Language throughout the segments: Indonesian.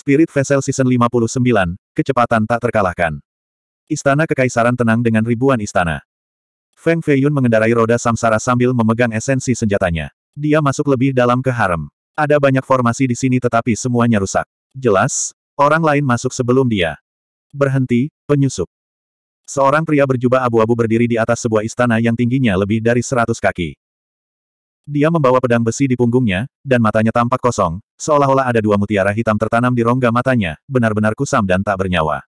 Spirit Vessel Season 59, kecepatan tak terkalahkan. Istana Kekaisaran tenang dengan ribuan istana. Feng Feiyun mengendarai roda samsara sambil memegang esensi senjatanya. Dia masuk lebih dalam ke harem. Ada banyak formasi di sini tetapi semuanya rusak. Jelas, orang lain masuk sebelum dia. Berhenti, penyusup. Seorang pria berjubah abu-abu berdiri di atas sebuah istana yang tingginya lebih dari seratus kaki. Dia membawa pedang besi di punggungnya, dan matanya tampak kosong, seolah-olah ada dua mutiara hitam tertanam di rongga matanya, benar-benar kusam dan tak bernyawa.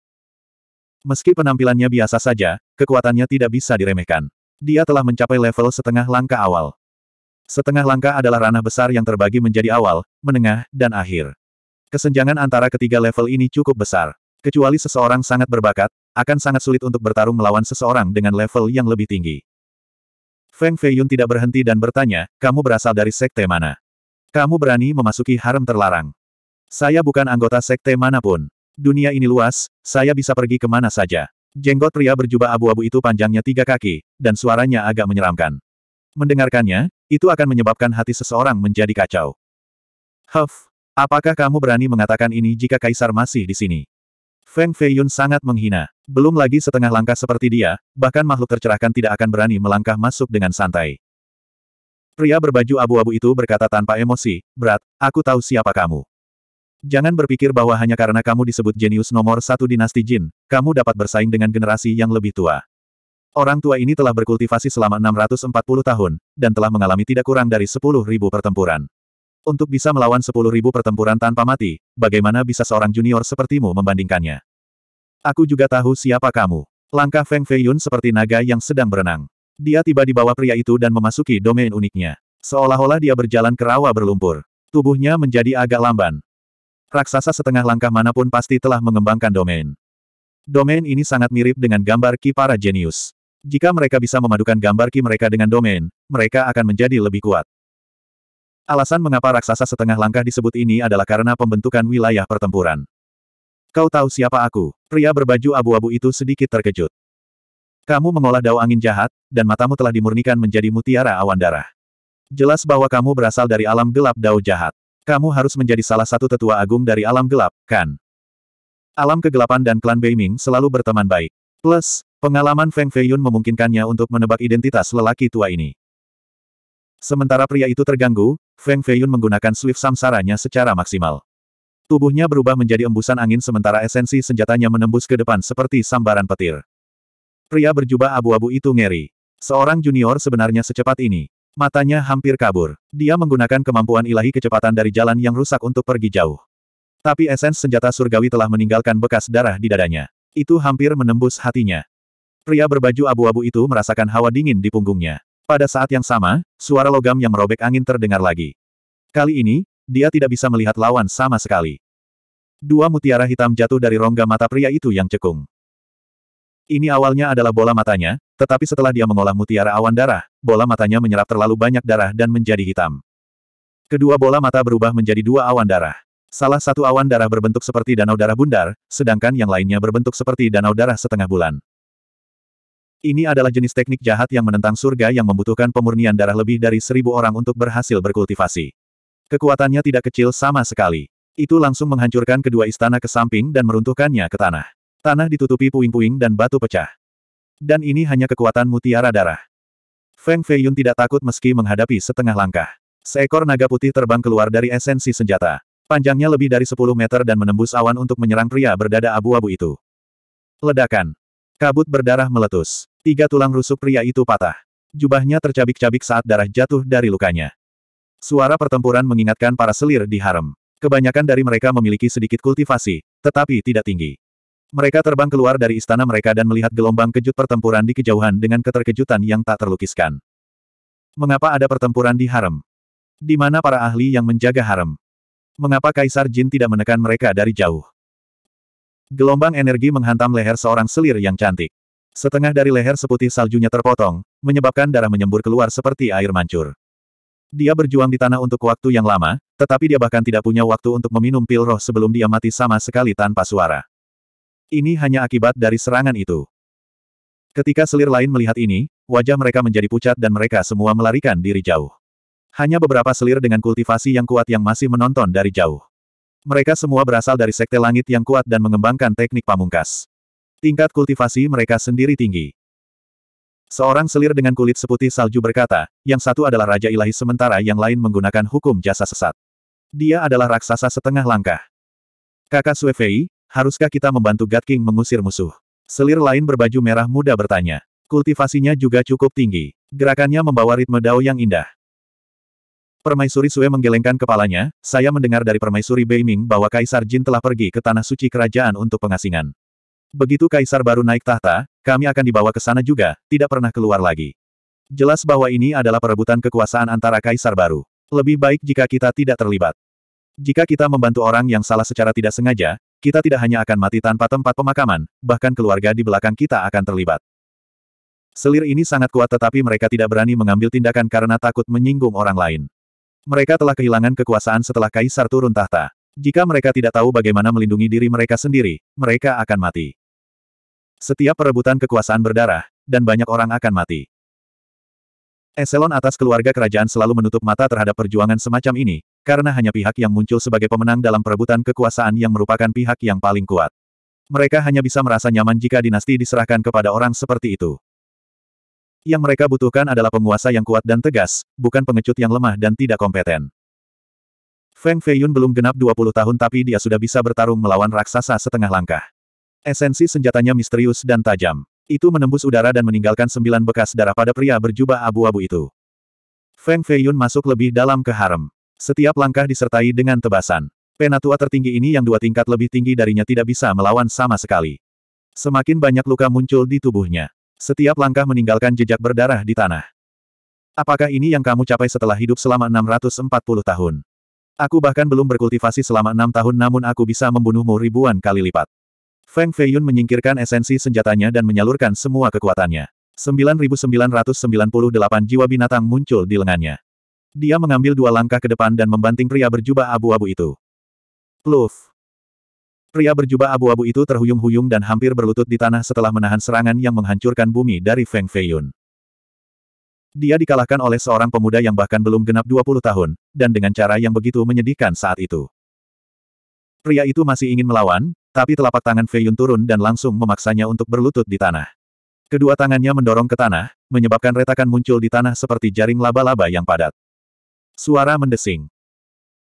Meski penampilannya biasa saja, kekuatannya tidak bisa diremehkan. Dia telah mencapai level setengah langkah awal. Setengah langkah adalah ranah besar yang terbagi menjadi awal, menengah, dan akhir. Kesenjangan antara ketiga level ini cukup besar. Kecuali seseorang sangat berbakat, akan sangat sulit untuk bertarung melawan seseorang dengan level yang lebih tinggi. Feng Feiyun tidak berhenti dan bertanya, kamu berasal dari sekte mana? Kamu berani memasuki harem terlarang. Saya bukan anggota sekte mana pun. Dunia ini luas, saya bisa pergi ke mana saja. Jenggot pria berjubah abu-abu itu panjangnya tiga kaki, dan suaranya agak menyeramkan. Mendengarkannya, itu akan menyebabkan hati seseorang menjadi kacau. Huff, apakah kamu berani mengatakan ini jika kaisar masih di sini? Feng Feiyun sangat menghina. Belum lagi setengah langkah seperti dia, bahkan makhluk tercerahkan tidak akan berani melangkah masuk dengan santai. Pria berbaju abu-abu itu berkata tanpa emosi, Berat, aku tahu siapa kamu. Jangan berpikir bahwa hanya karena kamu disebut jenius nomor satu dinasti Jin, kamu dapat bersaing dengan generasi yang lebih tua. Orang tua ini telah berkultivasi selama 640 tahun, dan telah mengalami tidak kurang dari 10.000 pertempuran. Untuk bisa melawan sepuluh ribu pertempuran tanpa mati, bagaimana bisa seorang junior sepertimu membandingkannya? Aku juga tahu siapa kamu. Langkah Feng Feiyun seperti naga yang sedang berenang. Dia tiba di bawah pria itu dan memasuki domain uniknya. Seolah-olah dia berjalan ke rawa berlumpur. Tubuhnya menjadi agak lamban. Raksasa setengah langkah mana pun pasti telah mengembangkan domain. Domain ini sangat mirip dengan gambar ki para jenius. Jika mereka bisa memadukan gambar ki mereka dengan domain, mereka akan menjadi lebih kuat. Alasan mengapa raksasa setengah langkah disebut ini adalah karena pembentukan wilayah pertempuran. Kau tahu siapa aku? Pria berbaju abu-abu itu sedikit terkejut. Kamu mengolah dao angin jahat, dan matamu telah dimurnikan menjadi mutiara awan darah. Jelas bahwa kamu berasal dari alam gelap dao jahat. Kamu harus menjadi salah satu tetua agung dari alam gelap, kan? Alam kegelapan dan klan Beiming selalu berteman baik. Plus, pengalaman Feng Feiyun memungkinkannya untuk menebak identitas lelaki tua ini. Sementara pria itu terganggu, Feng Feiyun menggunakan Swift Samsaranya secara maksimal. Tubuhnya berubah menjadi embusan angin sementara esensi senjatanya menembus ke depan seperti sambaran petir. Pria berjubah abu-abu itu ngeri. Seorang junior sebenarnya secepat ini. Matanya hampir kabur. Dia menggunakan kemampuan ilahi kecepatan dari jalan yang rusak untuk pergi jauh. Tapi esens senjata surgawi telah meninggalkan bekas darah di dadanya. Itu hampir menembus hatinya. Pria berbaju abu-abu itu merasakan hawa dingin di punggungnya. Pada saat yang sama, suara logam yang merobek angin terdengar lagi. Kali ini, dia tidak bisa melihat lawan sama sekali. Dua mutiara hitam jatuh dari rongga mata pria itu yang cekung. Ini awalnya adalah bola matanya, tetapi setelah dia mengolah mutiara awan darah, bola matanya menyerap terlalu banyak darah dan menjadi hitam. Kedua bola mata berubah menjadi dua awan darah. Salah satu awan darah berbentuk seperti danau darah bundar, sedangkan yang lainnya berbentuk seperti danau darah setengah bulan. Ini adalah jenis teknik jahat yang menentang surga yang membutuhkan pemurnian darah lebih dari seribu orang untuk berhasil berkultivasi. Kekuatannya tidak kecil sama sekali. Itu langsung menghancurkan kedua istana ke samping dan meruntuhkannya ke tanah. Tanah ditutupi puing-puing dan batu pecah. Dan ini hanya kekuatan mutiara darah. Feng Feiyun tidak takut meski menghadapi setengah langkah. Seekor naga putih terbang keluar dari esensi senjata. Panjangnya lebih dari 10 meter dan menembus awan untuk menyerang pria berdada abu-abu itu. Ledakan. Kabut berdarah meletus. Tiga tulang rusuk pria itu patah. Jubahnya tercabik-cabik saat darah jatuh dari lukanya. Suara pertempuran mengingatkan para selir di harem. Kebanyakan dari mereka memiliki sedikit kultivasi, tetapi tidak tinggi. Mereka terbang keluar dari istana mereka dan melihat gelombang kejut pertempuran di kejauhan dengan keterkejutan yang tak terlukiskan. Mengapa ada pertempuran di harem? Di mana para ahli yang menjaga harem? Mengapa Kaisar Jin tidak menekan mereka dari jauh? Gelombang energi menghantam leher seorang selir yang cantik. Setengah dari leher seputih saljunya terpotong, menyebabkan darah menyembur keluar seperti air mancur. Dia berjuang di tanah untuk waktu yang lama, tetapi dia bahkan tidak punya waktu untuk meminum pil roh sebelum dia mati sama sekali tanpa suara. Ini hanya akibat dari serangan itu. Ketika selir lain melihat ini, wajah mereka menjadi pucat dan mereka semua melarikan diri jauh. Hanya beberapa selir dengan kultivasi yang kuat yang masih menonton dari jauh. Mereka semua berasal dari Sekte Langit yang kuat dan mengembangkan teknik pamungkas. Tingkat kultivasi mereka sendiri tinggi. Seorang selir dengan kulit seputih salju berkata, yang satu adalah Raja Ilahi sementara yang lain menggunakan hukum jasa sesat. Dia adalah raksasa setengah langkah. Kakak Suefei, haruskah kita membantu God King mengusir musuh? Selir lain berbaju merah muda bertanya. Kultivasinya juga cukup tinggi. Gerakannya membawa ritme dao yang indah. Permaisuri Sue menggelengkan kepalanya, saya mendengar dari Permaisuri Beiming bahwa Kaisar Jin telah pergi ke tanah suci kerajaan untuk pengasingan. Begitu Kaisar baru naik tahta, kami akan dibawa ke sana juga, tidak pernah keluar lagi. Jelas bahwa ini adalah perebutan kekuasaan antara Kaisar baru. Lebih baik jika kita tidak terlibat. Jika kita membantu orang yang salah secara tidak sengaja, kita tidak hanya akan mati tanpa tempat pemakaman, bahkan keluarga di belakang kita akan terlibat. Selir ini sangat kuat tetapi mereka tidak berani mengambil tindakan karena takut menyinggung orang lain. Mereka telah kehilangan kekuasaan setelah Kaisar turun tahta. Jika mereka tidak tahu bagaimana melindungi diri mereka sendiri, mereka akan mati. Setiap perebutan kekuasaan berdarah, dan banyak orang akan mati. Eselon atas keluarga kerajaan selalu menutup mata terhadap perjuangan semacam ini, karena hanya pihak yang muncul sebagai pemenang dalam perebutan kekuasaan yang merupakan pihak yang paling kuat. Mereka hanya bisa merasa nyaman jika dinasti diserahkan kepada orang seperti itu. Yang mereka butuhkan adalah penguasa yang kuat dan tegas, bukan pengecut yang lemah dan tidak kompeten. Feng Feiyun belum genap 20 tahun tapi dia sudah bisa bertarung melawan raksasa setengah langkah. Esensi senjatanya misterius dan tajam. Itu menembus udara dan meninggalkan sembilan bekas darah pada pria berjubah abu-abu itu. Feng Feiyun masuk lebih dalam ke harem. Setiap langkah disertai dengan tebasan. Penatua tertinggi ini yang dua tingkat lebih tinggi darinya tidak bisa melawan sama sekali. Semakin banyak luka muncul di tubuhnya. Setiap langkah meninggalkan jejak berdarah di tanah. Apakah ini yang kamu capai setelah hidup selama 640 tahun? Aku bahkan belum berkultivasi selama enam tahun namun aku bisa membunuhmu ribuan kali lipat. Feng Feiyun menyingkirkan esensi senjatanya dan menyalurkan semua kekuatannya. 9.998 jiwa binatang muncul di lengannya. Dia mengambil dua langkah ke depan dan membanting pria berjubah abu-abu itu. Pluf! Pria berjubah abu-abu itu terhuyung-huyung dan hampir berlutut di tanah setelah menahan serangan yang menghancurkan bumi dari Feng Feiyun. Dia dikalahkan oleh seorang pemuda yang bahkan belum genap 20 tahun, dan dengan cara yang begitu menyedihkan saat itu. Pria itu masih ingin melawan, tapi telapak tangan Fei Yun turun dan langsung memaksanya untuk berlutut di tanah. Kedua tangannya mendorong ke tanah, menyebabkan retakan muncul di tanah seperti jaring laba-laba yang padat. Suara mendesing.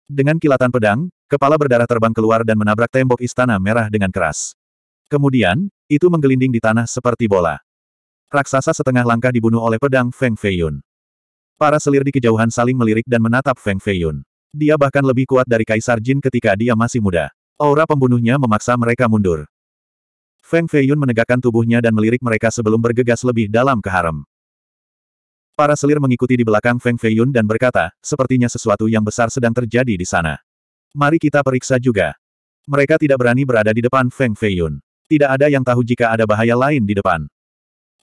Dengan kilatan pedang, kepala berdarah terbang keluar dan menabrak tembok istana merah dengan keras. Kemudian, itu menggelinding di tanah seperti bola. Raksasa setengah langkah dibunuh oleh pedang Feng Feiyun. Para selir di kejauhan saling melirik dan menatap Feng Feiyun. Dia bahkan lebih kuat dari Kaisar Jin ketika dia masih muda. Aura pembunuhnya memaksa mereka mundur. Feng Feiyun menegakkan tubuhnya dan melirik mereka sebelum bergegas lebih dalam ke harem. Para selir mengikuti di belakang Feng Feiyun dan berkata, sepertinya sesuatu yang besar sedang terjadi di sana. Mari kita periksa juga. Mereka tidak berani berada di depan Feng Feiyun. Tidak ada yang tahu jika ada bahaya lain di depan.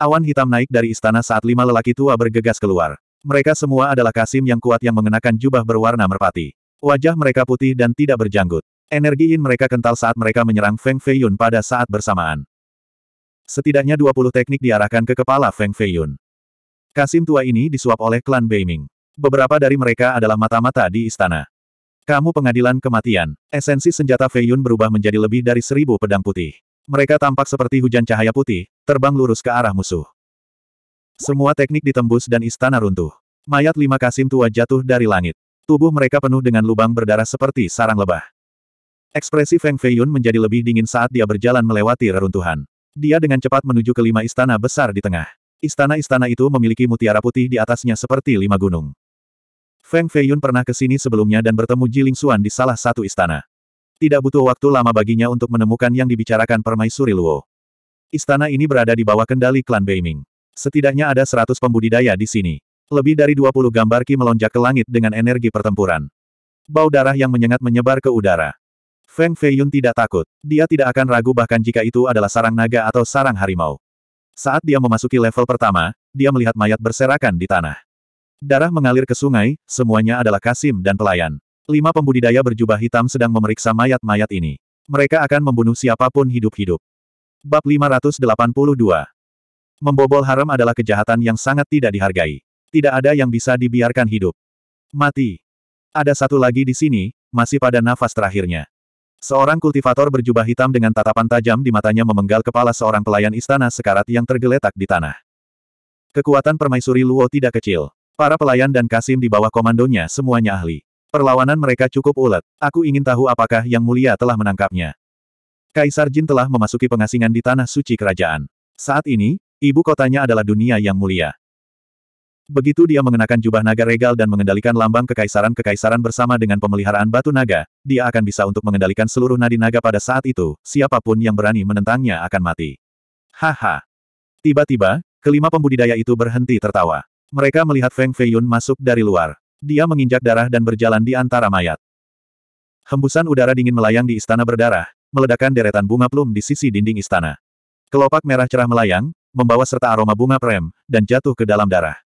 Awan hitam naik dari istana saat lima lelaki tua bergegas keluar. Mereka semua adalah Kasim yang kuat yang mengenakan jubah berwarna merpati. Wajah mereka putih dan tidak berjanggut. Energi in mereka kental saat mereka menyerang Feng Feiyun pada saat bersamaan. Setidaknya 20 teknik diarahkan ke kepala Feng Feiyun. Kasim tua ini disuap oleh klan Beiming. Beberapa dari mereka adalah mata-mata di istana. Kamu pengadilan kematian. Esensi senjata Feiyun berubah menjadi lebih dari seribu pedang putih. Mereka tampak seperti hujan cahaya putih, terbang lurus ke arah musuh. Semua teknik ditembus dan istana runtuh. Mayat lima Kasim tua jatuh dari langit. Tubuh mereka penuh dengan lubang berdarah seperti sarang lebah. Ekspresi Feng Feiyun menjadi lebih dingin saat dia berjalan melewati reruntuhan. Dia dengan cepat menuju ke lima istana besar di tengah. Istana-istana itu memiliki mutiara putih di atasnya seperti lima gunung. Feng Feiyun pernah ke sini sebelumnya dan bertemu Jiling Xuan di salah satu istana. Tidak butuh waktu lama baginya untuk menemukan yang dibicarakan Permaisuri Luo. Istana ini berada di bawah kendali klan Beiming. Setidaknya ada seratus pembudidaya di sini. Lebih dari 20 gambar ki melonjak ke langit dengan energi pertempuran. Bau darah yang menyengat menyebar ke udara. Feng Feiyun tidak takut. Dia tidak akan ragu bahkan jika itu adalah sarang naga atau sarang harimau. Saat dia memasuki level pertama, dia melihat mayat berserakan di tanah. Darah mengalir ke sungai, semuanya adalah Kasim dan pelayan. Lima pembudidaya berjubah hitam sedang memeriksa mayat-mayat ini. Mereka akan membunuh siapa pun hidup-hidup. Bab 582 Membobol harem adalah kejahatan yang sangat tidak dihargai. Tidak ada yang bisa dibiarkan hidup. Mati. Ada satu lagi di sini, masih pada nafas terakhirnya. Seorang kultivator berjubah hitam dengan tatapan tajam di matanya memenggal kepala seorang pelayan istana sekarat yang tergeletak di tanah. Kekuatan permaisuri Luo tidak kecil. Para pelayan dan Kasim di bawah komandonya semuanya ahli. Perlawanan mereka cukup ulet. Aku ingin tahu apakah Yang Mulia telah menangkapnya. Kaisar Jin telah memasuki pengasingan di tanah suci kerajaan. Saat ini, ibu kotanya adalah dunia yang mulia. Begitu dia mengenakan jubah naga regal dan mengendalikan lambang kekaisaran-kekaisaran bersama dengan pemeliharaan batu naga, dia akan bisa untuk mengendalikan seluruh nadi naga pada saat itu, siapa pun yang berani menentangnya akan mati. Haha. Tiba-tiba, kelima pembudidaya itu berhenti tertawa. Mereka melihat Feng Feiyun masuk dari luar. Dia menginjak darah dan berjalan di antara mayat. Hembusan udara dingin melayang di istana berdarah, meledakkan deretan bunga plum di sisi dinding istana. Kelopak merah cerah melayang, membawa serta aroma bunga prem, dan jatuh ke dalam darah.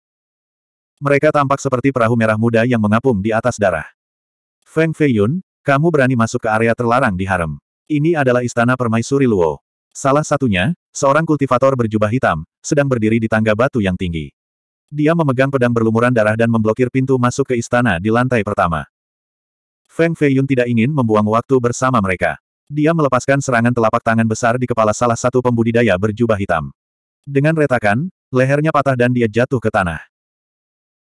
Mereka tampak seperti perahu merah muda yang mengapung di atas darah. Feng Feiyun, kamu berani masuk ke area terlarang di harem. Ini adalah istana permaisuri Luo. Salah satunya, seorang kultivator berjubah hitam, sedang berdiri di tangga batu yang tinggi. Dia memegang pedang berlumuran darah dan memblokir pintu masuk ke istana di lantai pertama. Feng Feiyun tidak ingin membuang waktu bersama mereka. Dia melepaskan serangan telapak tangan besar di kepala salah satu pembudidaya berjubah hitam. Dengan retakan, lehernya patah dan dia jatuh ke tanah.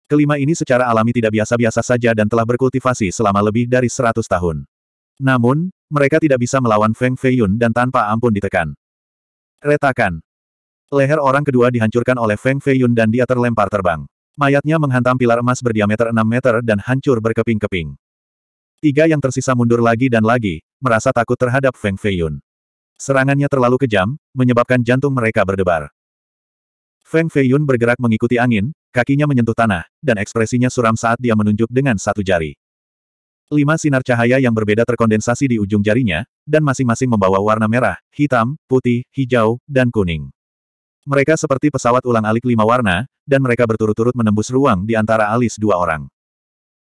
Kelima ini secara alami tidak biasa-biasa saja dan telah berkultivasi selama lebih dari seratus tahun. Namun, mereka tidak bisa melawan Feng Feiyun dan tanpa ampun ditekan. Retakan. Leher orang kedua dihancurkan oleh Feng Feiyun dan dia terlempar terbang. Mayatnya menghantam pilar emas berdiameter 6 meter dan hancur berkeping-keping. Tiga yang tersisa mundur lagi dan lagi, merasa takut terhadap Feng Feiyun. Serangannya terlalu kejam, menyebabkan jantung mereka berdebar. Feng Feiyun bergerak mengikuti angin, kakinya menyentuh tanah, dan ekspresinya suram saat dia menunjuk dengan satu jari. Lima sinar cahaya yang berbeda terkondensasi di ujung jarinya, dan masing-masing membawa warna merah, hitam, putih, hijau, dan kuning. Mereka seperti pesawat ulang-alik lima warna, dan mereka berturut-turut menembus ruang di antara alis dua orang.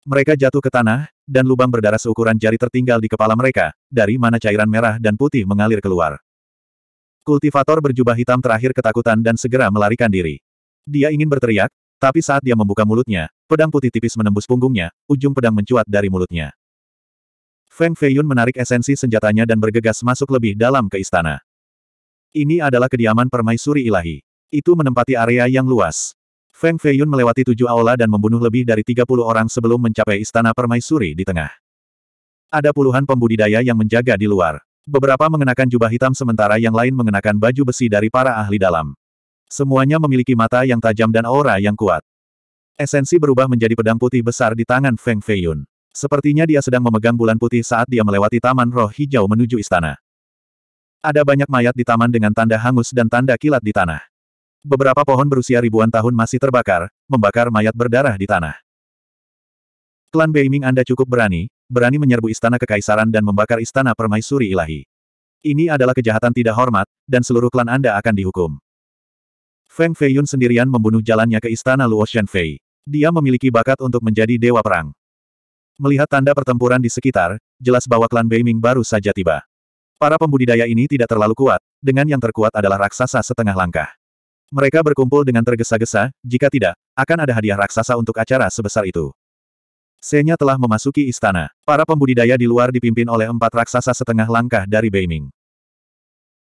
Mereka jatuh ke tanah, dan lubang berdarah seukuran jari tertinggal di kepala mereka, dari mana cairan merah dan putih mengalir keluar. Kultivator berjubah hitam terakhir ketakutan dan segera melarikan diri. Dia ingin berteriak, tapi saat dia membuka mulutnya, pedang putih tipis menembus punggungnya, ujung pedang mencuat dari mulutnya. Feng Feiyun menarik esensi senjatanya dan bergegas masuk lebih dalam ke istana. Ini adalah kediaman permaisuri ilahi. Itu menempati area yang luas. Feng Feiyun melewati tujuh aula dan membunuh lebih dari 30 orang sebelum mencapai istana permaisuri di tengah. Ada puluhan pembudidaya yang menjaga di luar. Beberapa mengenakan jubah hitam sementara yang lain mengenakan baju besi dari para ahli dalam. Semuanya memiliki mata yang tajam dan aura yang kuat. Esensi berubah menjadi pedang putih besar di tangan Feng Feiyun. Sepertinya dia sedang memegang bulan putih saat dia melewati taman roh hijau menuju istana. Ada banyak mayat di taman dengan tanda hangus dan tanda kilat di tanah. Beberapa pohon berusia ribuan tahun masih terbakar, membakar mayat berdarah di tanah. Klan Beiming Anda cukup berani, berani menyerbu istana kekaisaran dan membakar istana permaisuri ilahi. Ini adalah kejahatan tidak hormat, dan seluruh klan Anda akan dihukum. Feng Feiyun sendirian membunuh jalannya ke istana Luo Shenfei. Dia memiliki bakat untuk menjadi dewa perang. Melihat tanda pertempuran di sekitar, jelas bahwa klan Beiming baru saja tiba. Para pembudidaya ini tidak terlalu kuat, dengan yang terkuat adalah raksasa setengah langkah. Mereka berkumpul dengan tergesa-gesa, jika tidak, akan ada hadiah raksasa untuk acara sebesar itu. Senya telah memasuki istana. Para pembudidaya di luar dipimpin oleh empat raksasa setengah langkah dari Beiming.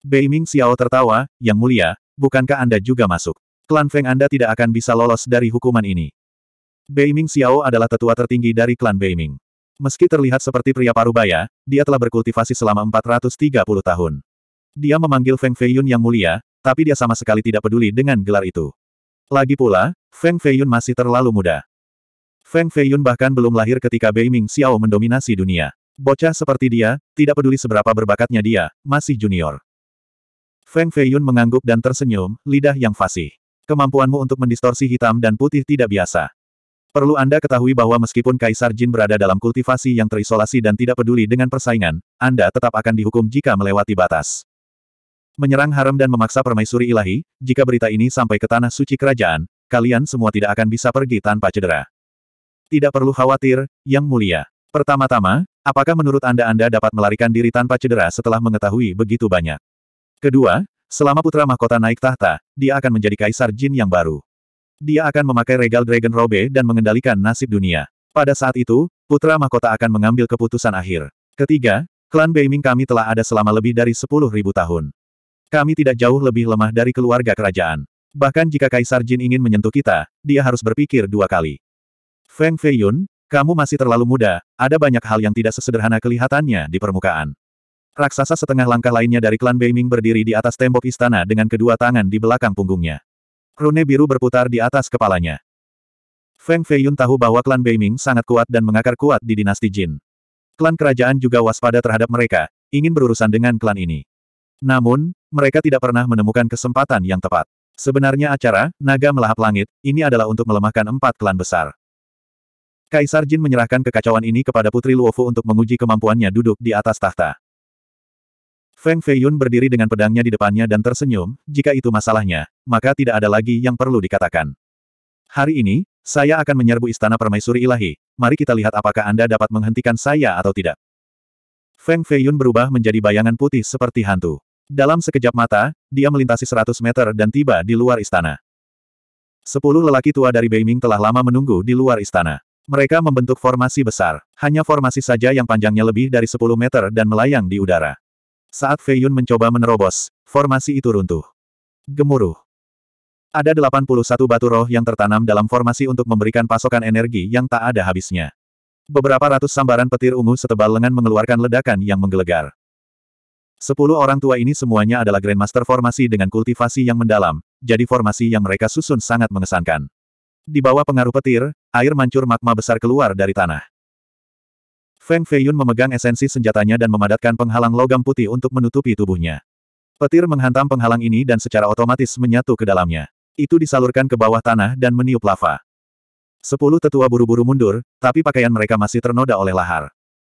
Beiming Xiao tertawa, yang mulia, bukankah Anda juga masuk? Klan Feng Anda tidak akan bisa lolos dari hukuman ini. Beiming Xiao adalah tetua tertinggi dari klan Beiming. Meski terlihat seperti pria parubaya, dia telah berkultivasi selama 430 tahun. Dia memanggil Feng Feiyun yang mulia, tapi dia sama sekali tidak peduli dengan gelar itu. Lagi pula, Feng Feiyun masih terlalu muda. Feng Feiyun bahkan belum lahir ketika Beiming Xiao mendominasi dunia. Bocah seperti dia, tidak peduli seberapa berbakatnya dia, masih junior. Feng Feiyun mengangguk dan tersenyum, lidah yang fasih. Kemampuanmu untuk mendistorsi hitam dan putih tidak biasa. Perlu Anda ketahui bahwa meskipun Kaisar Jin berada dalam kultivasi yang terisolasi dan tidak peduli dengan persaingan, Anda tetap akan dihukum jika melewati batas. Menyerang harem dan memaksa permaisuri ilahi, jika berita ini sampai ke tanah suci kerajaan, kalian semua tidak akan bisa pergi tanpa cedera. Tidak perlu khawatir, Yang Mulia. Pertama-tama, apakah menurut Anda Anda dapat melarikan diri tanpa cedera setelah mengetahui begitu banyak? Kedua, selama putra mahkota naik tahta, dia akan menjadi kaisar jin yang baru. Dia akan memakai regal Dragon Robe dan mengendalikan nasib dunia. Pada saat itu, putra mahkota akan mengambil keputusan akhir. Ketiga, Klan Beiming kami telah ada selama lebih dari 10.000 tahun. Kami tidak jauh lebih lemah dari keluarga kerajaan. Bahkan jika Kaisar Jin ingin menyentuh kita, dia harus berpikir dua kali. Feng Feiyun, kamu masih terlalu muda, ada banyak hal yang tidak sesederhana kelihatannya di permukaan. Raksasa setengah langkah lainnya dari klan Beiming berdiri di atas tembok istana dengan kedua tangan di belakang punggungnya. Rune biru berputar di atas kepalanya. Feng Feiyun tahu bahwa klan Beiming sangat kuat dan mengakar kuat di dinasti Jin. Klan kerajaan juga waspada terhadap mereka, ingin berurusan dengan klan ini. Namun, mereka tidak pernah menemukan kesempatan yang tepat. Sebenarnya acara, naga melahap langit, ini adalah untuk melemahkan empat klan besar. Kaisar Jin menyerahkan kekacauan ini kepada Putri Luofu untuk menguji kemampuannya duduk di atas tahta. Feng Feiyun berdiri dengan pedangnya di depannya dan tersenyum, jika itu masalahnya, maka tidak ada lagi yang perlu dikatakan. Hari ini, saya akan menyerbu istana permaisuri ilahi, mari kita lihat apakah Anda dapat menghentikan saya atau tidak. Feng Feiyun berubah menjadi bayangan putih seperti hantu. Dalam sekejap mata, dia melintasi 100 meter dan tiba di luar istana. Sepuluh lelaki tua dari Beiming telah lama menunggu di luar istana. Mereka membentuk formasi besar. Hanya formasi saja yang panjangnya lebih dari 10 meter dan melayang di udara. Saat Feiyun mencoba menerobos, formasi itu runtuh. Gemuruh. Ada 81 batu roh yang tertanam dalam formasi untuk memberikan pasokan energi yang tak ada habisnya. Beberapa ratus sambaran petir ungu setebal lengan mengeluarkan ledakan yang menggelegar. Sepuluh orang tua ini semuanya adalah Grandmaster formasi dengan kultivasi yang mendalam, jadi formasi yang mereka susun sangat mengesankan. Di bawah pengaruh petir, air mancur magma besar keluar dari tanah. Feng Feiyun memegang esensi senjatanya dan memadatkan penghalang logam putih untuk menutupi tubuhnya. Petir menghantam penghalang ini dan secara otomatis menyatu ke dalamnya. Itu disalurkan ke bawah tanah dan meniup lava. Sepuluh tetua buru-buru mundur, tapi pakaian mereka masih ternoda oleh lahar.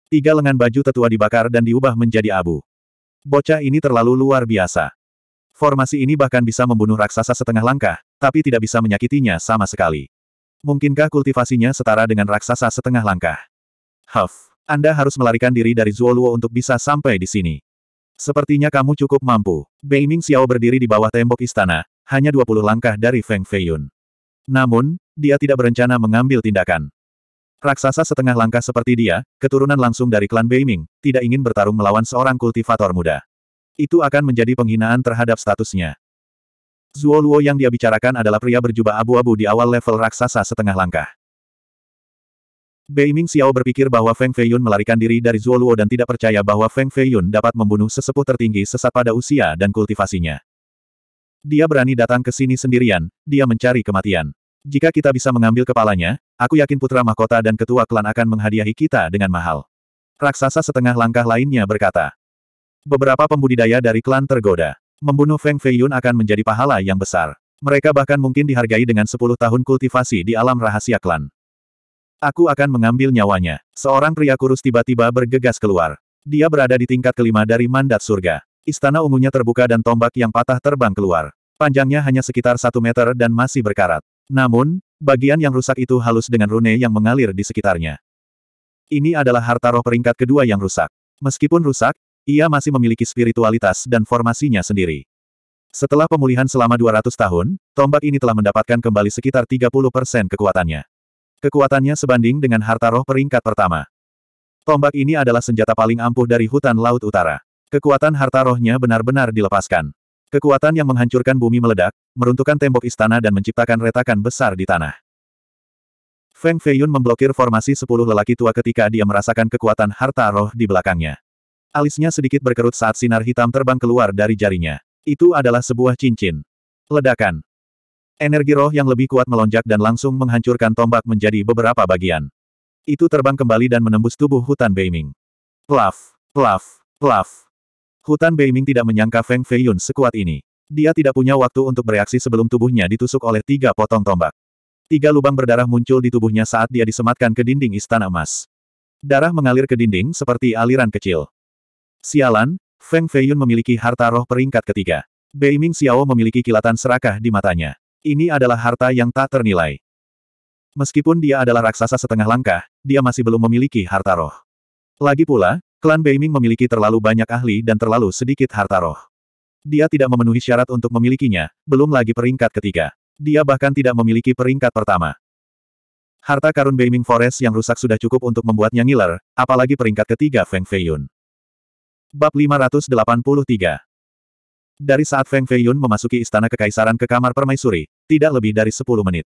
Tiga lengan baju tetua dibakar dan diubah menjadi abu. Bocah ini terlalu luar biasa. Formasi ini bahkan bisa membunuh raksasa setengah langkah, tapi tidak bisa menyakitinya sama sekali. Mungkinkah kultivasinya setara dengan raksasa setengah langkah? Huff, Anda harus melarikan diri dari Zuoluo untuk bisa sampai di sini. Sepertinya kamu cukup mampu. Beiming Xiao berdiri di bawah tembok istana, hanya 20 langkah dari Feng Feiyun. Namun, dia tidak berencana mengambil tindakan. Raksasa setengah langkah seperti dia, keturunan langsung dari klan Beiming, tidak ingin bertarung melawan seorang kultivator muda. Itu akan menjadi penghinaan terhadap statusnya. Zuo Luo yang dia bicarakan adalah pria berjubah abu-abu di awal level raksasa setengah langkah. Beiming Xiao berpikir bahwa Feng Feiyun melarikan diri dari Zuo Luo dan tidak percaya bahwa Feng Feiyun dapat membunuh sesepuh tertinggi sesat pada usia dan kultivasinya. Dia berani datang ke sini sendirian, dia mencari kematian. Jika kita bisa mengambil kepalanya, aku yakin putra mahkota dan ketua klan akan menghadiahi kita dengan mahal. Raksasa setengah langkah lainnya berkata. Beberapa pembudidaya dari klan tergoda. Membunuh Feng Feiyun akan menjadi pahala yang besar. Mereka bahkan mungkin dihargai dengan 10 tahun kultivasi di alam rahasia klan. Aku akan mengambil nyawanya. Seorang pria kurus tiba-tiba bergegas keluar. Dia berada di tingkat kelima dari mandat surga. Istana ungunya terbuka dan tombak yang patah terbang keluar. Panjangnya hanya sekitar satu meter dan masih berkarat. Namun, bagian yang rusak itu halus dengan rune yang mengalir di sekitarnya. Ini adalah harta roh peringkat kedua yang rusak. Meskipun rusak, ia masih memiliki spiritualitas dan formasinya sendiri. Setelah pemulihan selama 200 tahun, tombak ini telah mendapatkan kembali sekitar 30% kekuatannya. Kekuatannya sebanding dengan harta roh peringkat pertama. Tombak ini adalah senjata paling ampuh dari hutan Laut Utara. Kekuatan harta rohnya benar-benar dilepaskan. Kekuatan yang menghancurkan bumi meledak, meruntuhkan tembok istana dan menciptakan retakan besar di tanah. Feng Feiyun memblokir formasi sepuluh lelaki tua ketika dia merasakan kekuatan harta roh di belakangnya. Alisnya sedikit berkerut saat sinar hitam terbang keluar dari jarinya. Itu adalah sebuah cincin. Ledakan. Energi roh yang lebih kuat melonjak dan langsung menghancurkan tombak menjadi beberapa bagian. Itu terbang kembali dan menembus tubuh hutan Beiming. Plaf, plaf, plaf. Hutan Beiming tidak menyangka Feng Feiyun sekuat ini. Dia tidak punya waktu untuk bereaksi sebelum tubuhnya ditusuk oleh tiga potong tombak. Tiga lubang berdarah muncul di tubuhnya saat dia disematkan ke dinding istana emas. Darah mengalir ke dinding seperti aliran kecil. Sialan, Feng Feiyun memiliki harta roh peringkat ketiga. Beiming Xiao memiliki kilatan serakah di matanya. Ini adalah harta yang tak ternilai. Meskipun dia adalah raksasa setengah langkah, dia masih belum memiliki harta roh. Lagi pula, Klan Beiming memiliki terlalu banyak ahli dan terlalu sedikit harta roh. Dia tidak memenuhi syarat untuk memilikinya, belum lagi peringkat ketiga. Dia bahkan tidak memiliki peringkat pertama. Harta karun Beiming Forest yang rusak sudah cukup untuk membuatnya ngiler, apalagi peringkat ketiga Feng Feiyun. Bab 583 Dari saat Feng Feiyun memasuki istana kekaisaran ke kamar permaisuri, tidak lebih dari 10 menit.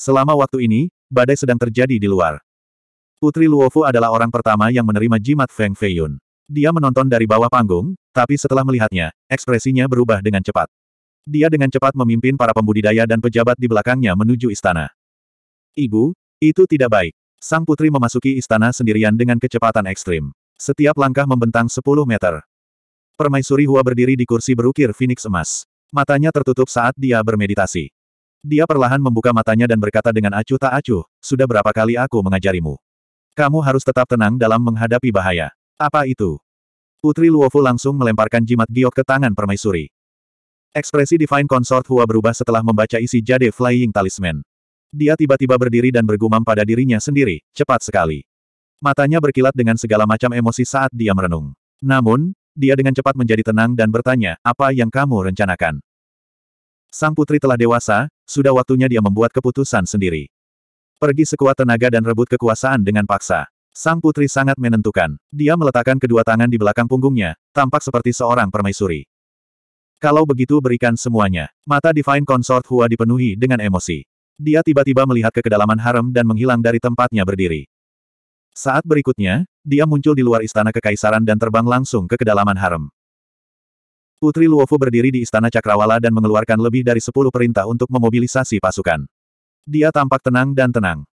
Selama waktu ini, badai sedang terjadi di luar. Putri Luofu adalah orang pertama yang menerima jimat Feng Feiyun. Dia menonton dari bawah panggung, tapi setelah melihatnya, ekspresinya berubah dengan cepat. Dia dengan cepat memimpin para pembudidaya dan pejabat di belakangnya menuju istana. Ibu, itu tidak baik. Sang putri memasuki istana sendirian dengan kecepatan ekstrim. Setiap langkah membentang 10 meter. Permaisuri Hua berdiri di kursi berukir Phoenix emas. Matanya tertutup saat dia bermeditasi. Dia perlahan membuka matanya dan berkata dengan acuh tak acuh, sudah berapa kali aku mengajarimu. Kamu harus tetap tenang dalam menghadapi bahaya. Apa itu? Putri Luofu langsung melemparkan jimat giok ke tangan permaisuri. Ekspresi Divine Consort Hua berubah setelah membaca isi jade Flying Talisman. Dia tiba-tiba berdiri dan bergumam pada dirinya sendiri, cepat sekali. Matanya berkilat dengan segala macam emosi saat dia merenung. Namun, dia dengan cepat menjadi tenang dan bertanya, apa yang kamu rencanakan? Sang putri telah dewasa, sudah waktunya dia membuat keputusan sendiri. Pergi sekuat tenaga dan rebut kekuasaan dengan paksa. Sang putri sangat menentukan. Dia meletakkan kedua tangan di belakang punggungnya, tampak seperti seorang permaisuri. Kalau begitu berikan semuanya. Mata Divine Consort Hua dipenuhi dengan emosi. Dia tiba-tiba melihat ke kedalaman harem dan menghilang dari tempatnya berdiri. Saat berikutnya, dia muncul di luar istana kekaisaran dan terbang langsung ke kedalaman harem. Putri Luofu berdiri di istana Cakrawala dan mengeluarkan lebih dari sepuluh perintah untuk memobilisasi pasukan. Dia tampak tenang dan tenang.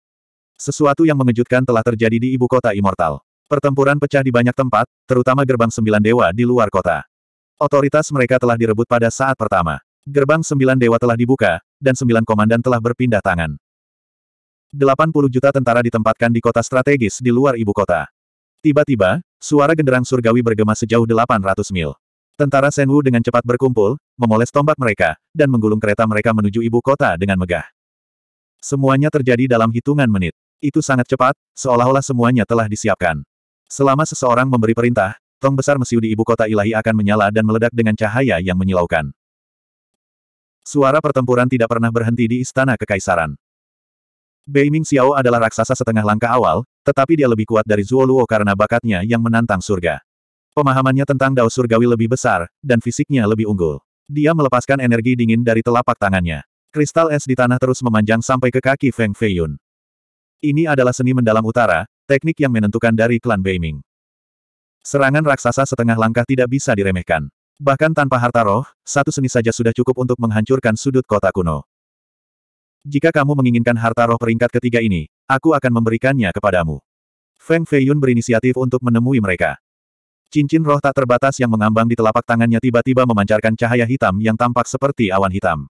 Sesuatu yang mengejutkan telah terjadi di ibu kota immortal. Pertempuran pecah di banyak tempat, terutama gerbang sembilan dewa di luar kota. Otoritas mereka telah direbut pada saat pertama. Gerbang sembilan dewa telah dibuka, dan sembilan komandan telah berpindah tangan. 80 juta tentara ditempatkan di kota strategis di luar ibu kota. Tiba-tiba, suara genderang surgawi bergema sejauh 800 mil. Tentara Senwu dengan cepat berkumpul, memoles tombak mereka, dan menggulung kereta mereka menuju ibu kota dengan megah. Semuanya terjadi dalam hitungan menit. Itu sangat cepat, seolah-olah semuanya telah disiapkan. Selama seseorang memberi perintah, tong besar mesiu di ibu kota ilahi akan menyala dan meledak dengan cahaya yang menyilaukan. Suara pertempuran tidak pernah berhenti di istana kekaisaran. Bei Ming Xiao adalah raksasa setengah langkah awal, tetapi dia lebih kuat dari Zuo Luo karena bakatnya yang menantang surga. Pemahamannya tentang Dao Surgawi lebih besar, dan fisiknya lebih unggul. Dia melepaskan energi dingin dari telapak tangannya. Kristal es di tanah terus memanjang sampai ke kaki Feng Feiyun. Ini adalah seni mendalam utara, teknik yang menentukan dari klan Bei Ming. Serangan raksasa setengah langkah tidak bisa diremehkan. Bahkan tanpa harta roh, satu seni saja sudah cukup untuk menghancurkan sudut kota kuno. Jika kamu menginginkan harta roh peringkat ketiga ini, aku akan memberikannya kepadamu. Feng Feiyun berinisiatif untuk menemui mereka. Cincin roh tak terbatas yang mengambang di telapak tangannya tiba-tiba memancarkan cahaya hitam yang tampak seperti awan hitam.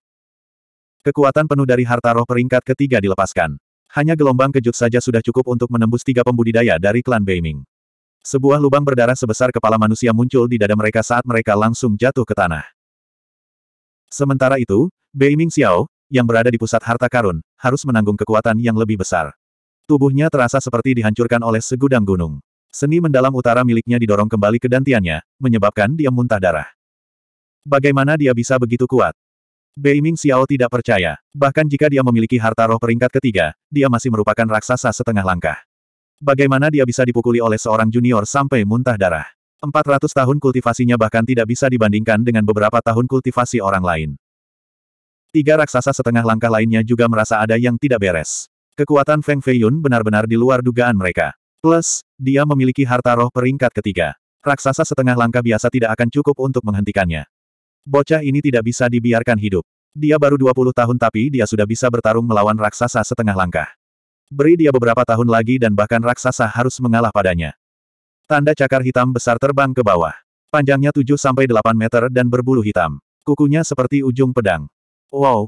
Kekuatan penuh dari harta roh peringkat ketiga dilepaskan. Hanya gelombang kejut saja sudah cukup untuk menembus tiga pembudidaya dari klan Beiming. Sebuah lubang berdarah sebesar kepala manusia muncul di dada mereka saat mereka langsung jatuh ke tanah. Sementara itu, Bei Ming Xiao, yang berada di pusat harta karun, harus menanggung kekuatan yang lebih besar. Tubuhnya terasa seperti dihancurkan oleh segudang gunung. Seni mendalam utara miliknya didorong kembali ke dantiannya, menyebabkan dia muntah darah. Bagaimana dia bisa begitu kuat? Bei Ming Xiao tidak percaya. Bahkan jika dia memiliki harta roh peringkat ketiga, dia masih merupakan raksasa setengah langkah. Bagaimana dia bisa dipukuli oleh seorang junior sampai muntah darah? 400 tahun kultivasinya bahkan tidak bisa dibandingkan dengan beberapa tahun kultivasi orang lain. Tiga raksasa setengah langkah lainnya juga merasa ada yang tidak beres. Kekuatan Feng Feiyun benar-benar di luar dugaan mereka. Plus, dia memiliki harta roh peringkat ketiga. Raksasa setengah langkah biasa tidak akan cukup untuk menghentikannya. Bocah ini tidak bisa dibiarkan hidup. Dia baru 20 tahun tapi dia sudah bisa bertarung melawan raksasa setengah langkah. Beri dia beberapa tahun lagi dan bahkan raksasa harus mengalah padanya. Tanda cakar hitam besar terbang ke bawah. Panjangnya 7-8 meter dan berbulu hitam. Kukunya seperti ujung pedang. Wow!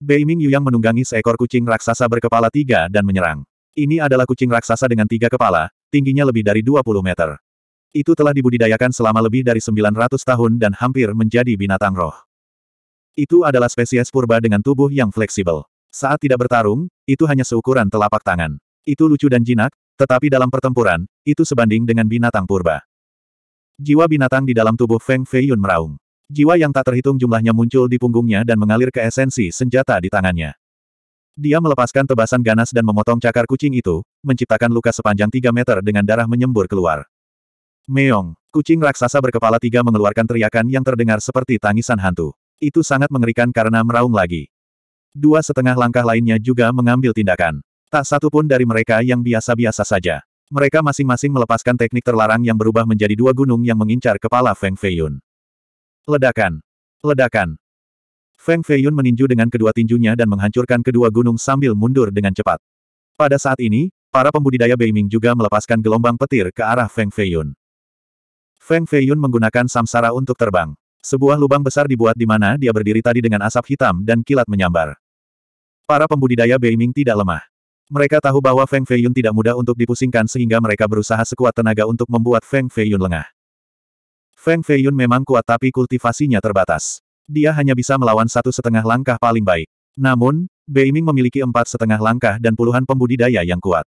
Bei Ming Yuyang menunggangi seekor kucing raksasa berkepala tiga dan menyerang. Ini adalah kucing raksasa dengan tiga kepala, tingginya lebih dari 20 meter. Itu telah dibudidayakan selama lebih dari 900 tahun dan hampir menjadi binatang roh. Itu adalah spesies purba dengan tubuh yang fleksibel. Saat tidak bertarung, itu hanya seukuran telapak tangan. Itu lucu dan jinak, tetapi dalam pertempuran, itu sebanding dengan binatang purba. Jiwa binatang di dalam tubuh Feng Feiyun meraung. Jiwa yang tak terhitung jumlahnya muncul di punggungnya dan mengalir ke esensi senjata di tangannya. Dia melepaskan tebasan ganas dan memotong cakar kucing itu, menciptakan luka sepanjang 3 meter dengan darah menyembur keluar. Meong. Kucing raksasa berkepala tiga mengeluarkan teriakan yang terdengar seperti tangisan hantu. Itu sangat mengerikan karena meraung lagi. Dua setengah langkah lainnya juga mengambil tindakan. Tak satu pun dari mereka yang biasa-biasa saja. Mereka masing-masing melepaskan teknik terlarang yang berubah menjadi dua gunung yang mengincar kepala Feng Feiyun. Ledakan. Ledakan. Feng Feiyun meninju dengan kedua tinjunya dan menghancurkan kedua gunung sambil mundur dengan cepat. Pada saat ini, para pembudidaya Beiming juga melepaskan gelombang petir ke arah Feng Feiyun. Feng Feiyun menggunakan samsara untuk terbang. Sebuah lubang besar dibuat di mana dia berdiri tadi dengan asap hitam dan kilat menyambar. Para pembudidaya Beiming tidak lemah. Mereka tahu bahwa Feng Feiyun tidak mudah untuk dipusingkan sehingga mereka berusaha sekuat tenaga untuk membuat Feng Feiyun lengah. Feng Feiyun memang kuat tapi kultivasinya terbatas. Dia hanya bisa melawan satu setengah langkah paling baik. Namun, Beiming memiliki empat setengah langkah dan puluhan pembudidaya yang kuat.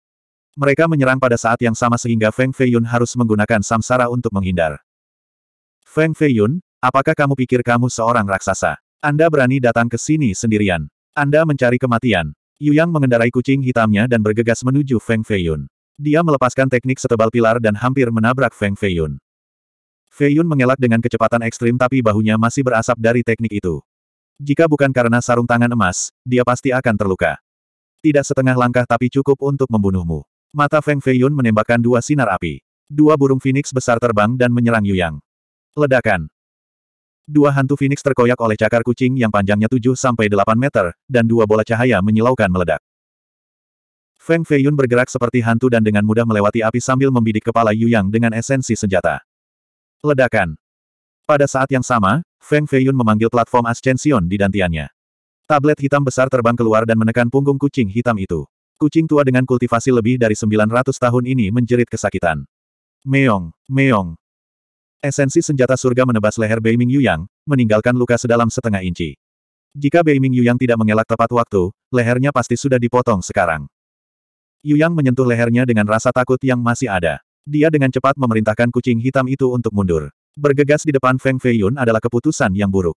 Mereka menyerang pada saat yang sama sehingga Feng Feiyun harus menggunakan samsara untuk menghindar. Feng Feiyun, apakah kamu pikir kamu seorang raksasa? Anda berani datang ke sini sendirian. Anda mencari kematian. Yu Yang mengendarai kucing hitamnya dan bergegas menuju Feng Feiyun. Dia melepaskan teknik setebal pilar dan hampir menabrak Feng Feiyun. Feiyun mengelak dengan kecepatan ekstrim tapi bahunya masih berasap dari teknik itu. Jika bukan karena sarung tangan emas, dia pasti akan terluka. Tidak setengah langkah tapi cukup untuk membunuhmu. Mata Feng Feiyun menembakkan dua sinar api. Dua burung phoenix besar terbang dan menyerang Yuyang. Ledakan. Dua hantu phoenix terkoyak oleh cakar kucing yang panjangnya 7-8 meter, dan dua bola cahaya menyilaukan meledak. Feng Feiyun bergerak seperti hantu dan dengan mudah melewati api sambil membidik kepala Yuyang dengan esensi senjata. Ledakan. Pada saat yang sama, Feng Feiyun memanggil platform Ascension di dantiannya. Tablet hitam besar terbang keluar dan menekan punggung kucing hitam itu. Kucing tua dengan kultivasi lebih dari 900 tahun ini menjerit kesakitan. Meong, meong. Esensi senjata surga menebas leher Beiming Yuyang, meninggalkan luka sedalam setengah inci. Jika Beiming Yuyang tidak mengelak tepat waktu, lehernya pasti sudah dipotong sekarang. Yuyang menyentuh lehernya dengan rasa takut yang masih ada. Dia dengan cepat memerintahkan kucing hitam itu untuk mundur. Bergegas di depan Feng Feiyun adalah keputusan yang buruk.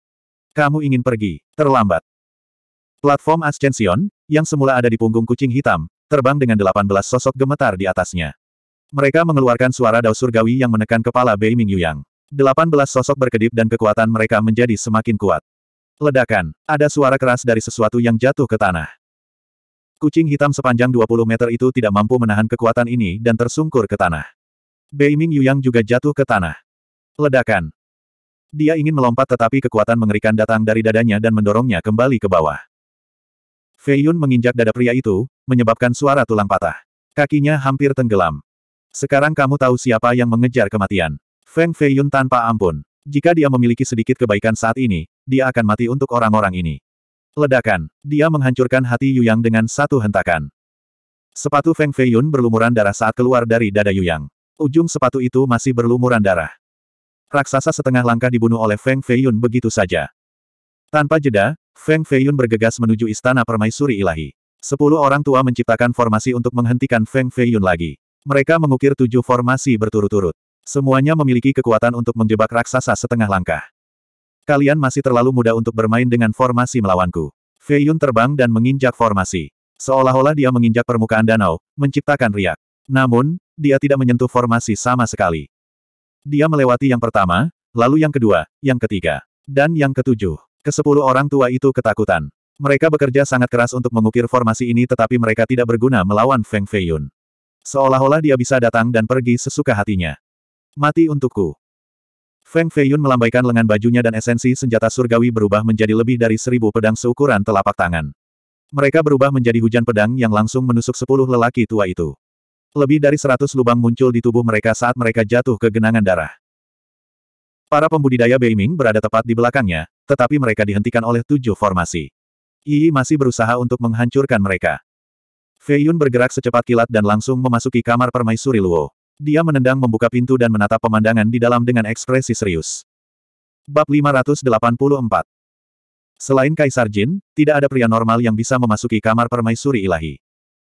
Kamu ingin pergi, terlambat. Platform Ascension, yang semula ada di punggung kucing hitam, terbang dengan 18 sosok gemetar di atasnya. Mereka mengeluarkan suara dao surgawi yang menekan kepala Bei Ming Yuyang. 18 sosok berkedip dan kekuatan mereka menjadi semakin kuat. Ledakan, ada suara keras dari sesuatu yang jatuh ke tanah. Kucing hitam sepanjang 20 meter itu tidak mampu menahan kekuatan ini dan tersungkur ke tanah. Bei Ming Yuyang juga jatuh ke tanah. Ledakan. Dia ingin melompat tetapi kekuatan mengerikan datang dari dadanya dan mendorongnya kembali ke bawah. Fei Yun menginjak dada pria itu, menyebabkan suara tulang patah. Kakinya hampir tenggelam. Sekarang kamu tahu siapa yang mengejar kematian. Feng Fei Yun tanpa ampun. Jika dia memiliki sedikit kebaikan saat ini, dia akan mati untuk orang-orang ini. Ledakan. Dia menghancurkan hati Yuyang dengan satu hentakan. Sepatu Feng Fei Yun berlumuran darah saat keluar dari dada Yuyang. Ujung sepatu itu masih berlumuran darah. Raksasa setengah langkah dibunuh oleh Feng Fei Yun begitu saja. Tanpa jeda, Feng Feiyun bergegas menuju istana permaisuri ilahi. Sepuluh orang tua menciptakan formasi untuk menghentikan Feng Feiyun lagi. Mereka mengukir tujuh formasi berturut-turut. Semuanya memiliki kekuatan untuk menjebak raksasa setengah langkah. Kalian masih terlalu muda untuk bermain dengan formasi melawanku. Feiyun terbang dan menginjak formasi. Seolah-olah dia menginjak permukaan danau, menciptakan riak. Namun, dia tidak menyentuh formasi sama sekali. Dia melewati yang pertama, lalu yang kedua, yang ketiga, dan yang ketujuh. Kesepuluh orang tua itu ketakutan. Mereka bekerja sangat keras untuk mengukir formasi ini tetapi mereka tidak berguna melawan Feng Feiyun. Seolah-olah dia bisa datang dan pergi sesuka hatinya. Mati untukku. Feng Feiyun melambaikan lengan bajunya dan esensi senjata surgawi berubah menjadi lebih dari seribu pedang seukuran telapak tangan. Mereka berubah menjadi hujan pedang yang langsung menusuk sepuluh lelaki tua itu. Lebih dari seratus lubang muncul di tubuh mereka saat mereka jatuh ke genangan darah. Para pembudidaya Beiming berada tepat di belakangnya, tetapi mereka dihentikan oleh tujuh formasi. Yi masih berusaha untuk menghancurkan mereka. Fei Yun bergerak secepat kilat dan langsung memasuki kamar permaisuri Luo. Dia menendang membuka pintu dan menatap pemandangan di dalam dengan ekspresi serius. Bab 584 Selain Kaisar Jin, tidak ada pria normal yang bisa memasuki kamar permaisuri ilahi.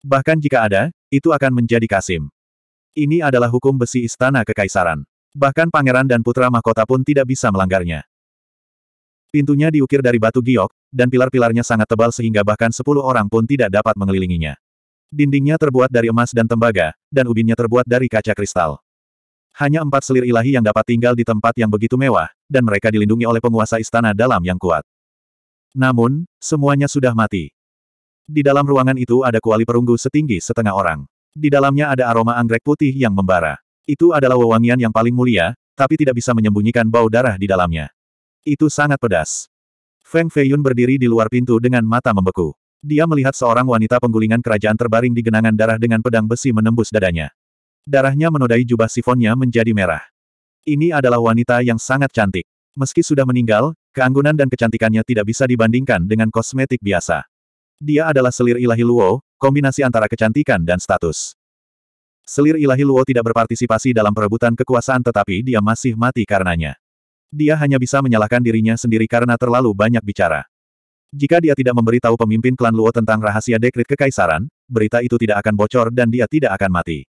Bahkan jika ada, itu akan menjadi Kasim. Ini adalah hukum besi istana kekaisaran. Bahkan pangeran dan putra mahkota pun tidak bisa melanggarnya. Pintunya diukir dari batu giok, dan pilar-pilarnya sangat tebal sehingga bahkan sepuluh orang pun tidak dapat mengelilinginya. Dindingnya terbuat dari emas dan tembaga, dan ubinnya terbuat dari kaca kristal. Hanya empat selir ilahi yang dapat tinggal di tempat yang begitu mewah, dan mereka dilindungi oleh penguasa istana dalam yang kuat. Namun, semuanya sudah mati. Di dalam ruangan itu ada kuali perunggu setinggi setengah orang. Di dalamnya ada aroma anggrek putih yang membara. Itu adalah wewangian yang paling mulia, tapi tidak bisa menyembunyikan bau darah di dalamnya. Itu sangat pedas. Feng Feiyun berdiri di luar pintu dengan mata membeku. Dia melihat seorang wanita penggulingan kerajaan terbaring di genangan darah dengan pedang besi menembus dadanya. Darahnya menodai jubah sifonnya menjadi merah. Ini adalah wanita yang sangat cantik. Meski sudah meninggal, keanggunan dan kecantikannya tidak bisa dibandingkan dengan kosmetik biasa. Dia adalah selir ilahi Luo, kombinasi antara kecantikan dan status. Selir ilahi Luo tidak berpartisipasi dalam perebutan kekuasaan tetapi dia masih mati karenanya. Dia hanya bisa menyalahkan dirinya sendiri karena terlalu banyak bicara. Jika dia tidak memberitahu pemimpin klan Luo tentang rahasia dekrit kekaisaran, berita itu tidak akan bocor dan dia tidak akan mati.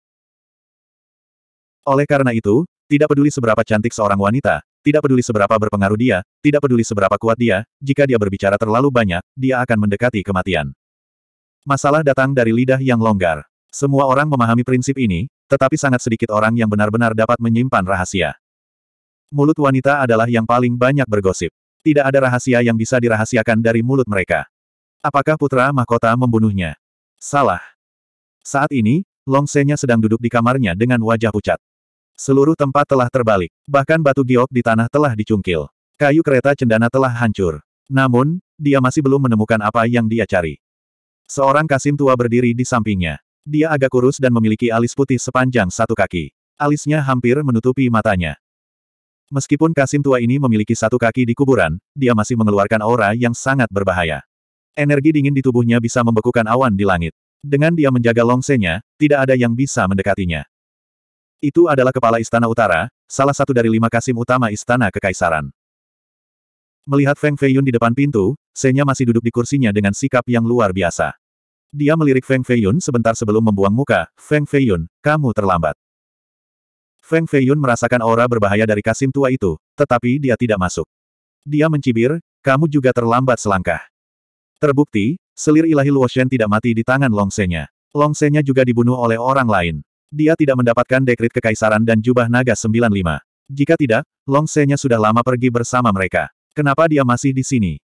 Oleh karena itu, tidak peduli seberapa cantik seorang wanita, tidak peduli seberapa berpengaruh dia, tidak peduli seberapa kuat dia, jika dia berbicara terlalu banyak, dia akan mendekati kematian. Masalah datang dari lidah yang longgar. Semua orang memahami prinsip ini, tetapi sangat sedikit orang yang benar-benar dapat menyimpan rahasia. Mulut wanita adalah yang paling banyak bergosip. Tidak ada rahasia yang bisa dirahasiakan dari mulut mereka. Apakah putra mahkota membunuhnya? Salah. Saat ini, Long Se-nya sedang duduk di kamarnya dengan wajah pucat. Seluruh tempat telah terbalik. Bahkan batu giok di tanah telah dicungkil. Kayu kereta cendana telah hancur. Namun, dia masih belum menemukan apa yang dia cari. Seorang kasim tua berdiri di sampingnya. Dia agak kurus dan memiliki alis putih sepanjang satu kaki. Alisnya hampir menutupi matanya. Meskipun kasim tua ini memiliki satu kaki di kuburan, dia masih mengeluarkan aura yang sangat berbahaya. Energi dingin di tubuhnya bisa membekukan awan di langit. Dengan dia menjaga longsenya, tidak ada yang bisa mendekatinya. Itu adalah kepala Istana Utara, salah satu dari lima kasim utama Istana Kekaisaran. Melihat Feng Feiyun di depan pintu, Senya masih duduk di kursinya dengan sikap yang luar biasa. Dia melirik Feng Feiyun sebentar sebelum membuang muka, Feng Feiyun, kamu terlambat. Feng Feiyun merasakan aura berbahaya dari kasim tua itu, tetapi dia tidak masuk. Dia mencibir, kamu juga terlambat selangkah. Terbukti, selir ilahi Luoshen tidak mati di tangan Longsenya. Longsenya juga dibunuh oleh orang lain. Dia tidak mendapatkan dekrit kekaisaran dan jubah naga 95. Jika tidak, Long Se-nya sudah lama pergi bersama mereka. Kenapa dia masih di sini?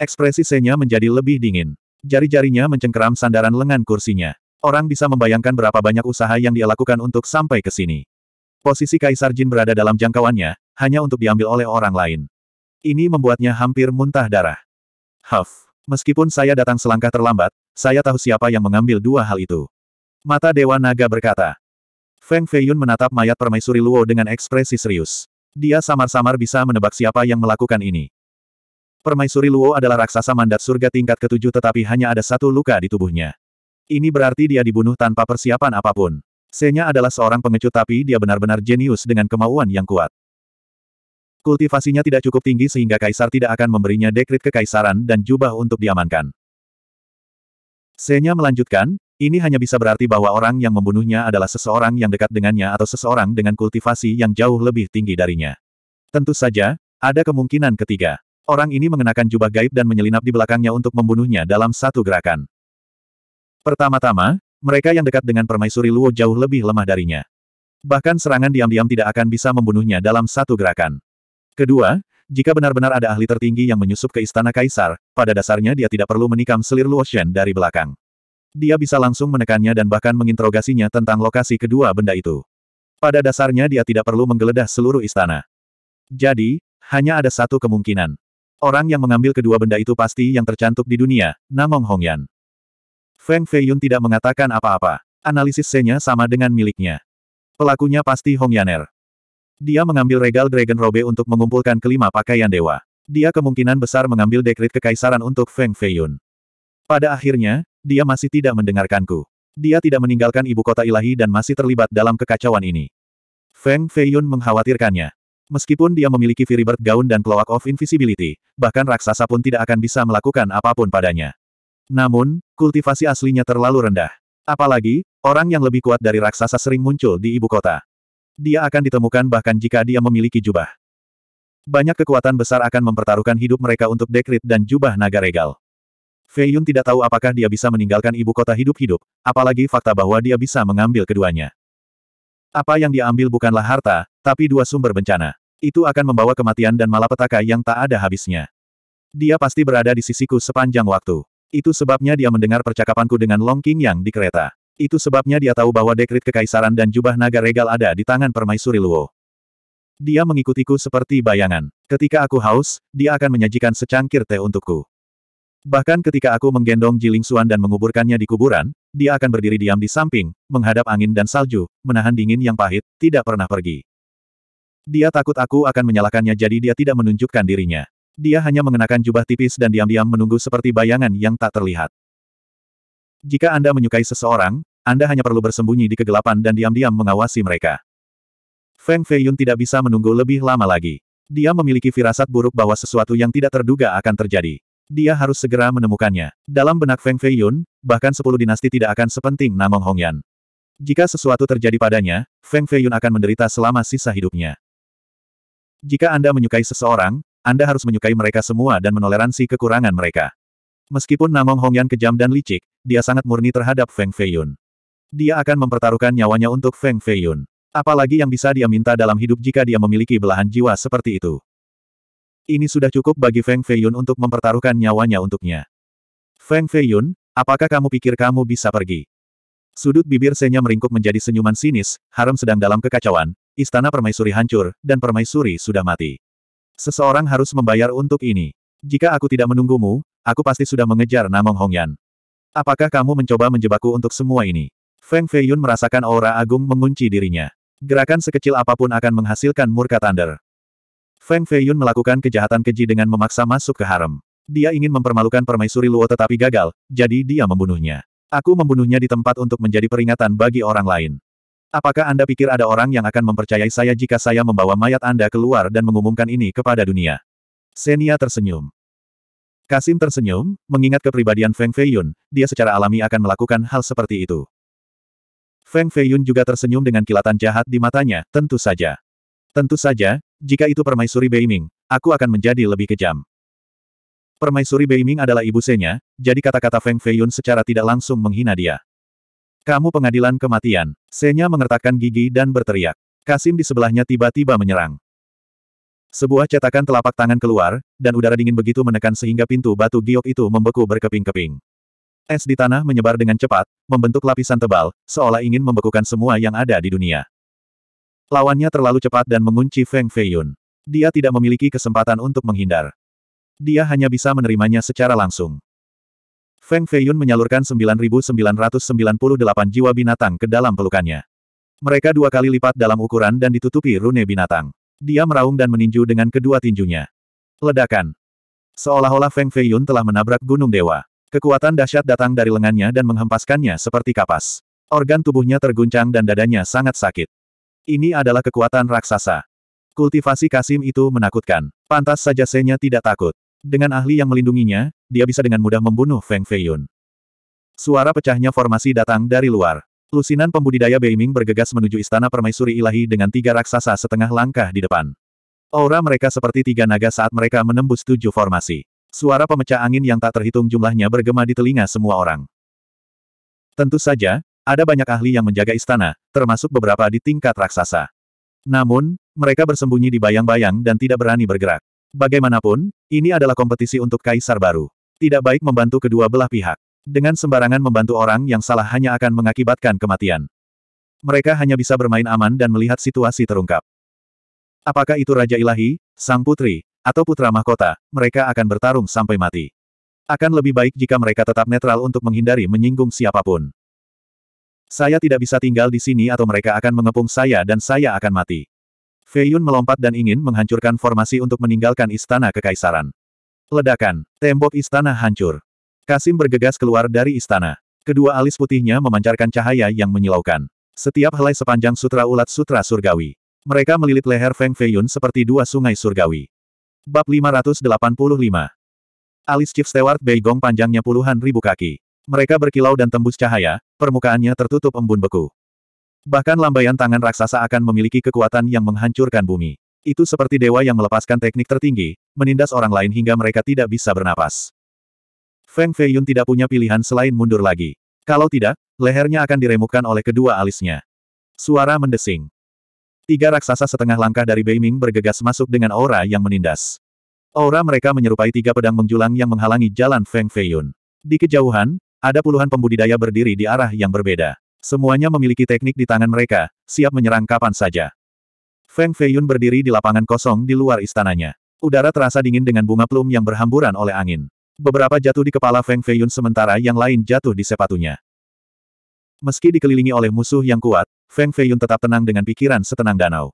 Ekspresi Se-nya menjadi lebih dingin. Jari-jarinya mencengkeram sandaran lengan kursinya. Orang bisa membayangkan berapa banyak usaha yang dia lakukan untuk sampai ke sini. Posisi Kaisar Jin berada dalam jangkauannya, hanya untuk diambil oleh orang lain. Ini membuatnya hampir muntah darah. Huff, meskipun saya datang selangkah terlambat, saya tahu siapa yang mengambil dua hal itu. Mata Dewa Naga berkata. Feng Feiyun menatap mayat permaisuri Luo dengan ekspresi serius. Dia samar-samar bisa menebak siapa yang melakukan ini. Permaisuri Luo adalah raksasa mandat surga tingkat ketujuh tetapi hanya ada satu luka di tubuhnya. Ini berarti dia dibunuh tanpa persiapan apa pun. Senya adalah seorang pengecut tapi dia benar-benar jenius dengan kemauan yang kuat. Kultivasinya tidak cukup tinggi sehingga kaisar tidak akan memberinya dekrit kekaisaran dan jubah untuk diamankan. Senya melanjutkan, ini hanya bisa berarti bahwa orang yang membunuhnya adalah seseorang yang dekat dengannya atau seseorang dengan kultivasi yang jauh lebih tinggi darinya. Tentu saja, ada kemungkinan ketiga. Orang ini mengenakan jubah gaib dan menyelinap di belakangnya untuk membunuhnya dalam satu gerakan. Pertama-tama, mereka yang dekat dengan permaisuri Luo jauh lebih lemah darinya. Bahkan serangan diam-diam tidak akan bisa membunuhnya dalam satu gerakan. Kedua, jika benar-benar ada ahli tertinggi yang menyusup ke istana kaisar, pada dasarnya dia tidak perlu menikam selir Luo Shen dari belakang. Dia bisa langsung menekannya dan bahkan menginterogasinya tentang lokasi kedua benda itu. Pada dasarnya dia tidak perlu menggeledah seluruh istana. Jadi, hanya ada satu kemungkinan. Orang yang mengambil kedua benda itu pasti yang tercantum di dunia, Namong Hongyan. Feng Feiyun tidak mengatakan apa-apa. Analisis C-nya sama dengan miliknya. Pelakunya pasti Hongyaner. Dia mengambil regal Dragon Robe untuk mengumpulkan kelima pakaian dewa. Dia kemungkinan besar mengambil dekrit kekaisaran untuk Feng Feiyun. Pada akhirnya, dia masih tidak mendengarkanku. Dia tidak meninggalkan ibu kota ilahi dan masih terlibat dalam kekacauan ini. Feng Feiyun mengkhawatirkannya. Meskipun dia memiliki Firibird Gaun dan Cloak of Invisibility, bahkan raksasa pun tidak akan bisa melakukan apa pun padanya. Namun, kultivasi aslinya terlalu rendah. Apalagi, orang yang lebih kuat dari raksasa sering muncul di ibu kota. Dia akan ditemukan bahkan jika dia memiliki jubah. Banyak kekuatan besar akan mempertaruhkan hidup mereka untuk dekrit dan jubah naga regal. Fei Yun tidak tahu apakah dia bisa meninggalkan ibu kota hidup-hidup, apalagi fakta bahwa dia bisa mengambil keduanya. Apa yang dia ambil bukanlah harta, tapi dua sumber bencana. Itu akan membawa kematian dan malapetaka yang tak ada habisnya. Dia pasti berada di sisiku sepanjang waktu. Itu sebabnya dia mendengar percakapanku dengan Long King Yang di kereta. Itu sebabnya dia tahu bahwa dekrit kekaisaran dan jubah naga regal ada di tangan permaisuri Luo. Dia mengikutiku seperti bayangan. Ketika aku haus, dia akan menyajikan secangkir teh untukku. Bahkan ketika aku menggendong Jiling Suan dan menguburkannya di kuburan, dia akan berdiri diam di samping, menghadap angin dan salju, menahan dingin yang pahit, tidak pernah pergi. Dia takut aku akan menyalahkannya jadi dia tidak menunjukkan dirinya. Dia hanya mengenakan jubah tipis dan diam-diam menunggu seperti bayangan yang tak terlihat. Jika Anda menyukai seseorang, Anda hanya perlu bersembunyi di kegelapan dan diam-diam mengawasi mereka. Feng Feiyun tidak bisa menunggu lebih lama lagi. Dia memiliki firasat buruk bahwa sesuatu yang tidak terduga akan terjadi. Dia harus segera menemukannya. Dalam benak Feng Feiyun, bahkan sepuluh dinasti tidak akan sepenting Namong Hongyan. Jika sesuatu terjadi padanya, Feng Feiyun akan menderita selama sisa hidupnya. Jika Anda menyukai seseorang, anda harus menyukai mereka semua dan menoleransi kekurangan mereka. Meskipun Namong Hongyan kejam dan licik, dia sangat murni terhadap Feng Feiyun. Dia akan mempertaruhkan nyawanya untuk Feng Feiyun. Apalagi yang bisa dia minta dalam hidup jika dia memiliki belahan jiwa seperti itu. Ini sudah cukup bagi Feng Feiyun untuk mempertaruhkan nyawanya untuknya. Feng Feiyun, apakah kamu pikir kamu bisa pergi? Sudut bibir Senya meringkuk menjadi senyuman sinis, harem sedang dalam kekacauan, istana permaisuri hancur, dan permaisuri sudah mati. Seseorang harus membayar untuk ini. Jika aku tidak menunggumu, aku pasti sudah mengejar Namong Hongyan. Apakah kamu mencoba menjebakku untuk semua ini? Feng Feiyun merasakan aura agung mengunci dirinya. Gerakan sekecil apa pun akan menghasilkan murka Thunder. Feng Feiyun melakukan kejahatan keji dengan memaksa masuk ke harem. Dia ingin mempermalukan permaisuri Luo tetapi gagal, jadi dia membunuhnya. Aku membunuhnya di tempat untuk menjadi peringatan bagi orang lain. Apakah Anda pikir ada orang yang akan mempercayai saya jika saya membawa mayat Anda keluar dan mengumumkan ini kepada dunia? Senia tersenyum. Kasim tersenyum, mengingat kepribadian Feng Feiyun, dia secara alami akan melakukan hal seperti itu. Feng Feiyun juga tersenyum dengan kilatan jahat di matanya, tentu saja. Tentu saja, jika itu permaisuri Beiming, aku akan menjadi lebih kejam. Permaisuri Beiming adalah ibu Senya, jadi kata-kata Feng Feiyun secara tidak langsung menghina dia. Kamu pengadilan kematian. Senya mengertakkan gigi dan berteriak. Kasim di sebelahnya tiba-tiba menyerang. Sebuah cetakan telapak tangan keluar, dan udara dingin begitu menekan sehingga pintu batu giok itu membeku berkeping-keping. Es di tanah menyebar dengan cepat, membentuk lapisan tebal, seolah ingin membekukan semua yang ada di dunia. Lawannya terlalu cepat dan mengunci Feng Feiyun. Dia tidak memiliki kesempatan untuk menghindar. Dia hanya bisa menerimanya secara langsung. Feng Feiyun menyalurkan 9.998 jiwa binatang ke dalam pelukannya. Mereka dua kali lipat dalam ukuran dan ditutupi rune binatang. Dia meraung dan meninju dengan kedua tinjunya. Ledakan. Seolah-olah Feng Feiyun telah menabrak gunung dewa. Kekuatan dahsyat datang dari lengannya dan menghempaskannya seperti kapas. Organ tubuhnya terguncang dan dadanya sangat sakit. Ini adalah kekuatan raksasa. Kultivasi Kasim itu menakutkan. Pantas saja Senya tidak takut. Dengan ahli yang melindunginya, dia bisa dengan mudah membunuh Feng Feiyun. Suara pecahnya formasi datang dari luar. Lusinan pembudidaya Beiming bergegas menuju istana permaisuri ilahi dengan tiga raksasa setengah langkah di depan. Aura mereka seperti tiga naga saat mereka menembus tujuh formasi. Suara pemecah angin yang tak terhitung jumlahnya bergema di telinga semua orang. Tentu saja, ada banyak ahli yang menjaga istana, termasuk beberapa di tingkat raksasa. Namun, mereka bersembunyi di bayang-bayang dan tidak berani bergerak. Bagaimanapun, ini adalah kompetisi untuk kaisar baru. Tidak baik membantu kedua belah pihak. Dengan sembarangan membantu orang yang salah hanya akan mengakibatkan kematian. Mereka hanya bisa bermain aman dan melihat situasi terungkap. Apakah itu Raja Ilahi, Sang Putri, atau Putra Mahkota, mereka akan bertarung sampai mati. Akan lebih baik jika mereka tetap netral untuk menghindari menyinggung siapa pun. Saya tidak bisa tinggal di sini atau mereka akan mengepung saya dan saya akan mati. Fei Yun melompat dan ingin menghancurkan formasi untuk meninggalkan istana kekaisaran. Ledakan. Tembok istana hancur. Kasim bergegas keluar dari istana. Kedua alis putihnya memancarkan cahaya yang menyilaukan. Setiap helai sepanjang sutra ulat sutra surgawi. Mereka melilit leher Feng Fei Yun seperti dua sungai surgawi. Bab 585 Alis Chief Steward Beigong panjangnya puluhan ribu kaki. Mereka berkilau dan tembus cahaya, permukaannya tertutup embun beku. Bahkan lambaian tangan raksasa akan memiliki kekuatan yang menghancurkan bumi. Itu seperti dewa yang melepaskan teknik tertinggi, menindas orang lain hingga mereka tidak bisa bernapas. Feng Feiyun tidak punya pilihan selain mundur lagi. Kalau tidak, lehernya akan diremukkan oleh kedua alisnya. Suara mendesing. Tiga raksasa setengah langkah dari Beiming bergegas masuk dengan aura yang menindas. Aura mereka menyerupai tiga pedang menjulang yang menghalangi jalan Feng Feiyun. Di kejauhan, ada puluhan pembudidaya berdiri di arah yang berbeda. Semuanya memiliki teknik di tangan mereka, siap menyerang kapan saja. Feng Feiyun berdiri di lapangan kosong di luar istananya. Udara terasa dingin dengan bunga plum yang berhamburan oleh angin. Beberapa jatuh di kepala Feng Feiyun sementara yang lain jatuh di sepatunya. Meski dikelilingi oleh musuh yang kuat, Feng Feiyun tetap tenang dengan pikiran setenang danau.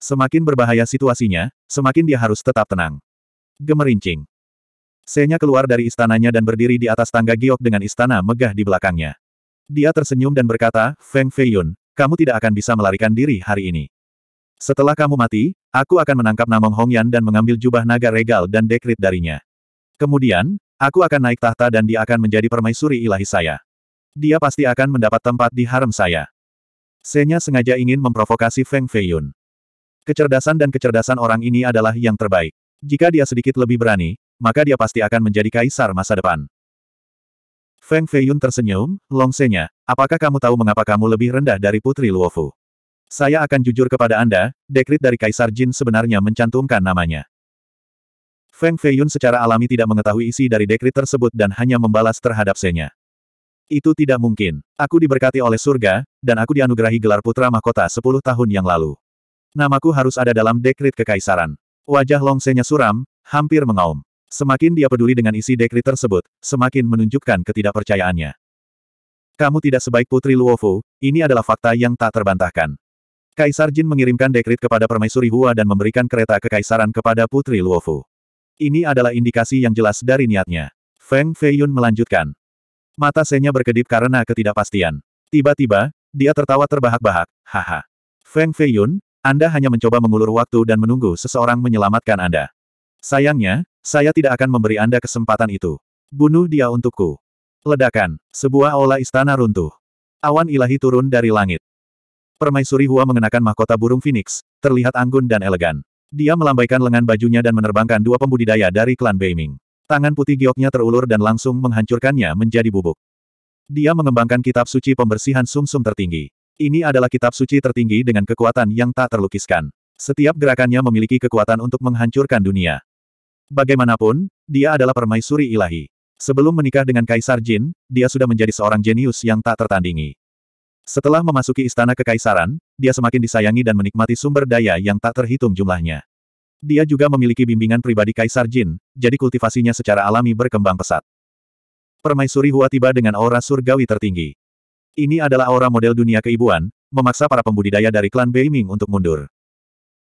Semakin berbahaya situasinya, semakin dia harus tetap tenang. Gemerincing. Senya keluar dari istananya dan berdiri di atas tangga giok dengan istana megah di belakangnya. Dia tersenyum dan berkata, Feng Feiyun, kamu tidak akan bisa melarikan diri hari ini. Setelah kamu mati, aku akan menangkap Namong Hongyan dan mengambil jubah naga regal dan dekrit darinya. Kemudian, aku akan naik tahta dan dia akan menjadi permaisuri ilahi saya. Dia pasti akan mendapat tempat di harem saya. Senya sengaja ingin memprovokasi Feng Feiyun. Kecerdasan dan kecerdasan orang ini adalah yang terbaik. Jika dia sedikit lebih berani, maka dia pasti akan menjadi kaisar masa depan. Feng Feiyun tersenyum, Longsenya, apakah kamu tahu mengapa kamu lebih rendah dari Putri Luofu? Saya akan jujur kepada Anda, dekrit dari Kaisar Jin sebenarnya mencantumkan namanya. Feng Feiyun secara alami tidak mengetahui isi dari dekrit tersebut dan hanya membalas terhadap Senya. Itu tidak mungkin. Aku diberkati oleh surga, dan aku dianugerahi gelar putra mahkota 10 tahun yang lalu. Namaku harus ada dalam dekrit kekaisaran. Wajah Longsenya suram, hampir mengaum. Semakin dia peduli dengan isi dekrit tersebut, semakin menunjukkan ketidakpercayaannya. Kamu tidak sebaik Putri Luofu, ini adalah fakta yang tak terbantahkan. Kaisar Jin mengirimkan dekrit kepada Permaisuri Hua dan memberikan kereta kekaisaran kepada Putri Luofu. Ini adalah indikasi yang jelas dari niatnya. Feng Feiyun melanjutkan. Mata Senya berkedip karena ketidakpastian. Tiba-tiba, dia tertawa terbahak-bahak, haha. Feng Feiyun, Anda hanya mencoba mengulur waktu dan menunggu seseorang menyelamatkan Anda. Sayangnya, saya tidak akan memberi Anda kesempatan itu. Bunuh dia untukku. Ledakan. Sebuah aula istana runtuh. Awan ilahi turun dari langit. Permaisuri Hua mengenakan mahkota burung phoenix, terlihat anggun dan elegan. Dia melambaikan lengan bajunya dan menerbangkan dua pembudidaya dari klan Beiming. Tangan putih gioknya terulur dan langsung menghancurkannya menjadi bubuk. Dia mengembangkan kitab suci pembersihan sumsum -sum tertinggi. Ini adalah kitab suci tertinggi dengan kekuatan yang tak terlukiskan. Setiap gerakannya memiliki kekuatan untuk menghancurkan dunia. Bagaimanapun, dia adalah permaisuri ilahi. Sebelum menikah dengan Kaisar Jin, dia sudah menjadi seorang jenius yang tak tertandingi. Setelah memasuki istana kekaisaran, dia semakin disayangi dan menikmati sumber daya yang tak terhitung jumlahnya. Dia juga memiliki bimbingan pribadi Kaisar Jin, jadi kultivasinya secara alami berkembang pesat. Permaisuri Hua tiba dengan aura surgawi tertinggi. Ini adalah aura model dunia keibuan, memaksa para pembudidaya dari klan Beiming untuk mundur.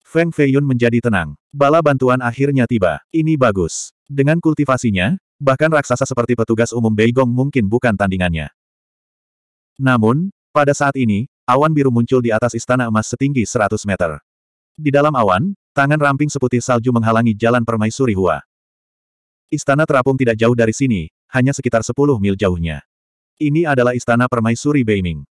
Feng Feiyun menjadi tenang. Bala bantuan akhirnya tiba. Ini bagus. Dengan kultivasinya, bahkan raksasa seperti petugas umum Beigong mungkin bukan tandingannya. Namun, pada saat ini, awan biru muncul di atas istana emas setinggi 100 meter. Di dalam awan, tangan ramping seputih salju menghalangi jalan permaisuri Hua. Istana terapung tidak jauh dari sini, hanya sekitar 10 mil jauhnya. Ini adalah istana permaisuri Beiming.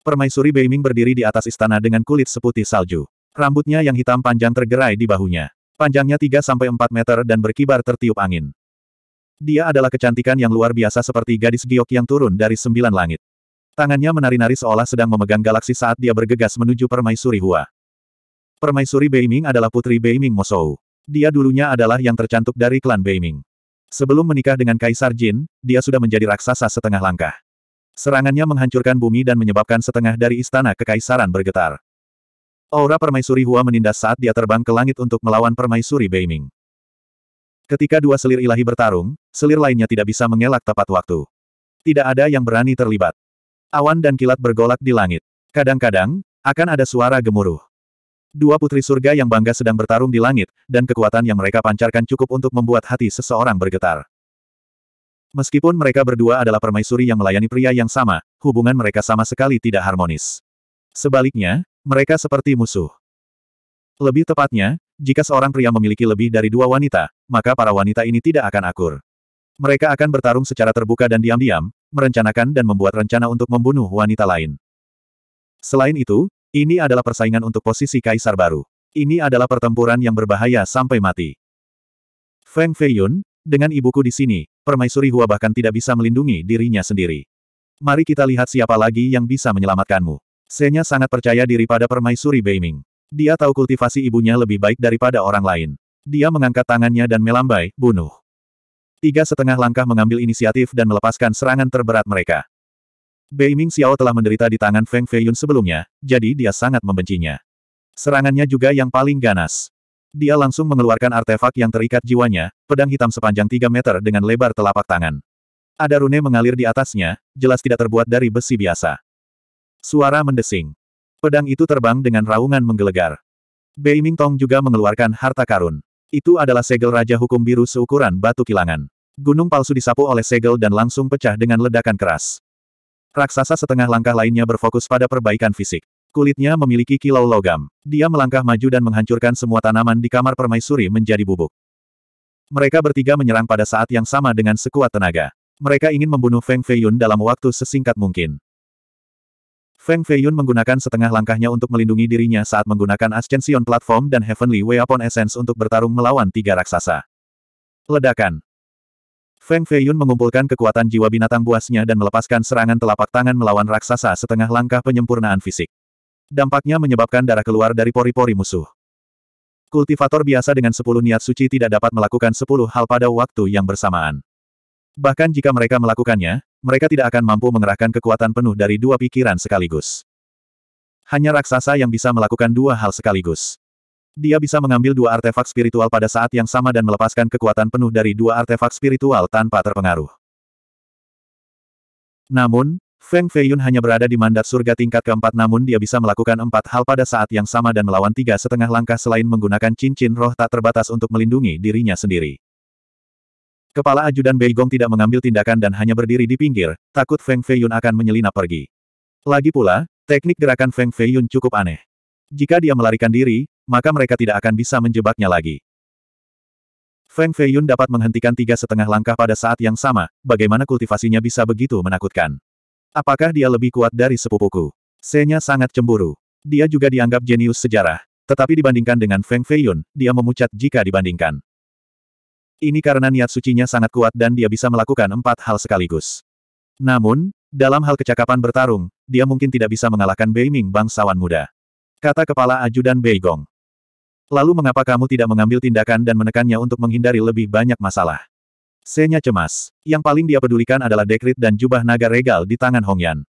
Permaisuri Beiming berdiri di atas istana dengan kulit seputih salju. Rambutnya yang hitam panjang tergerai di bahunya. Panjangnya 3-4 meter dan berkibar tertiup angin. Dia adalah kecantikan yang luar biasa seperti gadis giok yang turun dari sembilan langit. Tangannya menari-nari seolah sedang memegang galaksi saat dia bergegas menuju Permaisuri Hua. Permaisuri Beiming adalah putri Beiming Mosou. Dia dulunya adalah yang tercantik dari klan Beiming. Sebelum menikah dengan Kaisar Jin, dia sudah menjadi raksasa setengah langkah. Serangannya menghancurkan bumi dan menyebabkan setengah dari istana kekaisaran bergetar. Aura Permaisuri Hua menindas saat dia terbang ke langit untuk melawan Permaisuri Beiming. Ketika dua selir ilahi bertarung, selir lainnya tidak bisa mengelak tepat waktu. Tidak ada yang berani terlibat. Awan dan kilat bergolak di langit. Kadang-kadang, akan ada suara gemuruh. Dua putri surga yang bangga sedang bertarung di langit, dan kekuatan yang mereka pancarkan cukup untuk membuat hati seseorang bergetar. Meskipun mereka berdua adalah permaisuri yang melayani pria yang sama, hubungan mereka sama sekali tidak harmonis. Sebaliknya, mereka seperti musuh. Lebih tepatnya, jika seorang pria memiliki lebih dari dua wanita, maka para wanita ini tidak akan akur. Mereka akan bertarung secara terbuka dan diam-diam, merencanakan dan membuat rencana untuk membunuh wanita lain. Selain itu, ini adalah persaingan untuk posisi kaisar baru. Ini adalah pertempuran yang berbahaya sampai mati. Feng Feiyun, dengan ibuku di sini, permaisuri Hua bahkan tidak bisa melindungi dirinya sendiri. Mari kita lihat siapa lagi yang bisa menyelamatkanmu. Senya sangat percaya diri pada permaisuri Beiming. Dia tahu kultivasi ibunya lebih baik daripada orang lain. Dia mengangkat tangannya dan melambai, bunuh. Tiga setengah langkah mengambil inisiatif dan melepaskan serangan terberat mereka. Beiming Xiao telah menderita di tangan Feng Feiyun sebelumnya, jadi dia sangat membencinya. Serangannya juga yang paling ganas. Dia langsung mengeluarkan artefak yang terikat jiwanya, pedang hitam sepanjang 3 meter dengan lebar telapak tangan. Ada rune mengalir di atasnya, jelas tidak terbuat dari besi biasa. Suara mendesing. Pedang itu terbang dengan raungan menggelegar. Bei Mingtong juga mengeluarkan harta karun. Itu adalah segel Raja Hukum Biru seukuran batu kilangan. Gunung palsu disapu oleh segel dan langsung pecah dengan ledakan keras. Raksasa setengah langkah lainnya berfokus pada perbaikan fisik. Kulitnya memiliki kilau logam. Dia melangkah maju dan menghancurkan semua tanaman di kamar permaisuri menjadi bubuk. Mereka bertiga menyerang pada saat yang sama dengan sekuat tenaga. Mereka ingin membunuh Feng Feiyun dalam waktu sesingkat mungkin. Feng Feiyun menggunakan setengah langkahnya untuk melindungi dirinya saat menggunakan Ascension Platform dan Heavenly Weapon Essence untuk bertarung melawan tiga raksasa. Ledakan Feng Feiyun mengumpulkan kekuatan jiwa binatang buasnya dan melepaskan serangan telapak tangan melawan raksasa setengah langkah penyempurnaan fisik. Dampaknya menyebabkan darah keluar dari pori-pori musuh. Kultivator biasa dengan sepuluh niat suci tidak dapat melakukan sepuluh hal pada waktu yang bersamaan. Bahkan jika mereka melakukannya, mereka tidak akan mampu mengerahkan kekuatan penuh dari dua pikiran sekaligus. Hanya raksasa yang bisa melakukan dua hal sekaligus. Dia bisa mengambil dua artefak spiritual pada saat yang sama dan melepaskan kekuatan penuh dari dua artefak spiritual tanpa terpengaruh. Namun, Feng Feiyun hanya berada di mandat surga tingkat keempat namun dia bisa melakukan empat hal pada saat yang sama dan melawan tiga setengah langkah selain menggunakan cincin roh tak terbatas untuk melindungi dirinya sendiri. Kepala ajudan Beigong tidak mengambil tindakan dan hanya berdiri di pinggir, takut Feng Feiyun akan menyelinap pergi. Lagi pula, teknik gerakan Feng Feiyun cukup aneh. Jika dia melarikan diri, maka mereka tidak akan bisa menjebaknya lagi. Feng Feiyun dapat menghentikan tiga setengah langkah pada saat yang sama, bagaimana kultivasinya bisa begitu menakutkan. Apakah dia lebih kuat dari sepupuku? Senya sangat cemburu. Dia juga dianggap jenius sejarah, tetapi dibandingkan dengan Feng Feiyun, dia memucat jika dibandingkan. Ini karena niat sucinya sangat kuat dan dia bisa melakukan empat hal sekaligus. Namun, dalam hal kecakapan bertarung, dia mungkin tidak bisa mengalahkan Beiming bangsawan muda. Kata kepala ajudan Beigong. Lalu mengapa kamu tidak mengambil tindakan dan menekannya untuk menghindari lebih banyak masalah? Senya cemas. Yang paling dia pedulikan adalah dekrit dan jubah naga regal di tangan Hongyan.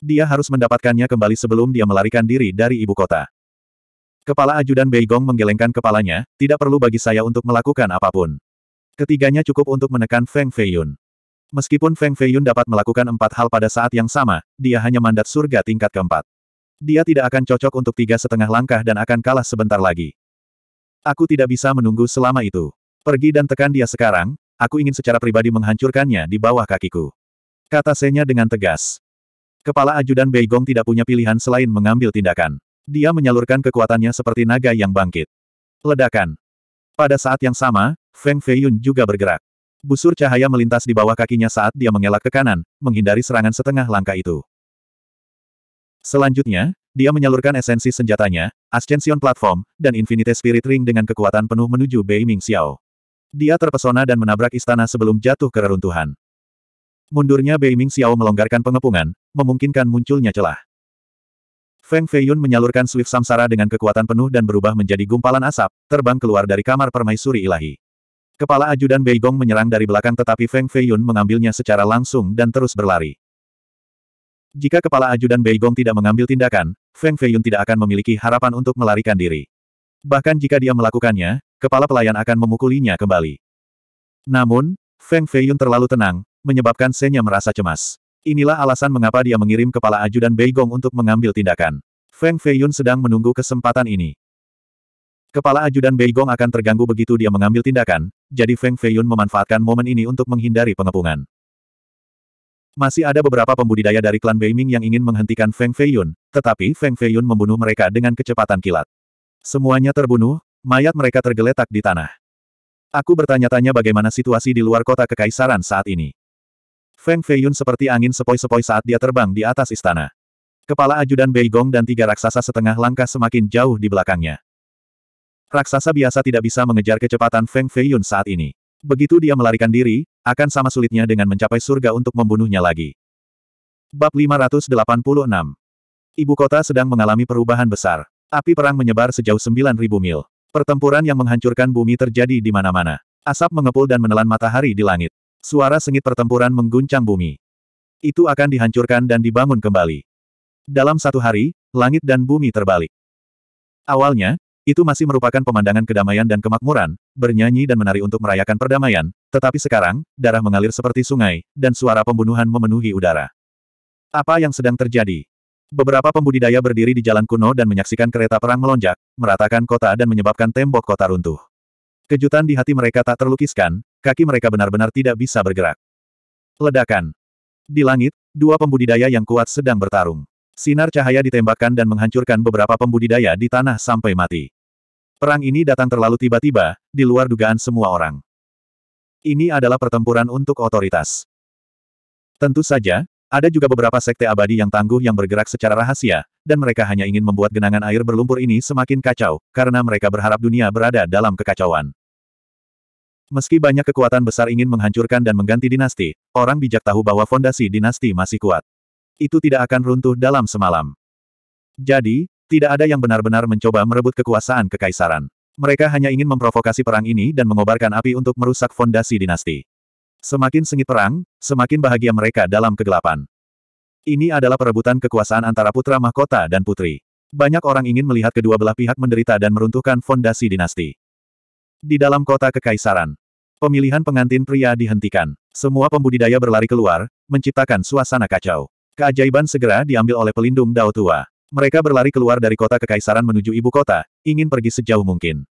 Dia harus mendapatkannya kembali sebelum dia melarikan diri dari ibu kota. Kepala ajudan Beigong menggelengkan kepalanya, tidak perlu bagi saya untuk melakukan apa pun. Ketiganya cukup untuk menekan Feng Feiyun. Meskipun Feng Feiyun dapat melakukan empat hal pada saat yang sama, dia hanya mandat surga tingkat keempat. Dia tidak akan cocok untuk tiga setengah langkah dan akan kalah sebentar lagi. Aku tidak bisa menunggu selama itu. Pergi dan tekan dia sekarang, aku ingin secara pribadi menghancurkannya di bawah kakiku. Kata Senya dengan tegas. Kepala ajudan Beigong tidak punya pilihan selain mengambil tindakan. Dia menyalurkan kekuatannya seperti naga yang bangkit. Ledakan. Pada saat yang sama, Feng Feiyun juga bergerak. Busur cahaya melintas di bawah kakinya saat dia mengelak ke kanan, menghindari serangan setengah langkah itu. Selanjutnya, dia menyalurkan esensi senjatanya, Ascension Platform, dan Infinite Spirit Ring dengan kekuatan penuh menuju Bei Ming Xiao. Dia terpesona dan menabrak istana sebelum jatuh ke reruntuhan. Mundurnya Bei Ming Xiao melonggarkan pengepungan, memungkinkan munculnya celah. Feng Feiyun menyalurkan Swift Samsara dengan kekuatan penuh dan berubah menjadi gumpalan asap, terbang keluar dari kamar permaisuri ilahi. Kepala ajudan Beigong menyerang dari belakang tetapi Feng Feiyun mengambilnya secara langsung dan terus berlari. Jika kepala ajudan Beigong tidak mengambil tindakan, Feng Feiyun tidak akan memiliki harapan untuk melarikan diri. Bahkan jika dia melakukannya, kepala pelayan akan memukulinya kembali. Namun, Feng Feiyun terlalu tenang, menyebabkan Senya merasa cemas. Inilah alasan mengapa dia mengirim kepala ajudan Beigong untuk mengambil tindakan. Feng Feiyun sedang menunggu kesempatan ini. Kepala ajudan Beigong akan terganggu begitu dia mengambil tindakan, jadi Feng Feiyun memanfaatkan momen ini untuk menghindari pengepungan. Masih ada beberapa pembudidaya dari klan Beiming yang ingin menghentikan Feng Feiyun, tetapi Feng Feiyun membunuh mereka dengan kecepatan kilat. Semuanya terbunuh, mayat mereka tergeletak di tanah. Aku bertanya-tanya bagaimana situasi di luar kota kekaisaran saat ini. Feng Feiyun seperti angin sepoi-sepoi saat dia terbang di atas istana. Kepala ajudan Beigong dan tiga raksasa setengah langkah semakin jauh di belakangnya. Raksasa biasa tidak bisa mengejar kecepatan Feng Feiyun saat ini. Begitu dia melarikan diri, akan sama sulitnya dengan mencapai surga untuk membunuhnya lagi. Bab 586 Ibu kota sedang mengalami perubahan besar. Api perang menyebar sejauh 9.000 mil. Pertempuran yang menghancurkan bumi terjadi di mana-mana. Asap mengepul dan menelan matahari di langit. Suara sengit pertempuran mengguncang bumi. Itu akan dihancurkan dan dibangun kembali. Dalam satu hari, langit dan bumi terbalik. Awalnya, itu masih merupakan pemandangan kedamaian dan kemakmuran, bernyanyi dan menari untuk merayakan perdamaian, tetapi sekarang, darah mengalir seperti sungai, dan suara pembunuhan memenuhi udara. Apa yang sedang terjadi? Beberapa pembudidaya berdiri di jalan kuno dan menyaksikan kereta perang melonjak, meratakan kota dan menyebabkan tembok kota runtuh. Kejutan di hati mereka tak terlukiskan, kaki mereka benar-benar tidak bisa bergerak. Ledakan. Di langit, dua pembudidaya yang kuat sedang bertarung. Sinar cahaya ditembakkan dan menghancurkan beberapa pembudidaya di tanah sampai mati. Perang ini datang terlalu tiba-tiba, di luar dugaan semua orang. Ini adalah pertempuran untuk otoritas. Tentu saja, ada juga beberapa sekte abadi yang tangguh yang bergerak secara rahasia, dan mereka hanya ingin membuat genangan air berlumpur ini semakin kacau, karena mereka berharap dunia berada dalam kekacauan. Meski banyak kekuatan besar ingin menghancurkan dan mengganti dinasti, orang bijak tahu bahwa fondasi dinasti masih kuat. Itu tidak akan runtuh dalam semalam. Jadi, tidak ada yang benar-benar mencoba merebut kekuasaan kekaisaran. Mereka hanya ingin memprovokasi perang ini dan mengobarkan api untuk merusak fondasi dinasti. Semakin sengit perang, semakin bahagia mereka dalam kegelapan. Ini adalah perebutan kekuasaan antara putra mahkota dan putri. Banyak orang ingin melihat kedua belah pihak menderita dan meruntuhkan fondasi dinasti. Di dalam kota kekaisaran, pemilihan pengantin pria dihentikan. Semua pembudidaya berlari keluar, menciptakan suasana kacau. Keajaiban segera diambil oleh pelindung Dao Tua. Mereka berlari keluar dari kota kekaisaran menuju ibu kota, ingin pergi sejauh mungkin.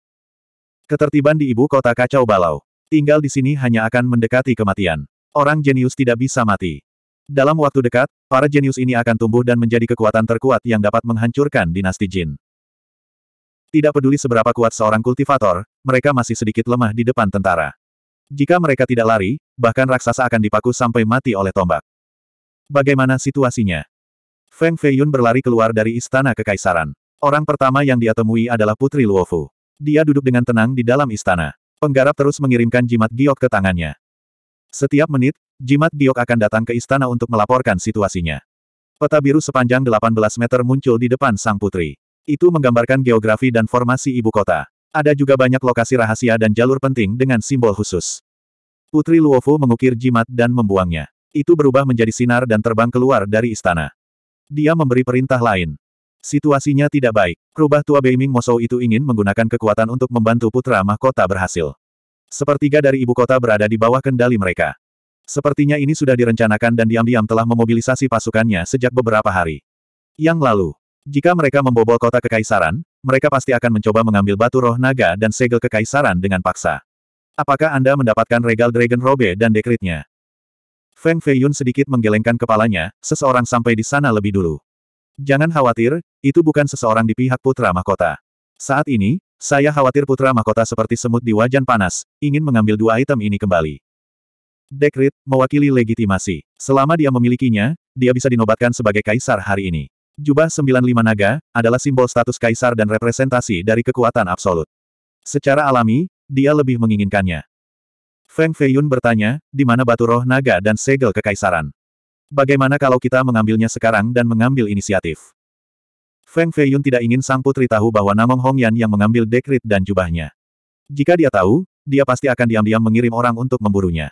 Ketertiban di ibu kota kacau balau. Tinggal di sini hanya akan mendekati kematian. Orang jenius tidak bisa mati. Dalam waktu dekat, para jenius ini akan tumbuh dan menjadi kekuatan terkuat yang dapat menghancurkan dinasti Jin. Tidak peduli seberapa kuat seorang kultivator, mereka masih sedikit lemah di depan tentara. Jika mereka tidak lari, bahkan raksasa akan dipaku sampai mati oleh tombak. Bagaimana situasinya? Feng Feiyun berlari keluar dari istana kekaisaran. Orang pertama yang dia temui adalah Putri Luofu. Dia duduk dengan tenang di dalam istana. Penggarap terus mengirimkan jimat giok ke tangannya. Setiap menit, jimat giok akan datang ke istana untuk melaporkan situasinya. Peta biru sepanjang 18 meter muncul di depan sang putri. Itu menggambarkan geografi dan formasi ibu kota. Ada juga banyak lokasi rahasia dan jalur penting dengan simbol khusus. Putri Luofu mengukir jimat dan membuangnya. Itu berubah menjadi sinar dan terbang keluar dari istana. Dia memberi perintah lain. Situasinya tidak baik. Rubah tua Beiming Mosou itu ingin menggunakan kekuatan untuk membantu putra mahkota berhasil. Sepertiga dari ibu kota berada di bawah kendali mereka. Sepertinya ini sudah direncanakan dan diam-diam telah memobilisasi pasukannya sejak beberapa hari. Yang lalu, jika mereka membobol kota kekaisaran, mereka pasti akan mencoba mengambil batu roh naga dan segel kekaisaran dengan paksa. Apakah Anda mendapatkan regal Dragon Robe dan dekritnya? Feng Feiyun sedikit menggelengkan kepalanya, seseorang sampai di sana lebih dulu. Jangan khawatir, itu bukan seseorang di pihak putra mahkota. Saat ini, saya khawatir putra mahkota seperti semut di wajan panas, ingin mengambil dua item ini kembali. Dekrit, mewakili legitimasi. Selama dia memilikinya, dia bisa dinobatkan sebagai kaisar hari ini. Jubah 95 naga, adalah simbol status kaisar dan representasi dari kekuatan absolut. Secara alami, dia lebih menginginkannya. Feng Feiyun bertanya, di mana batu roh naga dan segel kekaisaran? Bagaimana kalau kita mengambilnya sekarang dan mengambil inisiatif? Feng Feiyun tidak ingin sang putri tahu bahwa Namong Hongyan yang mengambil dekrit dan jubahnya. Jika dia tahu, dia pasti akan diam-diam mengirim orang untuk memburunya.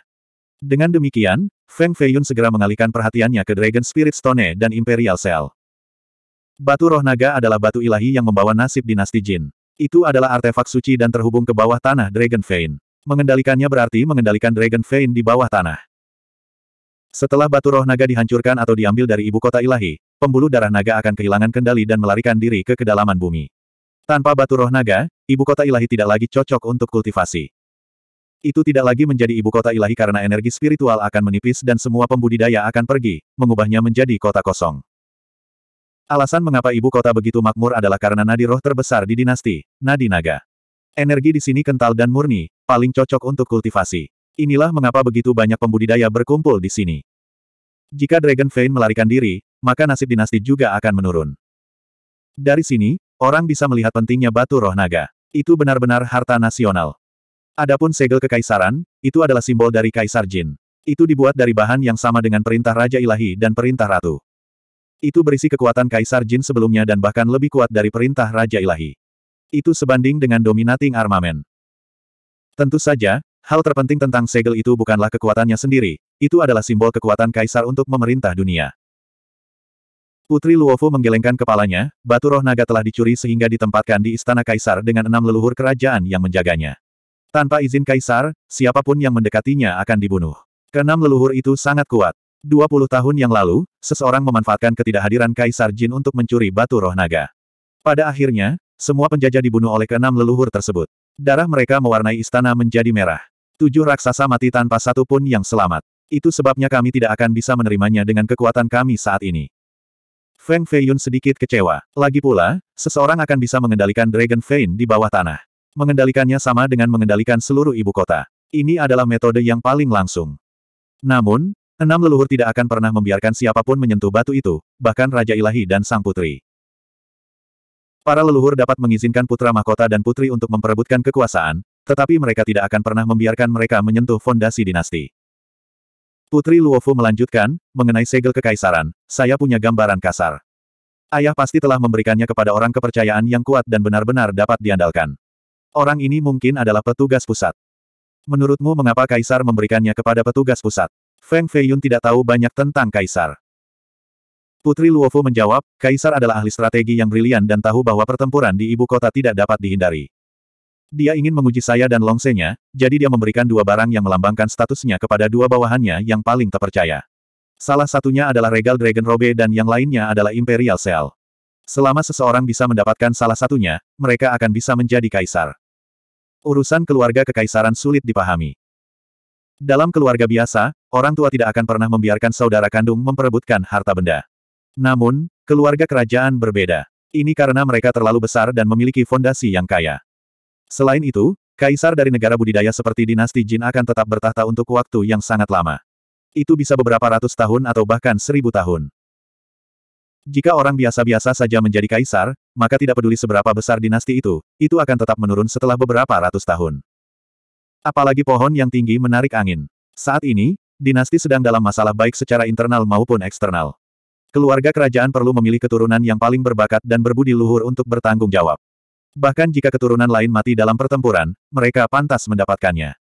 Dengan demikian, Feng Feiyun segera mengalihkan perhatiannya ke Dragon Spirit Stone dan Imperial Cell. Batu roh naga adalah batu ilahi yang membawa nasib dinasti Jin. Itu adalah artefak suci dan terhubung ke bawah tanah Dragon Vein. Mengendalikannya berarti mengendalikan Dragon Vein di bawah tanah. Setelah batu roh naga dihancurkan atau diambil dari ibu kota ilahi, pembuluh darah naga akan kehilangan kendali dan melarikan diri ke kedalaman bumi. Tanpa batu roh naga, ibu kota ilahi tidak lagi cocok untuk kultivasi. Itu tidak lagi menjadi ibu kota ilahi karena energi spiritual akan menipis dan semua pembudidaya akan pergi, mengubahnya menjadi kota kosong. Alasan mengapa ibu kota begitu makmur adalah karena nadi roh terbesar di dinasti, nadi naga. Energi di sini kental dan murni, paling cocok untuk kultivasi. Inilah mengapa begitu banyak pembudidaya berkumpul di sini. Jika Dragon Vein melarikan diri, maka nasib dinasti juga akan menurun. Dari sini, orang bisa melihat pentingnya batu roh naga. Itu benar-benar harta nasional. Adapun segel kekaisaran, itu adalah simbol dari Kaisar Jin. Itu dibuat dari bahan yang sama dengan perintah Raja Ilahi dan perintah Ratu. Itu berisi kekuatan Kaisar Jin sebelumnya dan bahkan lebih kuat dari perintah Raja Ilahi. Itu sebanding dengan dominating armamen. Tentu saja, hal terpenting tentang segel itu bukanlah kekuatannya sendiri, itu adalah simbol kekuatan Kaisar untuk memerintah dunia. Putri Luofu menggelengkan kepalanya, batu roh naga telah dicuri sehingga ditempatkan di istana Kaisar dengan enam leluhur kerajaan yang menjaganya. Tanpa izin Kaisar, siapa pun yang mendekatinya akan dibunuh. Keenam leluhur itu sangat kuat. 20 tahun yang lalu, seseorang memanfaatkan ketidakhadiran Kaisar Jin untuk mencuri batu roh naga. Pada akhirnya, semua penjajah dibunuh oleh keenam leluhur tersebut. Darah mereka mewarnai istana menjadi merah. Tujuh raksasa mati tanpa satu pun yang selamat. Itu sebabnya kami tidak akan bisa menerimanya dengan kekuatan kami saat ini. Feng Feiyun sedikit kecewa. Lagi pula, seseorang akan bisa mengendalikan Dragon Vein di bawah tanah. Mengendalikannya sama dengan mengendalikan seluruh ibu kota. Ini adalah metode yang paling langsung. Namun, enam leluhur tidak akan pernah membiarkan siapa pun menyentuh batu itu, bahkan Raja Ilahi dan Sang Putri. Para leluhur dapat mengizinkan putra mahkota dan putri untuk memperebutkan kekuasaan, tetapi mereka tidak akan pernah membiarkan mereka menyentuh fondasi dinasti. Putri Luofu melanjutkan, mengenai segel kekaisaran, saya punya gambaran kasar. Ayah pasti telah memberikannya kepada orang kepercayaan yang kuat dan benar-benar dapat diandalkan. Orang ini mungkin adalah petugas pusat. Menurutmu mengapa Kaisar memberikannya kepada petugas pusat? Feng Feiyun tidak tahu banyak tentang Kaisar. Putri Luofu menjawab, Kaisar adalah ahli strategi yang brilian dan tahu bahwa pertempuran di ibu kota tidak dapat dihindari. Dia ingin menguji saya dan longsenya, jadi dia memberikan dua barang yang melambangkan statusnya kepada dua bawahannya yang paling terpercaya. Salah satunya adalah Regal Dragon Robe dan yang lainnya adalah Imperial Cell. Selama seseorang bisa mendapatkan salah satunya, mereka akan bisa menjadi kaisar. Urusan keluarga kekaisaran sulit dipahami. Dalam keluarga biasa, orang tua tidak akan pernah membiarkan saudara kandung memperebutkan harta benda. Namun, keluarga kerajaan berbeda. Ini karena mereka terlalu besar dan memiliki fondasi yang kaya. Selain itu, kaisar dari negara budidaya seperti dinasti Jin akan tetap bertahta untuk waktu yang sangat lama. Itu bisa beberapa ratus tahun atau bahkan seribu tahun. Jika orang biasa-biasa saja menjadi kaisar, maka tidak peduli seberapa besar dinasti itu, itu akan tetap menurun setelah beberapa ratus tahun. Apalagi pohon yang tinggi menarik angin. Saat ini, dinasti sedang dalam masalah baik secara internal maupun eksternal. Keluarga kerajaan perlu memilih keturunan yang paling berbakat dan berbudi luhur untuk bertanggung jawab. Bahkan jika keturunan lain mati dalam pertempuran, mereka pantas mendapatkannya.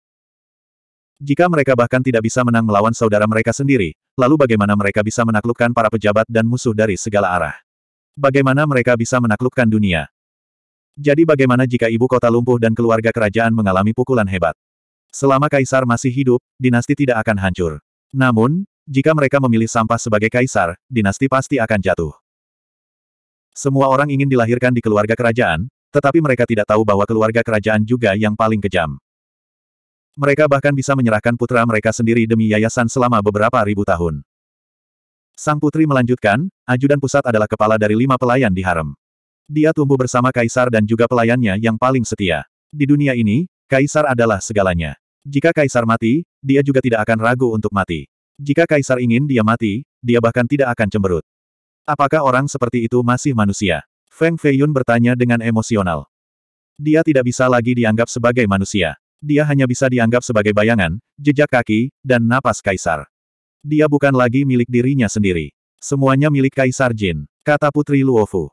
Jika mereka bahkan tidak bisa menang melawan saudara mereka sendiri, lalu bagaimana mereka bisa menaklukkan para pejabat dan musuh dari segala arah? Bagaimana mereka bisa menaklukkan dunia? Jadi bagaimana jika ibu kota lumpuh dan keluarga kerajaan mengalami pukulan hebat? Selama kaisar masih hidup, dinasti tidak akan hancur. Namun, jika mereka memilih sampah sebagai kaisar, dinasti pasti akan jatuh. Semua orang ingin dilahirkan di keluarga kerajaan, tetapi mereka tidak tahu bahwa keluarga kerajaan juga yang paling kejam. Mereka bahkan bisa menyerahkan putra mereka sendiri demi yayasan selama beberapa ribu tahun. Sang putri melanjutkan, ajudan pusat adalah kepala dari lima pelayan di harem. Dia tumbuh bersama kaisar dan juga pelayannya yang paling setia. Di dunia ini, kaisar adalah segalanya. Jika kaisar mati, dia juga tidak akan ragu untuk mati. Jika kaisar ingin dia mati, dia bahkan tidak akan cemberut. Apakah orang seperti itu masih manusia? Feng Feiyun bertanya dengan emosional. Dia tidak bisa lagi dianggap sebagai manusia. Dia hanya bisa dianggap sebagai bayangan, jejak kaki, dan napas kaisar. Dia bukan lagi milik dirinya sendiri. Semuanya milik Kaisar Jin, kata Putri Luofu.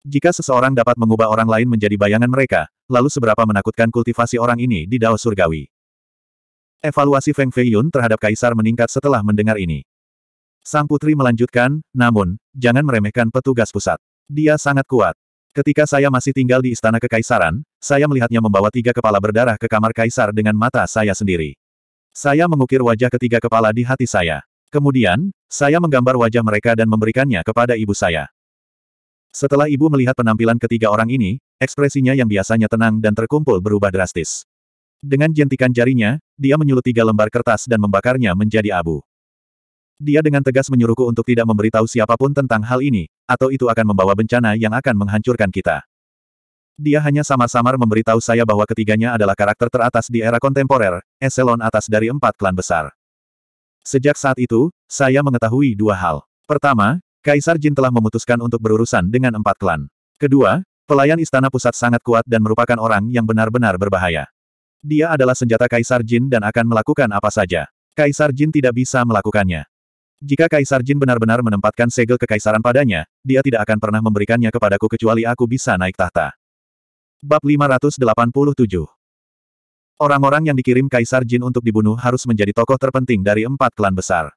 Jika seseorang dapat mengubah orang lain menjadi bayangan mereka, lalu seberapa menakutkan kultivasi orang ini di Dao Surgawi. Evaluasi Feng Feiyun terhadap Kaisar meningkat setelah mendengar ini. Sang putri melanjutkan, namun, jangan meremehkan petugas pusat. Dia sangat kuat. Ketika saya masih tinggal di Istana Kekaisaran, saya melihatnya membawa tiga kepala berdarah ke kamar kaisar dengan mata saya sendiri. Saya mengukir wajah ketiga kepala di hati saya. Kemudian, saya menggambar wajah mereka dan memberikannya kepada ibu saya. Setelah ibu melihat penampilan ketiga orang ini, ekspresinya yang biasanya tenang dan terkumpul berubah drastis. Dengan jentikan jarinya, dia menyulut tiga lembar kertas dan membakarnya menjadi abu. Dia dengan tegas menyuruhku untuk tidak memberitahu siapa pun tentang hal ini, atau itu akan membawa bencana yang akan menghancurkan kita. Dia hanya samar-samar memberitahu saya bahwa ketiganya adalah karakter teratas di era kontemporer, eselon atas dari empat klan besar. Sejak saat itu, saya mengetahui dua hal. Pertama, Kaisar Jin telah memutuskan untuk berurusan dengan empat klan. Kedua, pelayan istana pusat sangat kuat dan merupakan orang yang benar-benar berbahaya. Dia adalah senjata Kaisar Jin dan akan melakukan apa saja. Kaisar Jin tidak bisa melakukannya. Jika Kaisar Jin benar-benar menempatkan segel kekaisaran padanya, dia tidak akan pernah memberikannya kepadaku kecuali aku bisa naik tahta. Bab 587 Orang-orang yang dikirim Kaisar Jin untuk dibunuh harus menjadi tokoh terpenting dari empat klan besar.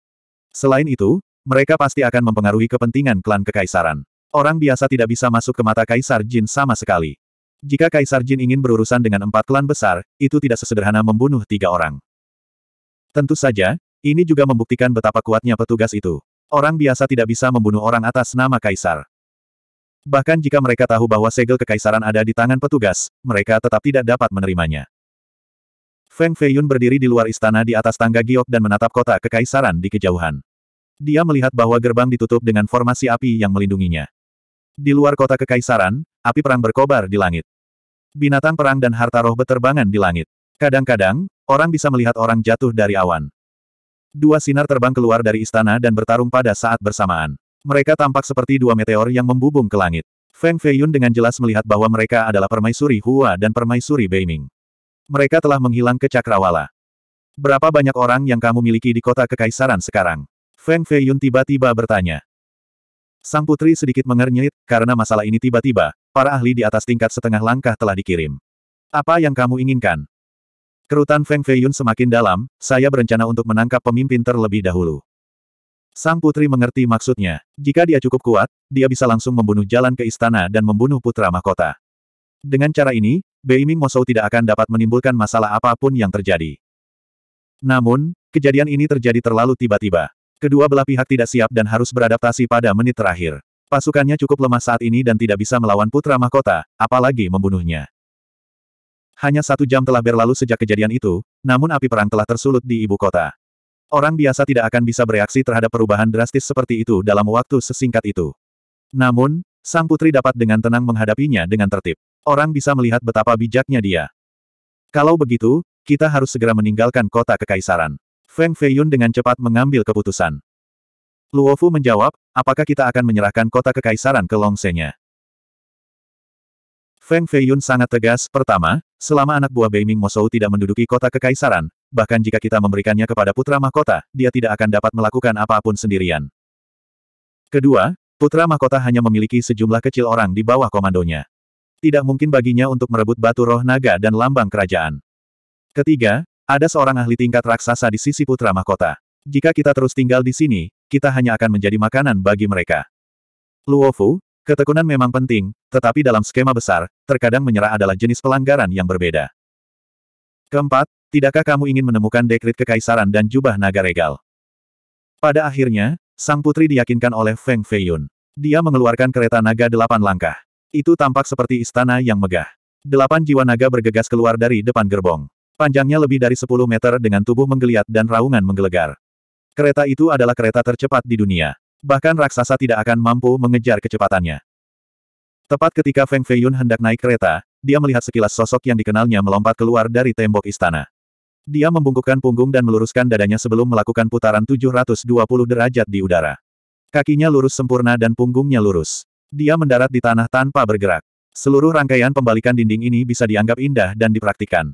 Selain itu, mereka pasti akan mempengaruhi kepentingan klan kekaisaran. Orang biasa tidak bisa masuk ke mata Kaisar Jin sama sekali. Jika Kaisar Jin ingin berurusan dengan empat klan besar, itu tidak sesederhana membunuh tiga orang. Tentu saja, ini juga membuktikan betapa kuatnya petugas itu. Orang biasa tidak bisa membunuh orang atas nama kaisar. Bahkan jika mereka tahu bahwa segel kekaisaran ada di tangan petugas, mereka tetap tidak dapat menerimanya. Feng Feiyun berdiri di luar istana di atas tangga giok dan menatap kota kekaisaran di kejauhan. Dia melihat bahwa gerbang ditutup dengan formasi api yang melindunginya. Di luar kota kekaisaran, api perang berkobar di langit. Binatang perang dan harta roh beterbangan di langit. Kadang-kadang, orang bisa melihat orang jatuh dari awan. Dua sinar terbang keluar dari istana dan bertarung pada saat bersamaan. Mereka tampak seperti dua meteor yang membubung ke langit. Feng Feiyun dengan jelas melihat bahwa mereka adalah permaisuri Hua dan permaisuri Beiming. Mereka telah menghilang ke Cakrawala. Berapa banyak orang yang kamu miliki di kota kekaisaran sekarang? Feng Feiyun tiba-tiba bertanya. Sang putri sedikit mengernyit, karena masalah ini tiba-tiba, para ahli di atas tingkat setengah langkah telah dikirim. Apa yang kamu inginkan? Kerutan Feng Feiyun semakin dalam, saya berencana untuk menangkap pemimpin terlebih dahulu. Sang putri mengerti maksudnya. Jika dia cukup kuat, dia bisa langsung membunuh jalan ke istana dan membunuh putra mahkota. Dengan cara ini, Beiming Mosou tidak akan dapat menimbulkan masalah apa pun yang terjadi. Namun, kejadian ini terjadi terlalu tiba-tiba. Kedua belah pihak tidak siap dan harus beradaptasi pada menit terakhir. Pasukannya cukup lemah saat ini dan tidak bisa melawan putra mahkota, apalagi membunuhnya. Hanya satu jam telah berlalu sejak kejadian itu, namun api perang telah tersulut di ibu kota. Orang biasa tidak akan bisa bereaksi terhadap perubahan drastis seperti itu dalam waktu sesingkat itu. Namun, sang putri dapat dengan tenang menghadapinya dengan tertib. Orang bisa melihat betapa bijaknya dia. Kalau begitu, kita harus segera meninggalkan kota kekaisaran. Feng Feiyun dengan cepat mengambil keputusan. Luofu menjawab, apakah kita akan menyerahkan kota kekaisaran ke Longsenya? Feng Feiyun sangat tegas. Pertama, selama anak buah Beiming Mosou tidak menduduki kota kekaisaran, bahkan jika kita memberikannya kepada putra mahkota, dia tidak akan dapat melakukan apa pun sendirian. Kedua, putra mahkota hanya memiliki sejumlah kecil orang di bawah komandonya. Tidak mungkin baginya untuk merebut batu roh naga dan lambang kerajaan. Ketiga, ada seorang ahli tingkat raksasa di sisi putra mahkota. Jika kita terus tinggal di sini, kita hanya akan menjadi makanan bagi mereka. Luofu, Ketekunan memang penting, tetapi dalam skema besar, terkadang menyerah adalah jenis pelanggaran yang berbeda. Keempat, tidakkah kamu ingin menemukan dekrit kekaisaran dan jubah naga regal? Pada akhirnya, sang putri diyakinkan oleh Feng Feiyun. Dia mengeluarkan kereta naga delapan langkah. Itu tampak seperti istana yang megah. Delapan jiwa naga bergegas keluar dari depan gerbong. Panjangnya lebih dari 10 meter dengan tubuh menggeliat dan raungan menggelegar. Kereta itu adalah kereta tercepat di dunia. Bahkan raksasa tidak akan mampu mengejar kecepatannya. Tepat ketika Feng Feiyun hendak naik kereta, dia melihat sekilas sosok yang dikenalnya melompat keluar dari tembok istana. Dia membungkukkan punggung dan meluruskan dadanya sebelum melakukan putaran 720 derajat di udara. Kakinya lurus sempurna dan punggungnya lurus. Dia mendarat di tanah tanpa bergerak. Seluruh rangkaian pembalikan dinding ini bisa dianggap indah dan dipraktikkan.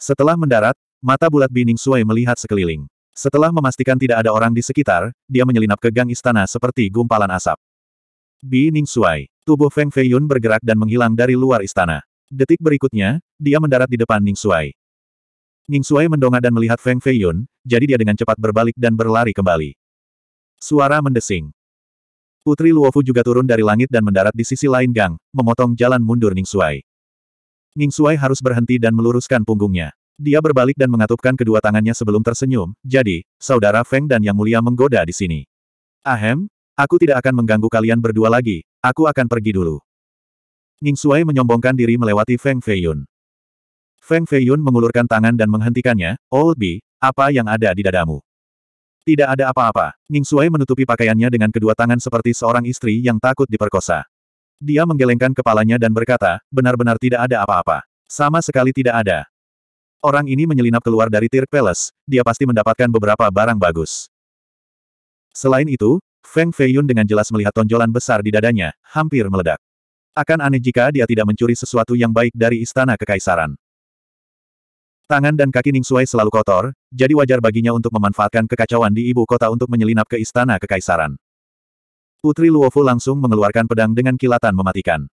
Setelah mendarat, mata bulat Bining Sui melihat sekeliling. Setelah memastikan tidak ada orang di sekitar, dia menyelinap ke gang istana seperti gumpalan asap. Bi Ning Suai. Tubuh Feng Feiyun bergerak dan menghilang dari luar istana. Detik berikutnya, dia mendarat di depan Ning Suai. Ning Suai mendongak dan melihat Feng Feiyun, jadi dia dengan cepat berbalik dan berlari kembali. Suara mendesing. Putri Luofu juga turun dari langit dan mendarat di sisi lain gang, memotong jalan mundur Ning Suai. Ning Suai harus berhenti dan meluruskan punggungnya. Dia berbalik dan mengatupkan kedua tangannya sebelum tersenyum. Jadi, saudara Feng dan Yang Mulia menggoda di sini. Ahem, aku tidak akan mengganggu kalian berdua lagi. Aku akan pergi dulu. Ning Shuai menyombongkan diri melewati Feng Feiyun. Feng Feiyun mengulurkan tangan dan menghentikannya. Old Bi, apa yang ada di dadamu? Tidak ada apa-apa. Ning Shuai menutupi pakaiannya dengan kedua tangan seperti seorang istri yang takut diperkosa. Dia menggelengkan kepalanya dan berkata, benar-benar tidak ada apa-apa. Sama sekali tidak ada. Orang ini menyelinap keluar dari Tir Palace, dia pasti mendapatkan beberapa barang bagus. Selain itu, Feng Feiyun dengan jelas melihat tonjolan besar di dadanya, hampir meledak. Akan aneh jika dia tidak mencuri sesuatu yang baik dari istana kekaisaran. Tangan dan kaki Ning Shuai selalu kotor, jadi wajar baginya untuk memanfaatkan kekacauan di ibu kota untuk menyelinap ke istana kekaisaran. Putri Luofu langsung mengeluarkan pedang dengan kilatan mematikan.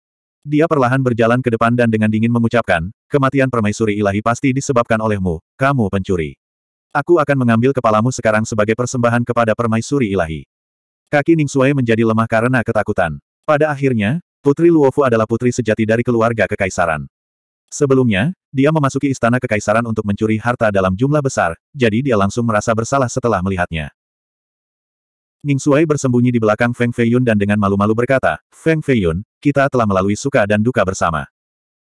Dia perlahan berjalan ke depan dan dengan dingin mengucapkan, kematian permaisuri ilahi pasti disebabkan olehmu, kamu pencuri. Aku akan mengambil kepalamu sekarang sebagai persembahan kepada permaisuri ilahi. Kaki Ning Shuai menjadi lemah karena ketakutan. Pada akhirnya, Putri Luofu adalah putri sejati dari keluarga kekaisaran. Sebelumnya, dia memasuki istana kekaisaran untuk mencuri harta dalam jumlah besar, jadi dia langsung merasa bersalah setelah melihatnya. Ning Shuai bersembunyi di belakang Feng Feiyun dan dengan malu-malu berkata, Feng Feiyun, kita telah melalui suka dan duka bersama.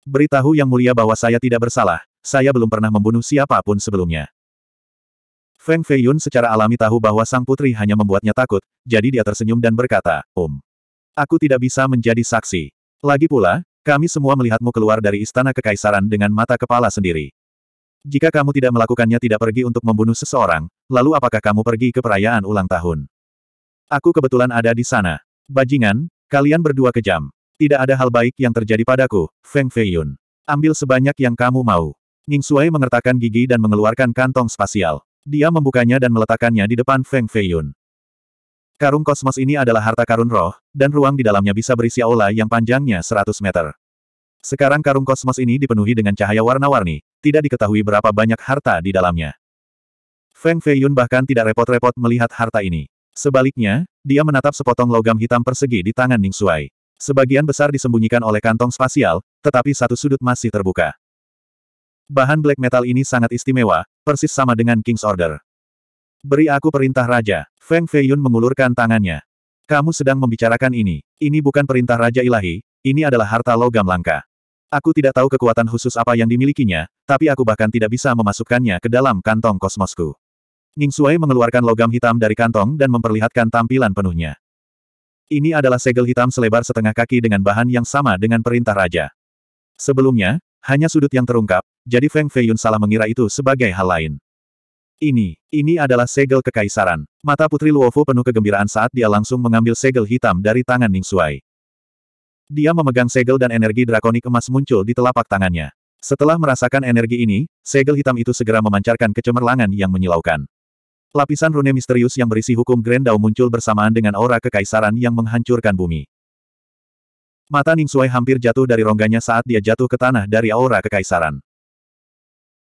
Beritahu Yang Mulia bahwa saya tidak bersalah, saya belum pernah membunuh siapa pun sebelumnya. Feng Feiyun secara alami tahu bahwa sang putri hanya membuatnya takut, jadi dia tersenyum dan berkata, Om. Aku tidak bisa menjadi saksi. Lagi pula, kami semua melihatmu keluar dari istana kekaisaran dengan mata kepala sendiri. Jika kamu tidak melakukannya tidak pergi untuk membunuh seseorang, lalu apakah kamu pergi ke perayaan ulang tahun? Aku kebetulan ada di sana. Bajingan, kalian berdua kejam. Tidak ada hal baik yang terjadi padaku, Feng Feiyun. Ambil sebanyak yang kamu mau. Ning Shuai mengertakkan gigi dan mengeluarkan kantong spasial. Dia membukanya dan meletakkannya di depan Feng Feiyun. Karung kosmos ini adalah harta karun roh, dan ruang di dalamnya bisa berisi aula yang panjangnya 100 meter. Sekarang karung kosmos ini dipenuhi dengan cahaya warna-warni, tidak diketahui berapa banyak harta di dalamnya. Feng Feiyun bahkan tidak repot-repot melihat harta ini. Sebaliknya, dia menatap sepotong logam hitam persegi di tangan Ning Shuai. Sebagian besar disembunyikan oleh kantong spasial, tetapi satu sudut masih terbuka. Bahan black metal ini sangat istimewa, persis sama dengan King's Order. Beri aku perintah raja. Feng Feiyun mengulurkan tangannya. Kamu sedang membicarakan ini. Ini bukan perintah raja ilahi, ini adalah harta logam langka. Aku tidak tahu kekuatan khusus apa yang dimilikinya, tapi aku bahkan tidak bisa memasukkannya ke dalam kantong kosmosku. Ning Shuai mengeluarkan logam hitam dari kantong dan memperlihatkan tampilan penuhnya. Ini adalah segel hitam selebar setengah kaki dengan bahan yang sama dengan perintah raja. Sebelumnya, hanya sudut yang terungkap, jadi Feng Feiyun salah mengira itu sebagai hal lain. Ini, ini adalah segel kekaisaran. Mata Putri Luofu penuh kegembiraan saat dia langsung mengambil segel hitam dari tangan Ning Shuai. Dia memegang segel dan energi drakonik emas muncul di telapak tangannya. Setelah merasakan energi ini, segel hitam itu segera memancarkan kecemerlangan yang menyilaukan. Lapisan rune misterius yang berisi hukum Grandau muncul bersamaan dengan aura kekaisaran yang menghancurkan bumi. Mata Ning Shuai hampir jatuh dari rongganya saat dia jatuh ke tanah dari aura kekaisaran.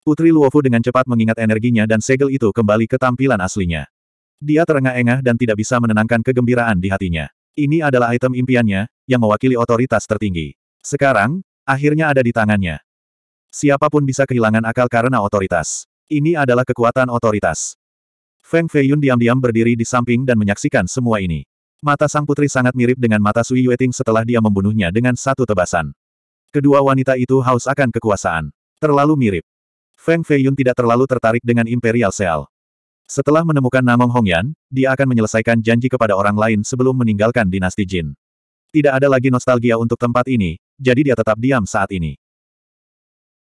Putri Luofu dengan cepat mengingat energinya dan segel itu kembali ke tampilan aslinya. Dia terengah-engah dan tidak bisa menenangkan kegembiraan di hatinya. Ini adalah item impiannya, yang mewakili otoritas tertinggi. Sekarang, akhirnya ada di tangannya. Siapa pun bisa kehilangan akal karena otoritas. Ini adalah kekuatan otoritas. Feng Feiyun diam-diam berdiri di samping dan menyaksikan semua ini. Mata sang putri sangat mirip dengan mata Sui Yueting setelah dia membunuhnya dengan satu tebasan. Kedua wanita itu haus akan kekuasaan. Terlalu mirip. Feng Feiyun tidak terlalu tertarik dengan Imperial Seal. Setelah menemukan Namong Hongyan, dia akan menyelesaikan janji kepada orang lain sebelum meninggalkan dinasti Jin. Tidak ada lagi nostalgia untuk tempat ini, jadi dia tetap diam saat ini.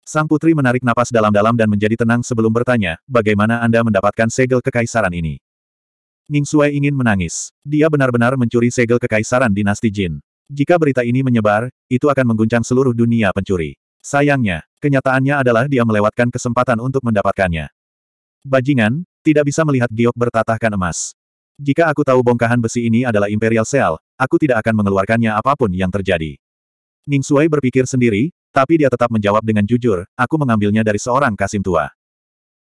Sang putri menarik napas dalam-dalam dan menjadi tenang sebelum bertanya, bagaimana Anda mendapatkan segel kekaisaran ini? Ning Shuai ingin menangis. Dia benar-benar mencuri segel kekaisaran dinasti Jin. Jika berita ini menyebar, itu akan mengguncang seluruh dunia pencuri. Sayangnya, kenyataannya adalah dia melewatkan kesempatan untuk mendapatkannya. Bajingan, tidak bisa melihat giok bertatahkan emas. Jika aku tahu bongkahan besi ini adalah Imperial Cell, aku tidak akan mengeluarkannya apa pun yang terjadi. Ning Shuai berpikir sendiri, tapi dia tetap menjawab dengan jujur, aku mengambilnya dari seorang Kasim tua.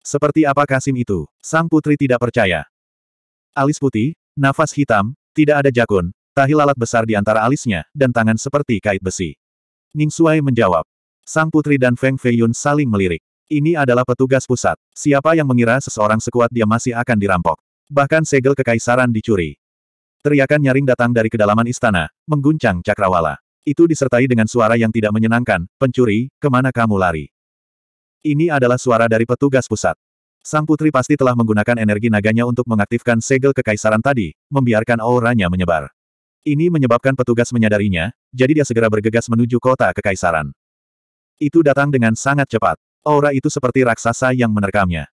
Seperti apa Kasim itu? Sang putri tidak percaya. Alis putih, nafas hitam, tidak ada jakun, tahi lalat besar di antara alisnya, dan tangan seperti kait besi. Ning Shuai menjawab, Sang putri dan Feng Feiyun saling melirik. Ini adalah petugas pusat. Siapa yang mengira seseorang sekuat dia masih akan dirampok. Bahkan segel kekaisaran dicuri. Teriakan nyaring datang dari kedalaman istana, mengguncang cakrawala. Itu disertai dengan suara yang tidak menyenangkan, pencuri, ke mana kamu lari? Ini adalah suara dari petugas pusat. Sang putri pasti telah menggunakan energi naganya untuk mengaktifkan segel kekaisaran tadi, membiarkan auranya menyebar. Ini menyebabkan petugas menyadarinya, jadi dia segera bergegas menuju kota kekaisaran. Itu datang dengan sangat cepat. Aura itu seperti raksasa yang menerkamnya.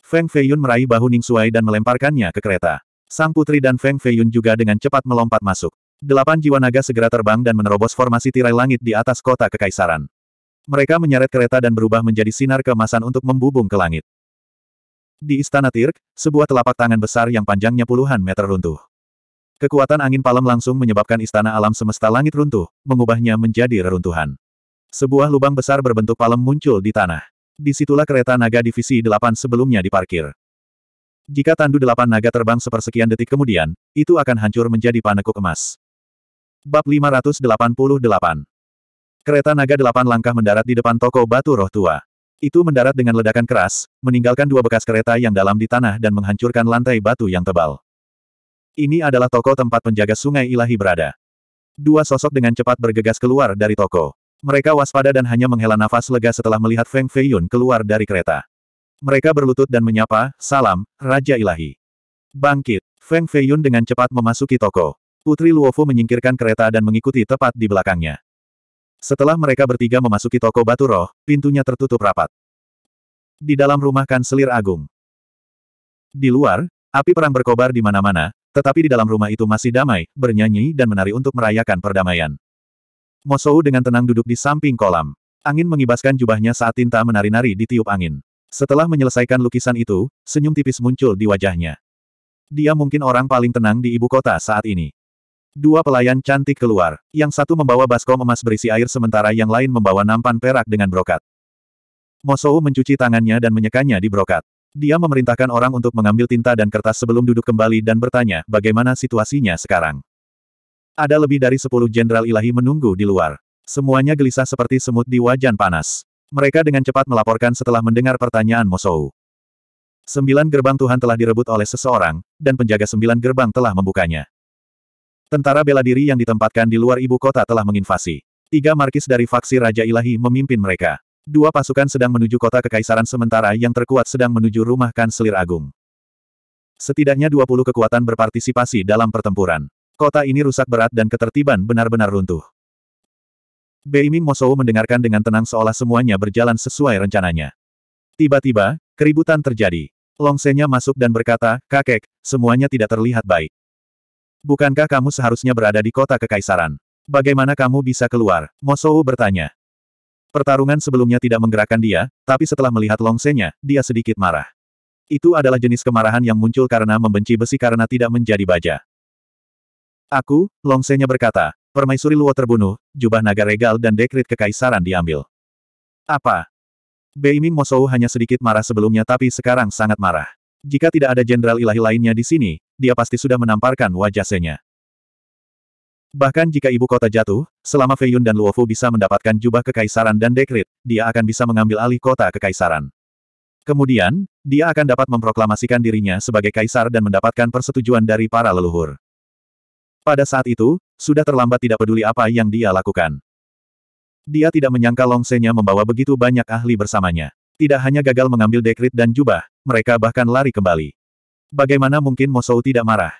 Feng Feiyun meraih bahu Ning Shuai dan melemparkannya ke kereta. Sang putri dan Feng Feiyun juga dengan cepat melompat masuk. Delapan jiwa naga segera terbang dan menerobos formasi tirai langit di atas kota kekaisaran. Mereka menyeret kereta dan berubah menjadi sinar keemasan untuk membubung ke langit. Di Istana Tirk, sebuah telapak tangan besar yang panjangnya puluhan meter runtuh. Kekuatan angin palem langsung menyebabkan istana alam semesta langit runtuh, mengubahnya menjadi reruntuhan. Sebuah lubang besar berbentuk palem muncul di tanah. Di situlah kereta naga divisi 8 sebelumnya diparkir. Jika tandu delapan naga terbang sepersekian detik kemudian, itu akan hancur menjadi panekuk emas. Bab 588 Kereta naga delapan langkah mendarat di depan toko batu roh tua. Itu mendarat dengan ledakan keras, meninggalkan dua bekas kereta yang dalam di tanah dan menghancurkan lantai batu yang tebal. Ini adalah toko tempat penjaga sungai ilahi berada. Dua sosok dengan cepat bergegas keluar dari toko. Mereka waspada dan hanya menghela nafas lega setelah melihat Feng Feiyun keluar dari kereta. Mereka berlutut dan menyapa, salam, Raja Ilahi. Bangkit. Feng Feiyun dengan cepat memasuki toko. Putri Luofu menyingkirkan kereta dan mengikuti tepat di belakangnya. Setelah mereka bertiga memasuki toko batu roh, pintunya tertutup rapat. Di dalam rumah kanselir agung. Di luar, api perang berkobar di mana-mana, tetapi di dalam rumah itu masih damai, bernyanyi dan menari untuk merayakan perdamaian. Mosou dengan tenang duduk di samping kolam. Angin mengibaskan jubahnya saat tinta menari-nari di tiup angin. Setelah menyelesaikan lukisan itu, senyum tipis muncul di wajahnya. Dia mungkin orang paling tenang di ibu kota saat ini. Dua pelayan cantik keluar. Yang satu membawa baskom emas berisi air sementara yang lain membawa nampan perak dengan brokat. Mosou mencuci tangannya dan menyekannya di brokat. Dia memerintahkan orang untuk mengambil tinta dan kertas sebelum duduk kembali dan bertanya bagaimana situasinya sekarang. Ada lebih dari sepuluh jenderal ilahi menunggu di luar. Semuanya gelisah seperti semut di wajan panas. Mereka dengan cepat melaporkan setelah mendengar pertanyaan Mosou. Sembilan gerbang Tuhan telah direbut oleh seseorang, dan penjaga sembilan gerbang telah membukanya. Tentara bela diri yang ditempatkan di luar ibu kota telah menginvasi. Tiga markis dari faksi Raja Ilahi memimpin mereka. Dua pasukan sedang menuju kota kekaisaran sementara yang terkuat sedang menuju rumah kanselir agung. Setidaknya 20 kekuatan berpartisipasi dalam pertempuran. Kota ini rusak berat dan ketertiban benar-benar runtuh. Beiming Mosou mendengarkan dengan tenang seolah semuanya berjalan sesuai rencananya. Tiba-tiba, keributan terjadi. Longsenya masuk dan berkata, kakek, semuanya tidak terlihat baik. Bukankah kamu seharusnya berada di kota kekaisaran? Bagaimana kamu bisa keluar? Mosou bertanya. Pertarungan sebelumnya tidak menggerakkan dia, tapi setelah melihat longsenya, dia sedikit marah. Itu adalah jenis kemarahan yang muncul karena membenci besi karena tidak menjadi baja. Aku, longsenya berkata, permaisuri Luo terbunuh, jubah naga regal dan dekrit kekaisaran diambil. Apa? Beiming Mosou hanya sedikit marah sebelumnya tapi sekarang sangat marah. Jika tidak ada jenderal ilahi lainnya di sini, dia pasti sudah menamparkan wajah Senya. Bahkan jika ibu kota jatuh, selama Fei Yun dan Luofu bisa mendapatkan jubah kekaisaran dan dekrit, dia akan bisa mengambil alih kota kekaisaran. Kemudian, dia akan dapat memproklamasikan dirinya sebagai kaisar dan mendapatkan persetujuan dari para leluhur. Pada saat itu, sudah terlambat tidak peduli apa yang dia lakukan. Dia tidak menyangka Longsenya membawa begitu banyak ahli bersamanya. Tidak hanya gagal mengambil dekrit dan jubah, mereka bahkan lari kembali. Bagaimana mungkin Mosou tidak marah?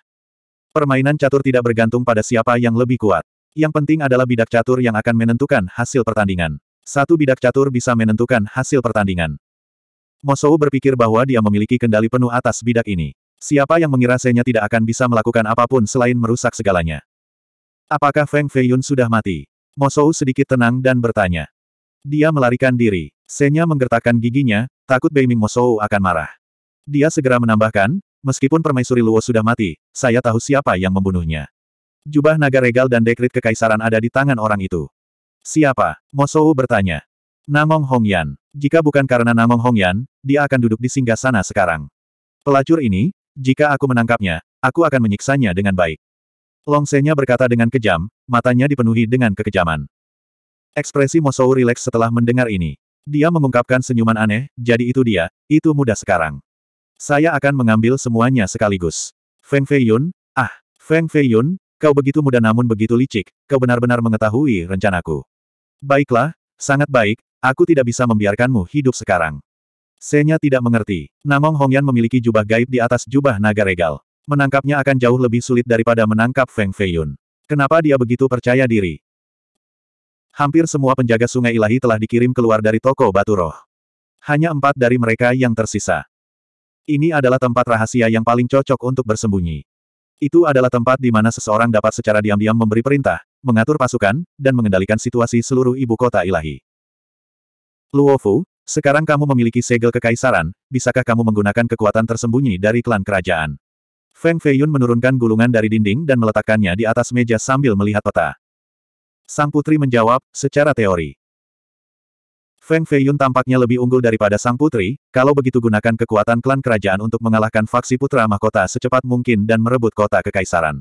Permainan catur tidak bergantung pada siapa yang lebih kuat. Yang penting adalah bidak catur yang akan menentukan hasil pertandingan. Satu bidak catur bisa menentukan hasil pertandingan. Mosou berpikir bahwa dia memiliki kendali penuh atas bidak ini. Siapa yang mengira Senya tidak akan bisa melakukan apa pun selain merusak segalanya? Apakah Feng Feiyun sudah mati? Mosou sedikit tenang dan bertanya. Dia melarikan diri. Senya menggertakkan giginya, takut Beiming Mosou akan marah. Dia segera menambahkan, Meskipun permaisuri Luo sudah mati, saya tahu siapa yang membunuhnya. Jubah naga regal dan dekrit kekaisaran ada di tangan orang itu. Siapa? Mosou bertanya. Namong Hongyan. Jika bukan karena Namong Hongyan, dia akan duduk di singgah sana sekarang. Pelacur ini, jika aku menangkapnya, aku akan menyiksanya dengan baik. Longsenya berkata dengan kejam, matanya dipenuhi dengan kekejaman. Ekspresi Mosou rileks setelah mendengar ini. Dia mengungkapkan senyuman aneh, jadi itu dia, itu mudah sekarang. Saya akan mengambil semuanya sekaligus. Feng Fei Yun, ah, Feng Fei Yun, kau begitu muda namun begitu licik, kau benar-benar mengetahui rencanaku. Baiklah, sangat baik, aku tidak bisa membiarkanmu hidup sekarang. Senya tidak mengerti. Namong Hongyan memiliki jubah gaib di atas jubah naga regal. Menangkapnya akan jauh lebih sulit daripada menangkap Feng Fei Yun. Kenapa dia begitu percaya diri? Hampir semua penjaga sungai ilahi telah dikirim keluar dari toko batu roh. Hanya empat dari mereka yang tersisa. Ini adalah tempat rahasia yang paling cocok untuk bersembunyi. Itu adalah tempat di mana seseorang dapat secara diam-diam memberi perintah, mengatur pasukan, dan mengendalikan situasi seluruh ibu kota ilahi. Luofu, sekarang kamu memiliki segel kekaisaran, bisakah kamu menggunakan kekuatan tersembunyi dari klan kerajaan? Feng Feiyun menurunkan gulungan dari dinding dan meletakkannya di atas meja sambil melihat peta. Sang putri menjawab, secara teori. Feng Feiyun tampaknya lebih unggul daripada sang putri, kalau begitu gunakan kekuatan klan kerajaan untuk mengalahkan faksi putra mahkota secepat mungkin dan merebut kota kekaisaran.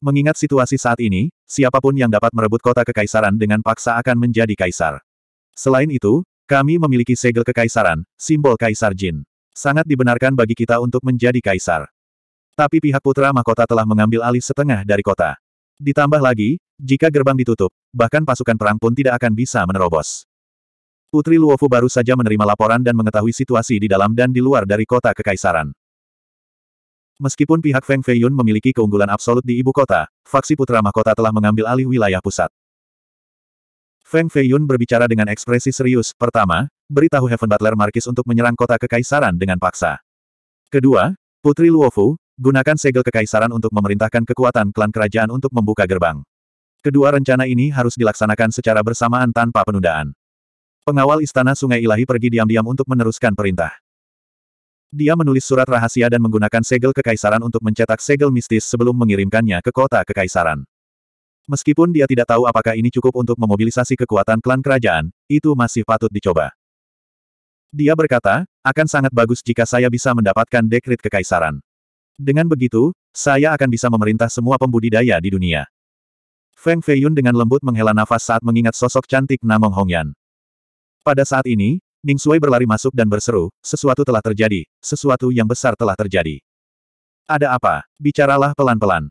Mengingat situasi saat ini, siapa pun yang dapat merebut kota kekaisaran dengan paksa akan menjadi kaisar. Selain itu, kami memiliki segel kekaisaran, simbol Kaisar Jin. Sangat dibenarkan bagi kita untuk menjadi kaisar. Tapi pihak putra mahkota telah mengambil alih setengah dari kota. Ditambah lagi, jika gerbang ditutup, bahkan pasukan perang pun tidak akan bisa menerobos. Putri Luofu baru saja menerima laporan dan mengetahui situasi di dalam dan di luar dari kota kekaisaran. Meskipun pihak Feng Feiyun memiliki keunggulan absolut di ibu kota, faksi putra mahkota telah mengambil alih wilayah pusat. Feng Feiyun berbicara dengan ekspresi serius. Pertama, beritahu Heaven Butler Markis untuk menyerang kota kekaisaran dengan paksa. Kedua, Putri Luofu, gunakan segel kekaisaran untuk memerintahkan kekuatan klan kerajaan untuk membuka gerbang. Kedua rencana ini harus dilaksanakan secara bersamaan tanpa penundaan. Pengawal Istana Sungai Ilahi pergi diam-diam untuk meneruskan perintah. Dia menulis surat rahasia dan menggunakan segel kekaisaran untuk mencetak segel mistis sebelum mengirimkannya ke kota kekaisaran. Meskipun dia tidak tahu apakah ini cukup untuk memobilisasi kekuatan klan kerajaan, itu masih patut dicoba. Dia berkata, akan sangat bagus jika saya bisa mendapatkan dekrit kekaisaran. Dengan begitu, saya akan bisa memerintah semua pembudidaya di dunia. Feng Feiyun dengan lembut menghela nafas saat mengingat sosok cantik Namong Hongyan. Pada saat ini, Ning Sui berlari masuk dan berseru, sesuatu telah terjadi, sesuatu yang besar telah terjadi. Ada apa? Bicaralah pelan-pelan.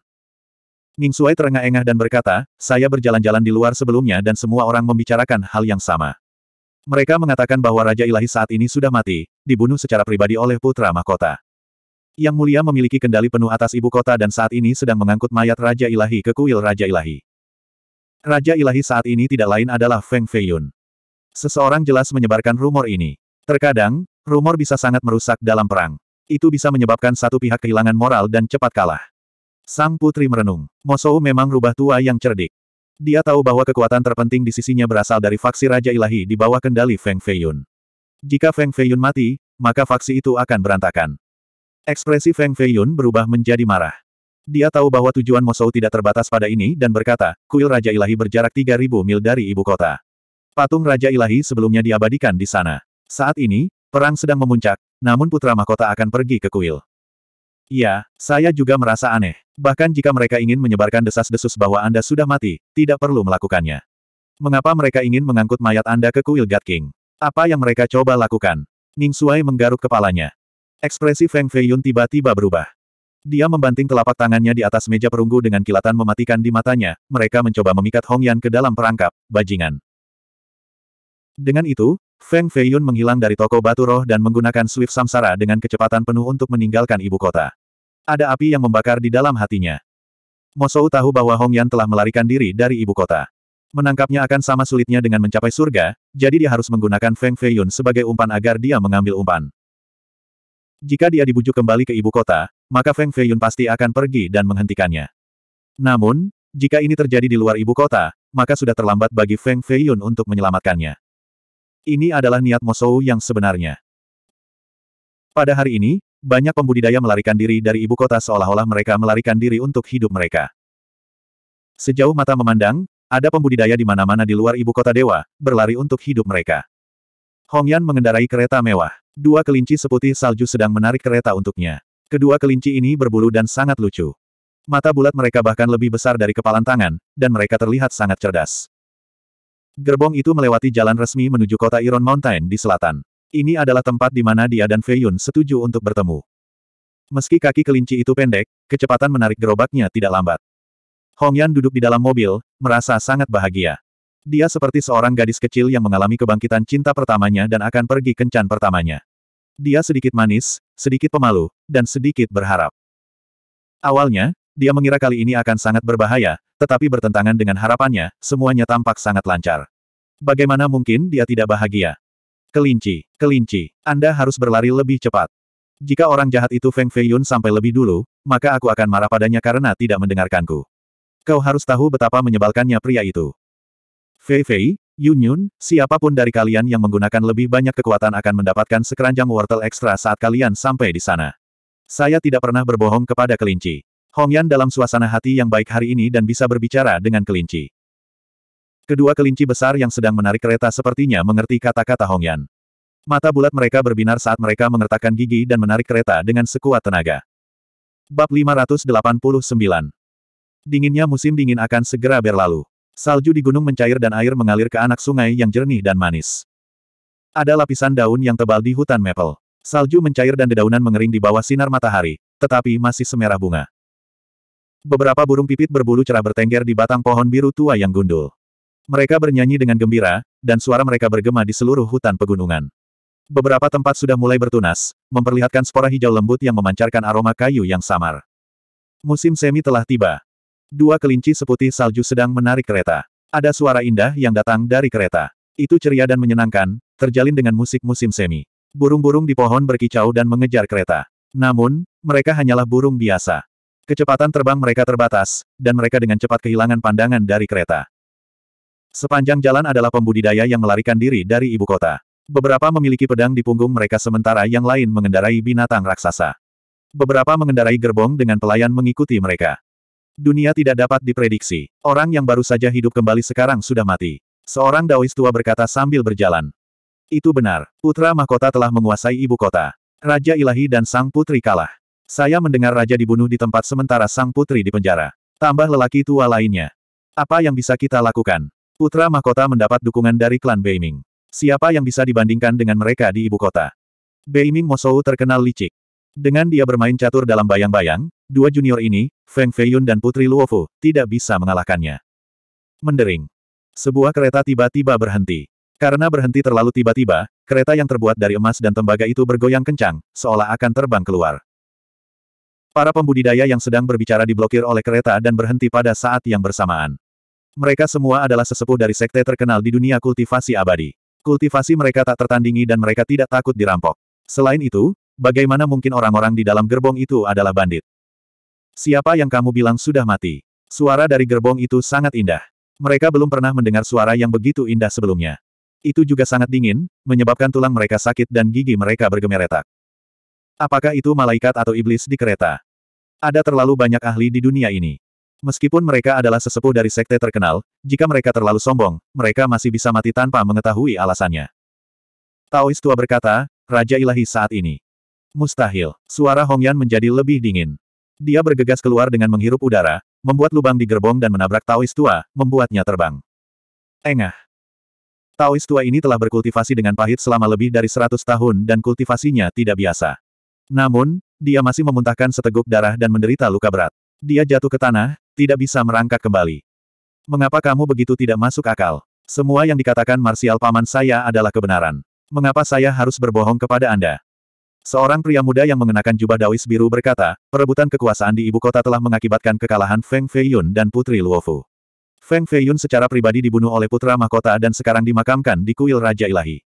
Ning Sui terengah-engah dan berkata, saya berjalan-jalan di luar sebelumnya dan semua orang membicarakan hal yang sama. Mereka mengatakan bahwa Raja Ilahi saat ini sudah mati, dibunuh secara pribadi oleh putra mahkota. Yang mulia memiliki kendali penuh atas ibu kota dan saat ini sedang mengangkut mayat Raja Ilahi ke kuil Raja Ilahi. Raja Ilahi saat ini tidak lain adalah Feng Feiyun. Seseorang jelas menyebarkan rumor ini. Terkadang, rumor bisa sangat merusak dalam perang. Itu bisa menyebabkan satu pihak kehilangan moral dan cepat kalah. Sang putri merenung. Mosou memang rubah tua yang cerdik. Dia tahu bahwa kekuatan terpenting di sisinya berasal dari faksi Raja Ilahi di bawah kendali Feng Feiyun. Jika Feng Feiyun mati, maka faksi itu akan berantakan. Ekspresi Feng Feiyun berubah menjadi marah. Dia tahu bahwa tujuan Mosou tidak terbatas pada ini dan berkata, kuil Raja Ilahi berjarak 3.000 mil dari ibu kota. Patung Raja Ilahi sebelumnya diabadikan di sana. Saat ini, perang sedang memuncak, namun putra mahkota akan pergi ke kuil. Iya, saya juga merasa aneh. Bahkan jika mereka ingin menyebarkan desas-desus bahwa Anda sudah mati, tidak perlu melakukannya. Mengapa mereka ingin mengangkut mayat Anda ke kuil God King? Apa yang mereka coba lakukan? Ning Suai menggaruk kepalanya. Ekspresi Feng Feiyun tiba-tiba berubah. Dia membanting telapak tangannya di atas meja perunggu dengan kilatan mematikan di matanya, mereka mencoba memikat Hong Yan ke dalam perangkap, bajingan. Dengan itu, Feng Feiyun menghilang dari toko batu roh dan menggunakan Swift Samsara dengan kecepatan penuh untuk meninggalkan ibu kota. Ada api yang membakar di dalam hatinya. Mosou tahu bahwa Hong Yan telah melarikan diri dari ibu kota. Menangkapnya akan sama sulitnya dengan mencapai surga, jadi dia harus menggunakan Feng Feiyun sebagai umpan agar dia mengambil umpan. Jika dia dibujuk kembali ke ibu kota, maka Feng Feiyun pasti akan pergi dan menghentikannya. Namun, jika ini terjadi di luar ibu kota, maka sudah terlambat bagi Feng Feiyun untuk menyelamatkannya. Ini adalah niat Mosou yang sebenarnya. Pada hari ini, banyak pembudidaya melarikan diri dari ibu kota seolah-olah mereka melarikan diri untuk hidup mereka. Sejauh mata memandang, ada pembudidaya di mana-mana di luar ibu kota dewa, berlari untuk hidup mereka. Hong Yan mengendarai kereta mewah. Dua kelinci seputih salju sedang menarik kereta untuknya. Kedua kelinci ini berbulu dan sangat lucu. Mata bulat mereka bahkan lebih besar dari kepalan tangan, dan mereka terlihat sangat cerdas. Gerbong itu melewati jalan resmi menuju kota Iron Mountain di selatan. Ini adalah tempat di mana dia dan Fei Yun setuju untuk bertemu. Meski kaki kelinci itu pendek, kecepatan menarik gerobaknya tidak lambat. Hong Yan duduk di dalam mobil, merasa sangat bahagia. Dia seperti seorang gadis kecil yang mengalami kebangkitan cinta pertamanya dan akan pergi kencan pertamanya. Dia sedikit manis, sedikit pemalu, dan sedikit berharap. Awalnya, dia mengira kali ini akan sangat berbahaya, tetapi bertentangan dengan harapannya, semuanya tampak sangat lancar. Bagaimana mungkin dia tidak bahagia? Kelinci, kelinci, Anda harus berlari lebih cepat. Jika orang jahat itu Feng Feiyun sampai lebih dulu, maka aku akan marah padanya karena tidak mendengarkanku. Kau harus tahu betapa menyebalkannya pria itu. Fei Fei, Yunyun, siapa pun dari kalian yang menggunakan lebih banyak kekuatan akan mendapatkan sekeranjang wortel ekstra saat kalian sampai di sana. Saya tidak pernah berbohong kepada kelinci. Hongyan dalam suasana hati yang baik hari ini dan bisa berbicara dengan kelinci. Kedua kelinci besar yang sedang menarik kereta sepertinya mengerti kata-kata Hongyan. Mata bulat mereka berbinar saat mereka mengertakkan gigi dan menarik kereta dengan sekuat tenaga. Bab 589 Dinginnya musim dingin akan segera berlalu. Salju di gunung mencair dan air mengalir ke anak sungai yang jernih dan manis. Ada lapisan daun yang tebal di hutan maple. Salju mencair dan dedaunan mengering di bawah sinar matahari, tetapi masih semerah bunga. Beberapa burung pipit berbulu cerah bertengger di batang pohon biru tua yang gundul. Mereka bernyanyi dengan gembira, dan suara mereka bergema di seluruh hutan pegunungan. Beberapa tempat sudah mulai bertunas, memperlihatkan spora hijau lembut yang memancarkan aroma kayu yang samar. Musim semi telah tiba. Dua kelinci seputih salju sedang menarik kereta. Ada suara indah yang datang dari kereta. Itu ceria dan menyenangkan, terjalin dengan musik musim semi. Burung-burung di pohon berkicau dan mengejar kereta. Namun, mereka hanyalah burung biasa. Kecepatan terbang mereka terbatas, dan mereka dengan cepat kehilangan pandangan dari kereta. Sepanjang jalan adalah pembudidaya yang melarikan diri dari ibu kota. Beberapa memiliki pedang di punggung mereka sementara yang lain mengendarai binatang raksasa. Beberapa mengendarai gerbong dengan pelayan mengikuti mereka. Dunia tidak dapat diprediksi. Orang yang baru saja hidup kembali sekarang sudah mati. Seorang Daois tua berkata sambil berjalan. Itu benar. Putra mahkota telah menguasai ibu kota. Raja ilahi dan sang putri kalah. Saya mendengar raja dibunuh di tempat sementara sang putri di penjara. Tambah lelaki tua lainnya. Apa yang bisa kita lakukan? Putra mahkota mendapat dukungan dari klan Beiming. Siapa yang bisa dibandingkan dengan mereka di ibu kota? Beiming Mosou terkenal licik. Dengan dia bermain catur dalam bayang-bayang, dua junior ini, Feng Feiyun dan Putri Luofu, tidak bisa mengalahkannya. Mendering. Sebuah kereta tiba-tiba berhenti. Karena berhenti terlalu tiba-tiba, kereta yang terbuat dari emas dan tembaga itu bergoyang kencang, seolah akan terbang keluar. Para pembudidaya yang sedang berbicara diblokir oleh kereta dan berhenti pada saat yang bersamaan. Mereka semua adalah sesepuh dari sekte terkenal di dunia kultivasi abadi. Kultivasi mereka tak tertandingi dan mereka tidak takut dirampok. Selain itu, Bagaimana mungkin orang-orang di dalam gerbong itu adalah bandit? Siapa yang kamu bilang sudah mati? Suara dari gerbong itu sangat indah. Mereka belum pernah mendengar suara yang begitu indah sebelumnya. Itu juga sangat dingin, menyebabkan tulang mereka sakit dan gigi mereka bergemeretak. Apakah itu malaikat atau iblis di kereta? Ada terlalu banyak ahli di dunia ini. Meskipun mereka adalah sesepuh dari sekte terkenal, jika mereka terlalu sombong, mereka masih bisa mati tanpa mengetahui alasannya. Taois tua berkata, Raja Ilahi saat ini. Mustahil. Suara Hongyan menjadi lebih dingin. Dia bergegas keluar dengan menghirup udara, membuat lubang di gerbong dan menabrak Taois tua, membuatnya terbang. Engah. Taois tua ini telah berkultivasi dengan pahit selama lebih dari seratus tahun dan kultivasinya tidak biasa. Namun, dia masih memuntahkan seteguk darah dan menderita luka berat. Dia jatuh ke tanah, tidak bisa merangkak kembali. Mengapa kamu begitu tidak masuk akal? Semua yang dikatakan marsial paman saya adalah kebenaran. Mengapa saya harus berbohong kepada Anda? Seorang pria muda yang mengenakan jubah dawis biru berkata, perebutan kekuasaan di ibu kota telah mengakibatkan kekalahan Feng Feiyun dan Putri Luofu. Feng Feiyun secara pribadi dibunuh oleh putra mahkota dan sekarang dimakamkan di kuil Raja Ilahi.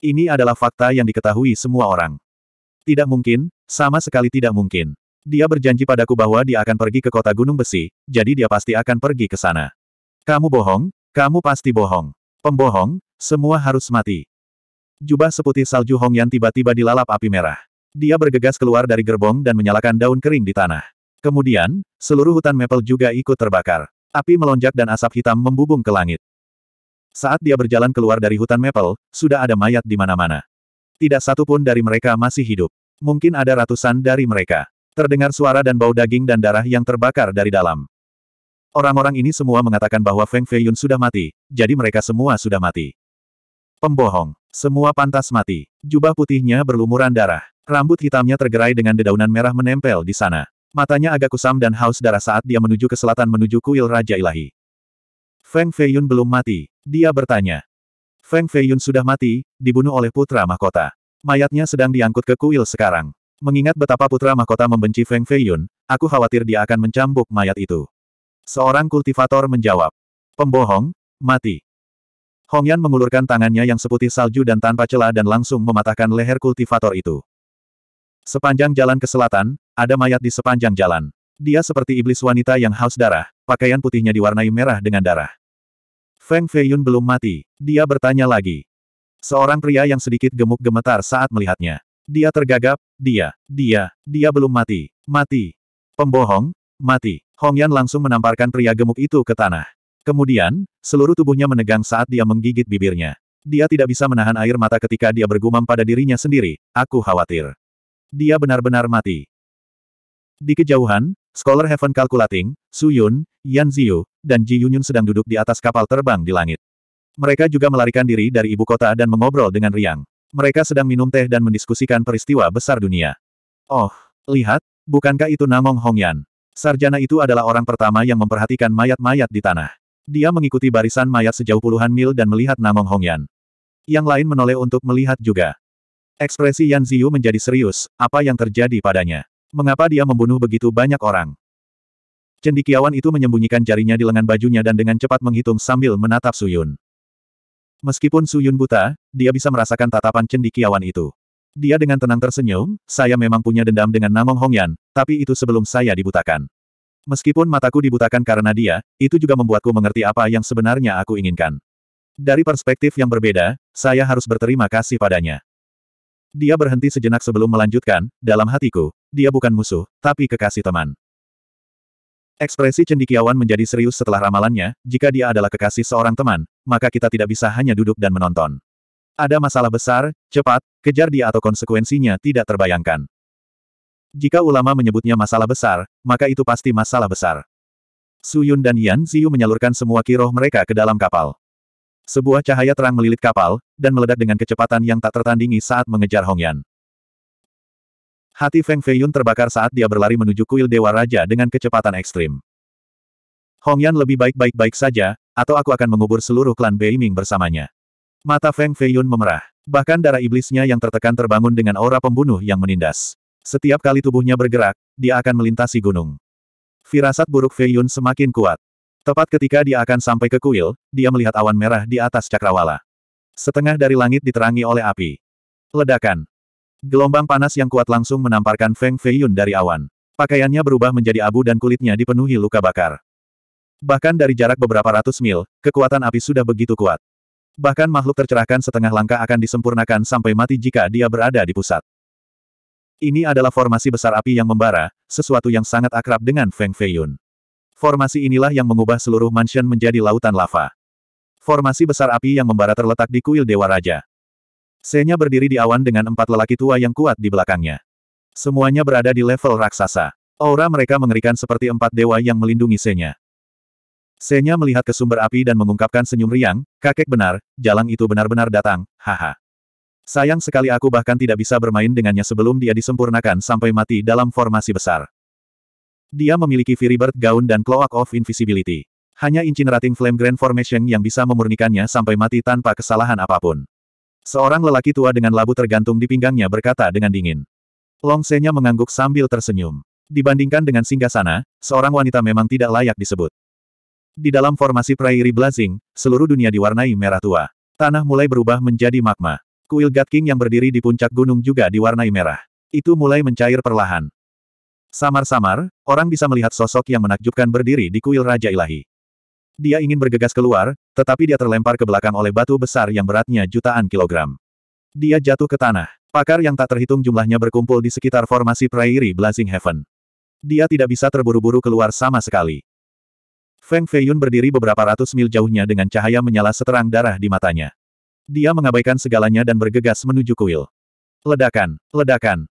Ini adalah fakta yang diketahui semua orang. Tidak mungkin, sama sekali tidak mungkin. Dia berjanji padaku bahwa dia akan pergi ke kota Gunung Besi, jadi dia pasti akan pergi ke sana. Kamu bohong, kamu pasti bohong. Pembohong, semua harus mati. Jubah seputih salju Hongyan tiba-tiba dilalap api merah. Dia bergegas keluar dari gerbong dan menyalakan daun kering di tanah. Kemudian, seluruh hutan maple juga ikut terbakar. Api melonjak dan asap hitam membubung ke langit. Saat dia berjalan keluar dari hutan maple, sudah ada mayat di mana-mana. Tidak satu pun dari mereka masih hidup. Mungkin ada ratusan dari mereka. Terdengar suara dan bau daging dan darah yang terbakar dari dalam. Orang-orang ini semua mengatakan bahwa Feng Feiyun sudah mati, jadi mereka semua sudah mati. Pembohong. Semua pantas mati. Jubah putihnya berlumuran darah. Rambut hitamnya tergerai dengan dedaunan merah menempel di sana. Matanya agak kusam dan haus darah saat dia menuju ke selatan menuju kuil Raja Ilahi. Feng Feiyun belum mati. Dia bertanya. Feng Feiyun sudah mati, dibunuh oleh putra mahkota. Mayatnya sedang diangkut ke kuil sekarang. Mengingat betapa putra mahkota membenci Feng Feiyun, aku khawatir dia akan mencambuk mayat itu. Seorang kultivator menjawab. Pembohong, mati. Hong Yan mengulurkan tangannya yang seputih salju dan tanpa celah dan langsung mematahkan leher kultivator itu. Sepanjang jalan ke selatan, ada mayat di sepanjang jalan. Dia seperti iblis wanita yang haus darah, pakaian putihnya diwarnai merah dengan darah. Feng Feiyun belum mati. Dia bertanya lagi. Seorang pria yang sedikit gemuk gemetar saat melihatnya. Dia tergagap, dia, dia, dia belum mati, mati. Pembohong, mati. Hong Yan langsung menamparkan pria gemuk itu ke tanah. Kemudian, seluruh tubuhnya menegang saat dia menggigit bibirnya. Dia tidak bisa menahan air mata ketika dia bergumam pada dirinya sendiri, aku khawatir. Dia benar-benar mati. Di kejauhan, Scholar Heaven Calculating, Su Yun, Yan Ziyu, dan Ji Yunyun sedang duduk di atas kapal terbang di langit. Mereka juga melarikan diri dari ibu kota dan mengobrol dengan riang. Mereka sedang minum teh dan mendiskusikan peristiwa besar dunia. Oh, lihat, bukankah itu Namong Hongyan? Sarjana itu adalah orang pertama yang memperhatikan mayat-mayat di tanah. Dia mengikuti barisan mayat sejauh puluhan mil dan melihat Namong Hongyan. Yang lain menoleh untuk melihat juga. Ekspresi Yan Ziyu menjadi serius, apa yang terjadi padanya? Mengapa dia membunuh begitu banyak orang? Cendikiawan itu menyembunyikan jarinya di lengan bajunya dan dengan cepat menghitung sambil menatap Suyun. Meskipun Su Yun buta, dia bisa merasakan tatapan cendikiawan itu. Dia dengan tenang tersenyum, saya memang punya dendam dengan Namong Hongyan, tapi itu sebelum saya dibutakan. Meskipun mataku dibutakan karena dia, itu juga membuatku mengerti apa yang sebenarnya aku inginkan. Dari perspektif yang berbeda, saya harus berterima kasih padanya. Dia berhenti sejenak sebelum melanjutkan, dalam hatiku, dia bukan musuh, tapi kekasih teman. Ekspresi cendikiawan menjadi serius setelah ramalannya, jika dia adalah kekasih seorang teman, maka kita tidak bisa hanya duduk dan menonton. Ada masalah besar, cepat, kejar dia atau konsekuensinya tidak terbayangkan. Jika ulama menyebutnya masalah besar, maka itu pasti masalah besar. Su Yun dan Yan Ziyu menyalurkan semua kiroh mereka ke dalam kapal. Sebuah cahaya terang melilit kapal, dan meledak dengan kecepatan yang tak tertandingi saat mengejar Hong Yan. Hati Feng Feiyun terbakar saat dia berlari menuju kuil Dewa Raja dengan kecepatan ekstrim. Hong Yan lebih baik-baik-baik saja, atau aku akan mengubur seluruh klan Beiming bersamanya. Mata Feng Feiyun memerah. Bahkan darah iblisnya yang tertekan terbangun dengan aura pembunuh yang menindas. Setiap kali tubuhnya bergerak, dia akan melintasi gunung. Firasat buruk Feiyun semakin kuat. Tepat ketika dia akan sampai ke kuil, dia melihat awan merah di atas cakrawala. Setengah dari langit diterangi oleh api. Ledakan. Gelombang panas yang kuat langsung menamparkan Feng Feiyun dari awan. Pakaiannya berubah menjadi abu dan kulitnya dipenuhi luka bakar. Bahkan dari jarak beberapa ratus mil, kekuatan api sudah begitu kuat. Bahkan makhluk tercerahkan setengah langkah akan disempurnakan sampai mati jika dia berada di pusat. Ini adalah formasi besar api yang membara, sesuatu yang sangat akrab dengan Feng Feiyun. Formasi inilah yang mengubah seluruh mansion menjadi lautan lava. Formasi besar api yang membara terletak di kuil Dewa Raja. Senya berdiri di awan dengan empat lelaki tua yang kuat di belakangnya. Semuanya berada di level raksasa. Aura mereka mengerikan seperti empat dewa yang melindungi Senya. Senya melihat ke sumber api dan mengungkapkan senyum riang, kakek benar, jalan itu benar-benar datang, haha. Sayang sekali aku bahkan tidak bisa bermain dengannya sebelum dia disempurnakan sampai mati dalam formasi besar. Dia memiliki Bird Gaun dan Cloak of Invisibility. Hanya Incinerating Flame Grand Formation yang bisa memurnikannya sampai mati tanpa kesalahan apa pun. Seorang lelaki tua dengan labu tergantung di pinggangnya berkata dengan dingin. Long Senya mengangguk sambil tersenyum. Dibandingkan dengan singgasana, seorang wanita memang tidak layak disebut. Di dalam formasi Prairie Blazing, seluruh dunia diwarnai merah tua. Tanah mulai berubah menjadi magma. Kuil God King yang berdiri di puncak gunung juga diwarnai merah. Itu mulai mencair perlahan. Samar-samar, orang bisa melihat sosok yang menakjubkan berdiri di kuil Raja Ilahi. Dia ingin bergegas keluar, tetapi dia terlempar ke belakang oleh batu besar yang beratnya jutaan kilogram. Dia jatuh ke tanah. Pakar yang tak terhitung jumlahnya berkumpul di sekitar formasi Prairie Blazing Heaven. Dia tidak bisa terburu-buru keluar sama sekali. Feng Feiyun berdiri beberapa ratus mil jauhnya dengan cahaya menyala seterang darah di matanya. Dia mengabaikan segalanya dan bergegas menuju kuil. Ledakan, ledakan.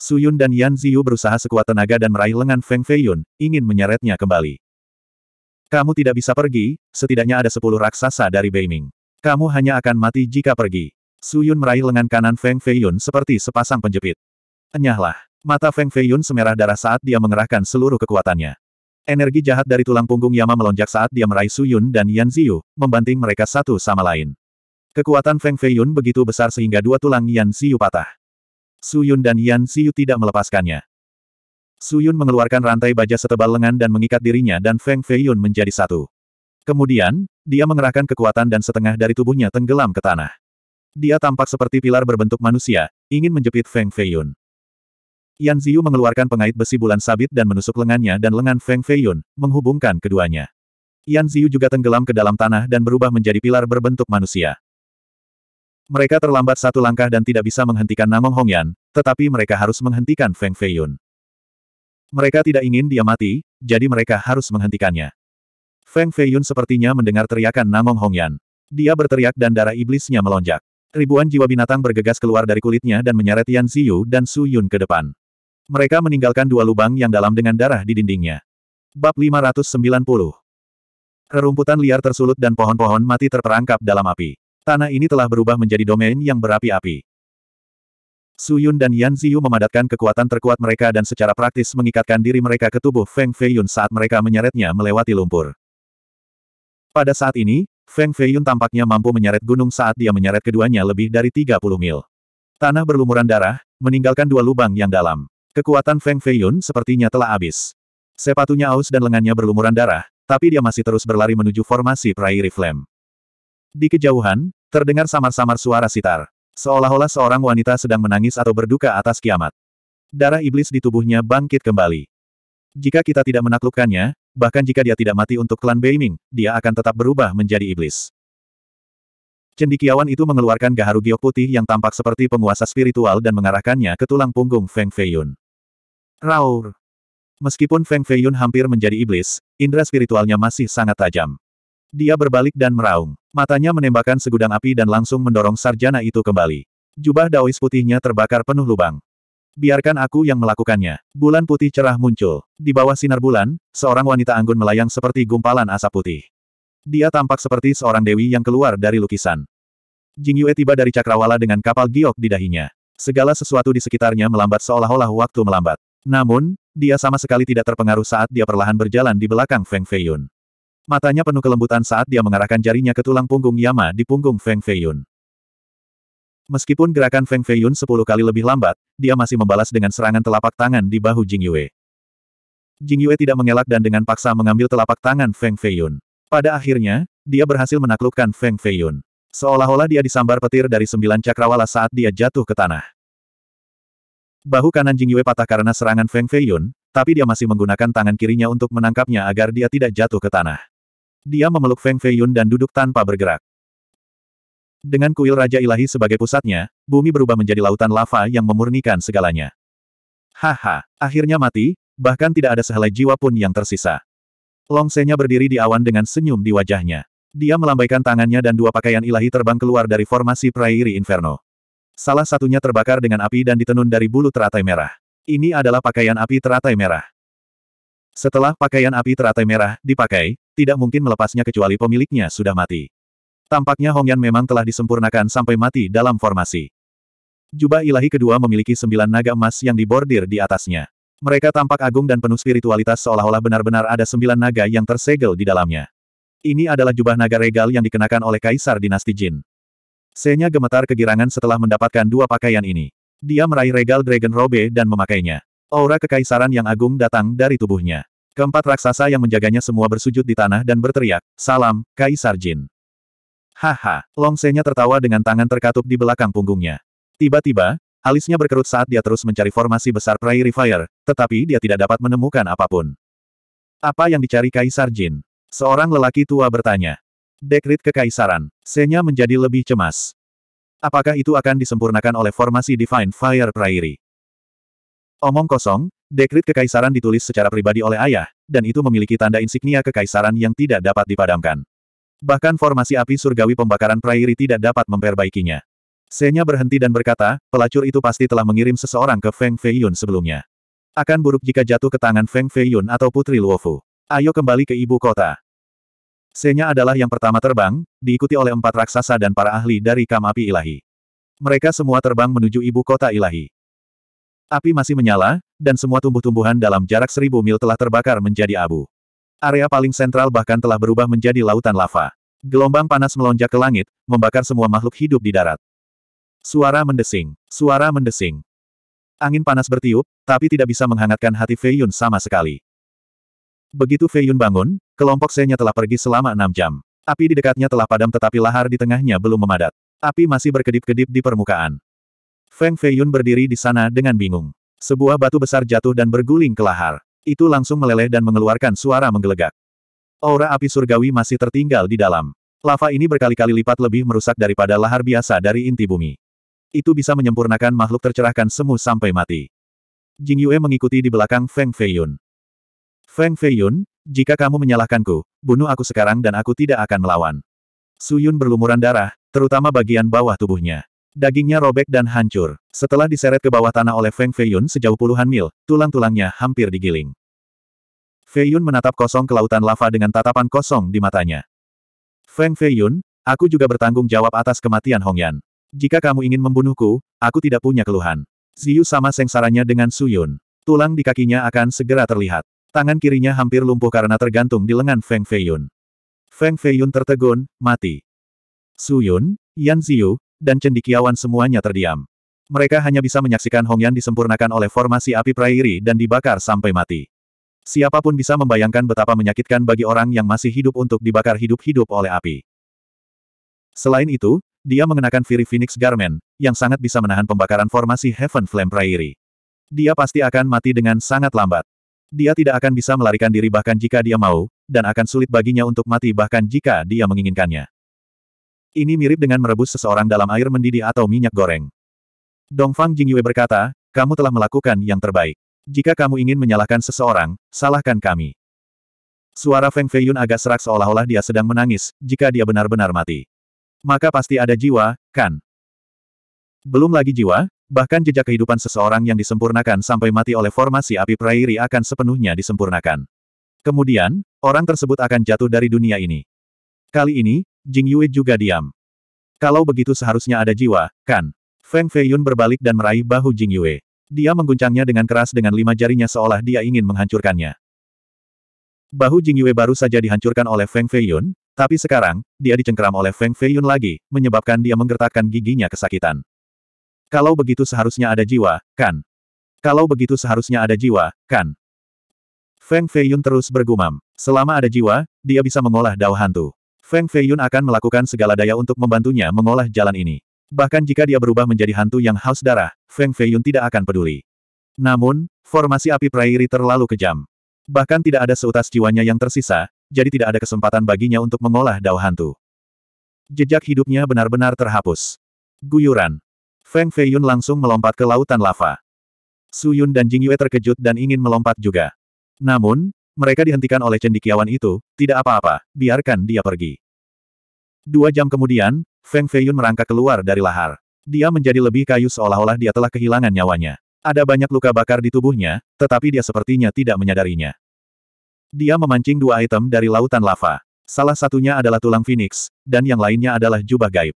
Suyun dan Yan Ziyu berusaha sekuat tenaga dan meraih lengan Feng Feiyun, ingin menyeretnya kembali. Kamu tidak bisa pergi, setidaknya ada sepuluh raksasa dari Beiming. Kamu hanya akan mati jika pergi. Su Yun meraih lengan kanan Feng Feiyun seperti sepasang penjepit. Enyahlah. Mata Feng Feiyun semerah darah saat dia mengerahkan seluruh kekuatannya. Energi jahat dari tulang punggung Yama melonjak saat dia meraih Su Yun dan Yan Ziyu, membanting mereka satu sama lain. Kekuatan Feng Feiyun begitu besar sehingga dua tulang Yan Ziyu patah. Su Yun dan Yan Ziyu tidak melepaskannya. Suyun mengeluarkan rantai baja setebal lengan dan mengikat dirinya dan Feng Feiyun menjadi satu. Kemudian, dia mengerahkan kekuatan dan setengah dari tubuhnya tenggelam ke tanah. Dia tampak seperti pilar berbentuk manusia, ingin menjepit Feng Feiyun. Yan Ziyu mengeluarkan pengait besi bulan sabit dan menusuk lengannya dan lengan Feng Feiyun, menghubungkan keduanya. Yan Ziyu juga tenggelam ke dalam tanah dan berubah menjadi pilar berbentuk manusia. Mereka terlambat satu langkah dan tidak bisa menghentikan Namong Hongyan, tetapi mereka harus menghentikan Feng Feiyun. Mereka tidak ingin dia mati, jadi mereka harus menghentikannya. Feng Feiyun sepertinya mendengar teriakan Namong Hongyan. Dia berteriak dan darah iblisnya melonjak. Ribuan jiwa binatang bergegas keluar dari kulitnya dan menyeret Yan Ziyu dan Su Yun ke depan. Mereka meninggalkan dua lubang yang dalam dengan darah di dindingnya. Bab 590 Rerumputan liar tersulut dan pohon-pohon mati terperangkap dalam api. Tanah ini telah berubah menjadi domain yang berapi-api. Su Yun dan Yan Ziyu memadatkan kekuatan terkuat mereka dan secara praktis mengikatkan diri mereka ke tubuh Feng Feiyun saat mereka menyeretnya melewati lumpur. Pada saat ini, Feng Feiyun tampaknya mampu menyeret gunung saat dia menyeret keduanya lebih dari 30 mil. Tanah berlumuran darah, meninggalkan dua lubang yang dalam. Kekuatan Feng Feiyun sepertinya telah habis. Sepatunya aus dan lengannya berlumuran darah, tapi dia masih terus berlari menuju formasi Prairie Flame. Di kejauhan, terdengar samar-samar suara sitar. Seolah-olah seorang wanita sedang menangis atau berduka atas kiamat. Darah iblis di tubuhnya bangkit kembali. Jika kita tidak menaklukkannya, bahkan jika dia tidak mati untuk klan Beiming, dia akan tetap berubah menjadi iblis. Cendikiawan itu mengeluarkan gaharu giok putih yang tampak seperti penguasa spiritual dan mengarahkannya ke tulang punggung Feng Feiyun. Raur! Meskipun Feng Feiyun hampir menjadi iblis, indera spiritualnya masih sangat tajam. Dia berbalik dan meraung. Matanya menembakkan segudang api dan langsung mendorong sarjana itu kembali. Jubah daois putihnya terbakar penuh lubang. Biarkan aku yang melakukannya. Bulan putih cerah muncul. Di bawah sinar bulan, seorang wanita anggun melayang seperti gumpalan asap putih. Dia tampak seperti seorang dewi yang keluar dari lukisan. Jing Yue tiba dari cakrawala dengan kapal giok di dahinya. Segala sesuatu di sekitarnya melambat seolah-olah waktu melambat. Namun, dia sama sekali tidak terpengaruh saat dia perlahan berjalan di belakang Feng Feiyun. Matanya penuh kelembutan saat dia mengarahkan jarinya ke tulang punggung Yama di punggung Feng Feiyun. Meskipun gerakan Feng Feiyun sepuluh kali lebih lambat, dia masih membalas dengan serangan telapak tangan di bahu Jing Yue. Jing Yue tidak mengelak dan dengan paksa mengambil telapak tangan Feng Feiyun. Pada akhirnya, dia berhasil menaklukkan Feng Feiyun. Seolah-olah dia disambar petir dari sembilan cakrawala saat dia jatuh ke tanah. Bahu kanan Jing Yue patah karena serangan Feng Feiyun, tapi dia masih menggunakan tangan kirinya untuk menangkapnya agar dia tidak jatuh ke tanah. Dia memeluk Feng Feiyun dan duduk tanpa bergerak. Dengan kuil Raja Ilahi sebagai pusatnya, bumi berubah menjadi lautan lava yang memurnikan segalanya. Haha, akhirnya mati, bahkan tidak ada sehelai jiwa pun yang tersisa. Long Senya berdiri di awan dengan senyum di wajahnya. Dia melambaikan tangannya dan dua pakaian ilahi terbang keluar dari formasi Prairie Inferno. Salah satunya terbakar dengan api dan ditenun dari bulu teratai merah. Ini adalah pakaian api teratai merah. Setelah pakaian api teratai merah dipakai, tidak mungkin melepasnya kecuali pemiliknya sudah mati. Tampaknya Hongyan memang telah disempurnakan sampai mati dalam formasi. Jubah ilahi kedua memiliki sembilan naga emas yang dibordir di atasnya. Mereka tampak agung dan penuh spiritualitas seolah-olah benar-benar ada sembilan naga yang tersegel di dalamnya. Ini adalah jubah naga regal yang dikenakan oleh Kaisar Dinasti Jin. Senya gemetar kegirangan setelah mendapatkan dua pakaian ini. Dia meraih regal Dragon Robe dan memakainya. Aura kekaisaran yang agung datang dari tubuhnya. Keempat raksasa yang menjaganya semua bersujud di tanah dan berteriak, Salam, Kaisar Jin. Haha, Long Senya tertawa dengan tangan terkatup di belakang punggungnya. Tiba-tiba, alisnya berkerut saat dia terus mencari formasi besar Prairie Fire, tetapi dia tidak dapat menemukan apa pun. Apa yang dicari Kaisar Jin? Seorang lelaki tua bertanya. Dekrit Kekaisaran. Senya menjadi lebih cemas. Apakah itu akan disempurnakan oleh formasi Divine Fire Prairie? Omong kosong, dekrit kekaisaran ditulis secara pribadi oleh ayah, dan itu memiliki tanda insignia kekaisaran yang tidak dapat dipadamkan. Bahkan formasi api surgawi pembakaran Prairie tidak dapat memperbaikinya. Senya berhenti dan berkata, pelacur itu pasti telah mengirim seseorang ke Feng Feiyun sebelumnya. Akan buruk jika jatuh ke tangan Feng Feiyun atau Putri Luofu. Ayo kembali ke ibu kota. Senya adalah yang pertama terbang, diikuti oleh empat raksasa dan para ahli dari kam api ilahi. Mereka semua terbang menuju ibu kota ilahi. Api masih menyala, dan semua tumbuh-tumbuhan dalam jarak seribu mil telah terbakar menjadi abu. Area paling sentral bahkan telah berubah menjadi lautan lava. Gelombang panas melonjak ke langit, membakar semua makhluk hidup di darat. Suara mendesing, suara mendesing. Angin panas bertiup, tapi tidak bisa menghangatkan hati Fei Yun sama sekali. Begitu Fei Yun bangun, kelompok Senya telah pergi selama enam jam. Api di dekatnya telah padam tetapi lahar di tengahnya belum memadat. Api masih berkedip-kedip di permukaan. Feng Fei Yun berdiri di sana dengan bingung. Sebuah batu besar jatuh dan berguling ke lahar. Itu langsung meleleh dan mengeluarkan suara menggelegak. Aura api surgawi masih tertinggal di dalam. Lava ini berkali-kali lipat lebih merusak daripada lahar biasa dari inti bumi. Itu bisa menyempurnakan makhluk tercerahkan semu sampai mati. Jing Yue mengikuti di belakang Feng Feiyun. Feng Feiyun, jika kamu menyalahkanku, bunuh aku sekarang dan aku tidak akan melawan. Su Yun berlumuran darah, terutama bagian bawah tubuhnya. Dagingnya robek dan hancur. Setelah diseret ke bawah tanah oleh Feng Feiyun sejauh puluhan mil, tulang-tulangnya hampir digiling. Feiyun menatap kosong ke lautan lava dengan tatapan kosong di matanya. Feng Feiyun, aku juga bertanggung jawab atas kematian Hong Yan. Jika kamu ingin membunuhku, aku tidak punya keluhan. Ziyu sama sengsaranya dengan Su Yun. Tulang di kakinya akan segera terlihat. Tangan kirinya hampir lumpuh karena tergantung di lengan Feng Feiyun. Feng Feiyun tertegun, mati. Su Yun, Yan Ziyu, dan cendikiawan semuanya terdiam. Mereka hanya bisa menyaksikan Hong Yan disempurnakan oleh formasi api prairi dan dibakar sampai mati. Siapa pun bisa membayangkan betapa menyakitkan bagi orang yang masih hidup untuk dibakar hidup-hidup oleh api. Selain itu, dia mengenakan Fury Phoenix Garment, yang sangat bisa menahan pembakaran formasi Heaven Flame Prairi. Dia pasti akan mati dengan sangat lambat. Dia tidak akan bisa melarikan diri bahkan jika dia mau, dan akan sulit baginya untuk mati bahkan jika dia menginginkannya. Ini mirip dengan merebus seseorang dalam air mendidih atau minyak goreng. Dongfang Jingyue berkata, kamu telah melakukan yang terbaik. Jika kamu ingin menyalahkan seseorang, salahkan kami. Suara Feng Feiyun agak serak seolah-olah dia sedang menangis, jika dia benar-benar mati. Maka pasti ada jiwa, kan? Belum lagi jiwa, bahkan jejak kehidupan seseorang yang disempurnakan sampai mati oleh formasi api prairi akan sepenuhnya disempurnakan. Kemudian, orang tersebut akan jatuh dari dunia ini. Kali ini, Jing Yue juga diam. Kalau begitu seharusnya ada jiwa, kan? Feng Feiyun berbalik dan meraih bahu Jing Yue. Dia mengguncangnya dengan keras dengan lima jarinya seolah dia ingin menghancurkannya. Bahu Jing Yue baru saja dihancurkan oleh Feng Feiyun, tapi sekarang, dia dicengkeram oleh Feng Feiyun lagi, menyebabkan dia menggertakkan giginya kesakitan. Kalau begitu seharusnya ada jiwa, kan? Kalau begitu seharusnya ada jiwa, kan? Feng Feiyun terus bergumam. Selama ada jiwa, dia bisa mengolah dao hantu. Feng Feiyun akan melakukan segala daya untuk membantunya mengolah jalan ini. Bahkan jika dia berubah menjadi hantu yang haus darah, Feng Feiyun tidak akan peduli. Namun, formasi api prairi terlalu kejam. Bahkan tidak ada seutas jiwanya yang tersisa, jadi tidak ada kesempatan baginya untuk mengolah dao hantu. Jejak hidupnya benar-benar terhapus. Guyuran. Feng Feiyun langsung melompat ke lautan lava. Su Yun dan Jing Yue terkejut dan ingin melompat juga. Namun, mereka dihentikan oleh cendikiawan itu, tidak apa-apa, biarkan dia pergi. Dua jam kemudian, Feng Feiyun merangkak keluar dari lahar. Dia menjadi lebih kayu seolah-olah dia telah kehilangan nyawanya. Ada banyak luka bakar di tubuhnya, tetapi dia sepertinya tidak menyadarinya. Dia memancing dua item dari lautan lava. Salah satunya adalah tulang phoenix, dan yang lainnya adalah jubah gaib.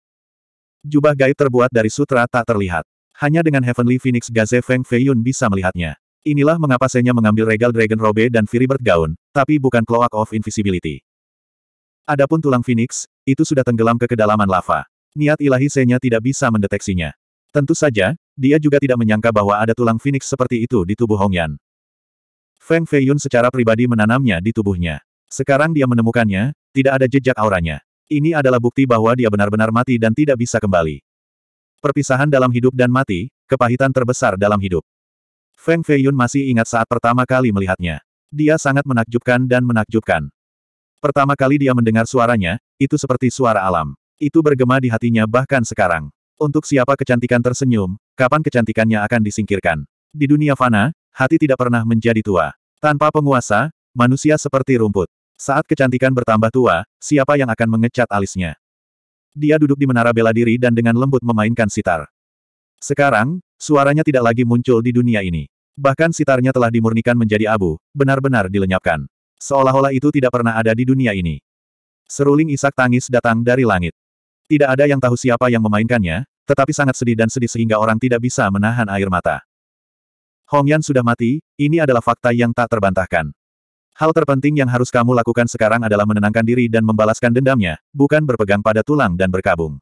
Jubah gaib terbuat dari sutra tak terlihat. Hanya dengan Heavenly Phoenix Gaze Feng Feiyun bisa melihatnya. Inilah mengapa Senya mengambil Regal Dragon Robe dan Firibird Gaun, tapi bukan Cloak of Invisibility. Adapun tulang Phoenix, itu sudah tenggelam ke kedalaman lava. Niat ilahi Senya tidak bisa mendeteksinya. Tentu saja, dia juga tidak menyangka bahwa ada tulang Phoenix seperti itu di tubuh Hong Yan. Feng Feiyun secara pribadi menanamnya di tubuhnya. Sekarang dia menemukannya, tidak ada jejak auranya. Ini adalah bukti bahwa dia benar-benar mati dan tidak bisa kembali. Perpisahan dalam hidup dan mati, kepahitan terbesar dalam hidup. Feng Feiyun masih ingat saat pertama kali melihatnya. Dia sangat menakjubkan dan menakjubkan. Pertama kali dia mendengar suaranya, itu seperti suara alam. Itu bergema di hatinya bahkan sekarang. Untuk siapa kecantikan tersenyum, kapan kecantikannya akan disingkirkan? Di dunia fana, hati tidak pernah menjadi tua. Tanpa penguasa, manusia seperti rumput. Saat kecantikan bertambah tua, siapa yang akan mengecat alisnya? Dia duduk di menara bela diri dan dengan lembut memainkan sitar. Sekarang, suaranya tidak lagi muncul di dunia ini. Bahkan sitarnya telah dimurnikan menjadi abu, benar-benar dilenyapkan. Seolah-olah itu tidak pernah ada di dunia ini. Seruling isak tangis datang dari langit. Tidak ada yang tahu siapa yang memainkannya, tetapi sangat sedih dan sedih sehingga orang tidak bisa menahan air mata. Hong Yan sudah mati, ini adalah fakta yang tak terbantahkan. Hal terpenting yang harus kamu lakukan sekarang adalah menenangkan diri dan membalaskan dendamnya, bukan berpegang pada tulang dan berkabung.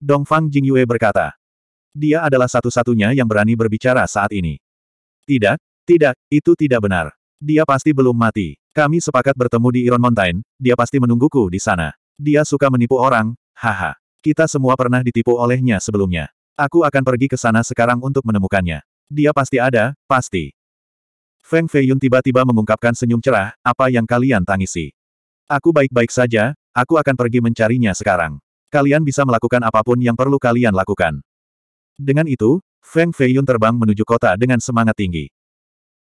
Dongfang Jingyue berkata. Dia adalah satu-satunya yang berani berbicara saat ini. Tidak, tidak, itu tidak benar. Dia pasti belum mati. Kami sepakat bertemu di Iron Mountain, dia pasti menungguku di sana. Dia suka menipu orang, haha. Kita semua pernah ditipu olehnya sebelumnya. Aku akan pergi ke sana sekarang untuk menemukannya. Dia pasti ada, pasti. Feng Feiyun tiba-tiba mengungkapkan senyum cerah, apa yang kalian tangisi? Aku baik-baik saja, aku akan pergi mencarinya sekarang. Kalian bisa melakukan apa pun yang perlu kalian lakukan. Dengan itu, Feng Feiyun terbang menuju kota dengan semangat tinggi.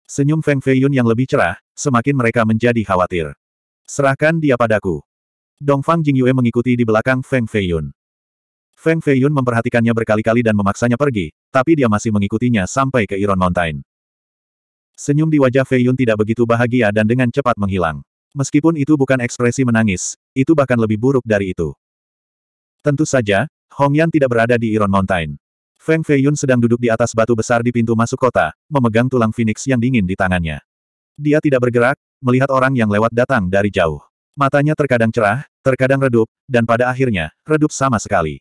Senyum Feng Feiyun yang lebih cerah, semakin mereka menjadi khawatir. Serahkan dia padaku. Dongfang Jingyue mengikuti di belakang Feng Feiyun. Feng Feiyun memperhatikannya berkali-kali dan memaksanya pergi, tapi dia masih mengikutinya sampai ke Iron Mountain. Senyum di wajah Feiyun tidak begitu bahagia dan dengan cepat menghilang. Meskipun itu bukan ekspresi menangis, itu bahkan lebih buruk dari itu. Tentu saja, Hong Yan tidak berada di Iron Mountain. Feng Feiyun sedang duduk di atas batu besar di pintu masuk kota, memegang tulang phoenix yang dingin di tangannya. Dia tidak bergerak, melihat orang yang lewat datang dari jauh. Matanya terkadang cerah, terkadang redup, dan pada akhirnya, redup sama sekali.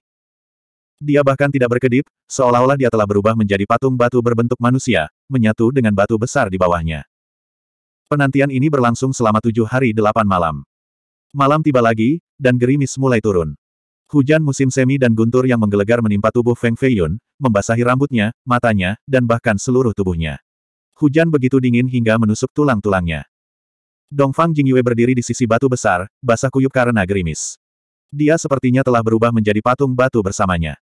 Dia bahkan tidak berkedip, seolah-olah dia telah berubah menjadi patung batu berbentuk manusia, menyatu dengan batu besar di bawahnya. Penantian ini berlangsung selama tujuh hari delapan malam. Malam tiba lagi, dan gerimis mulai turun. Hujan musim semi dan guntur yang menggelegar menimpa tubuh Feng Feiyun, membasahi rambutnya, matanya, dan bahkan seluruh tubuhnya. Hujan begitu dingin hingga menusuk tulang-tulangnya. Dongfang Jingyue berdiri di sisi batu besar, basah kuyup karena gerimis. Dia sepertinya telah berubah menjadi patung batu bersamanya.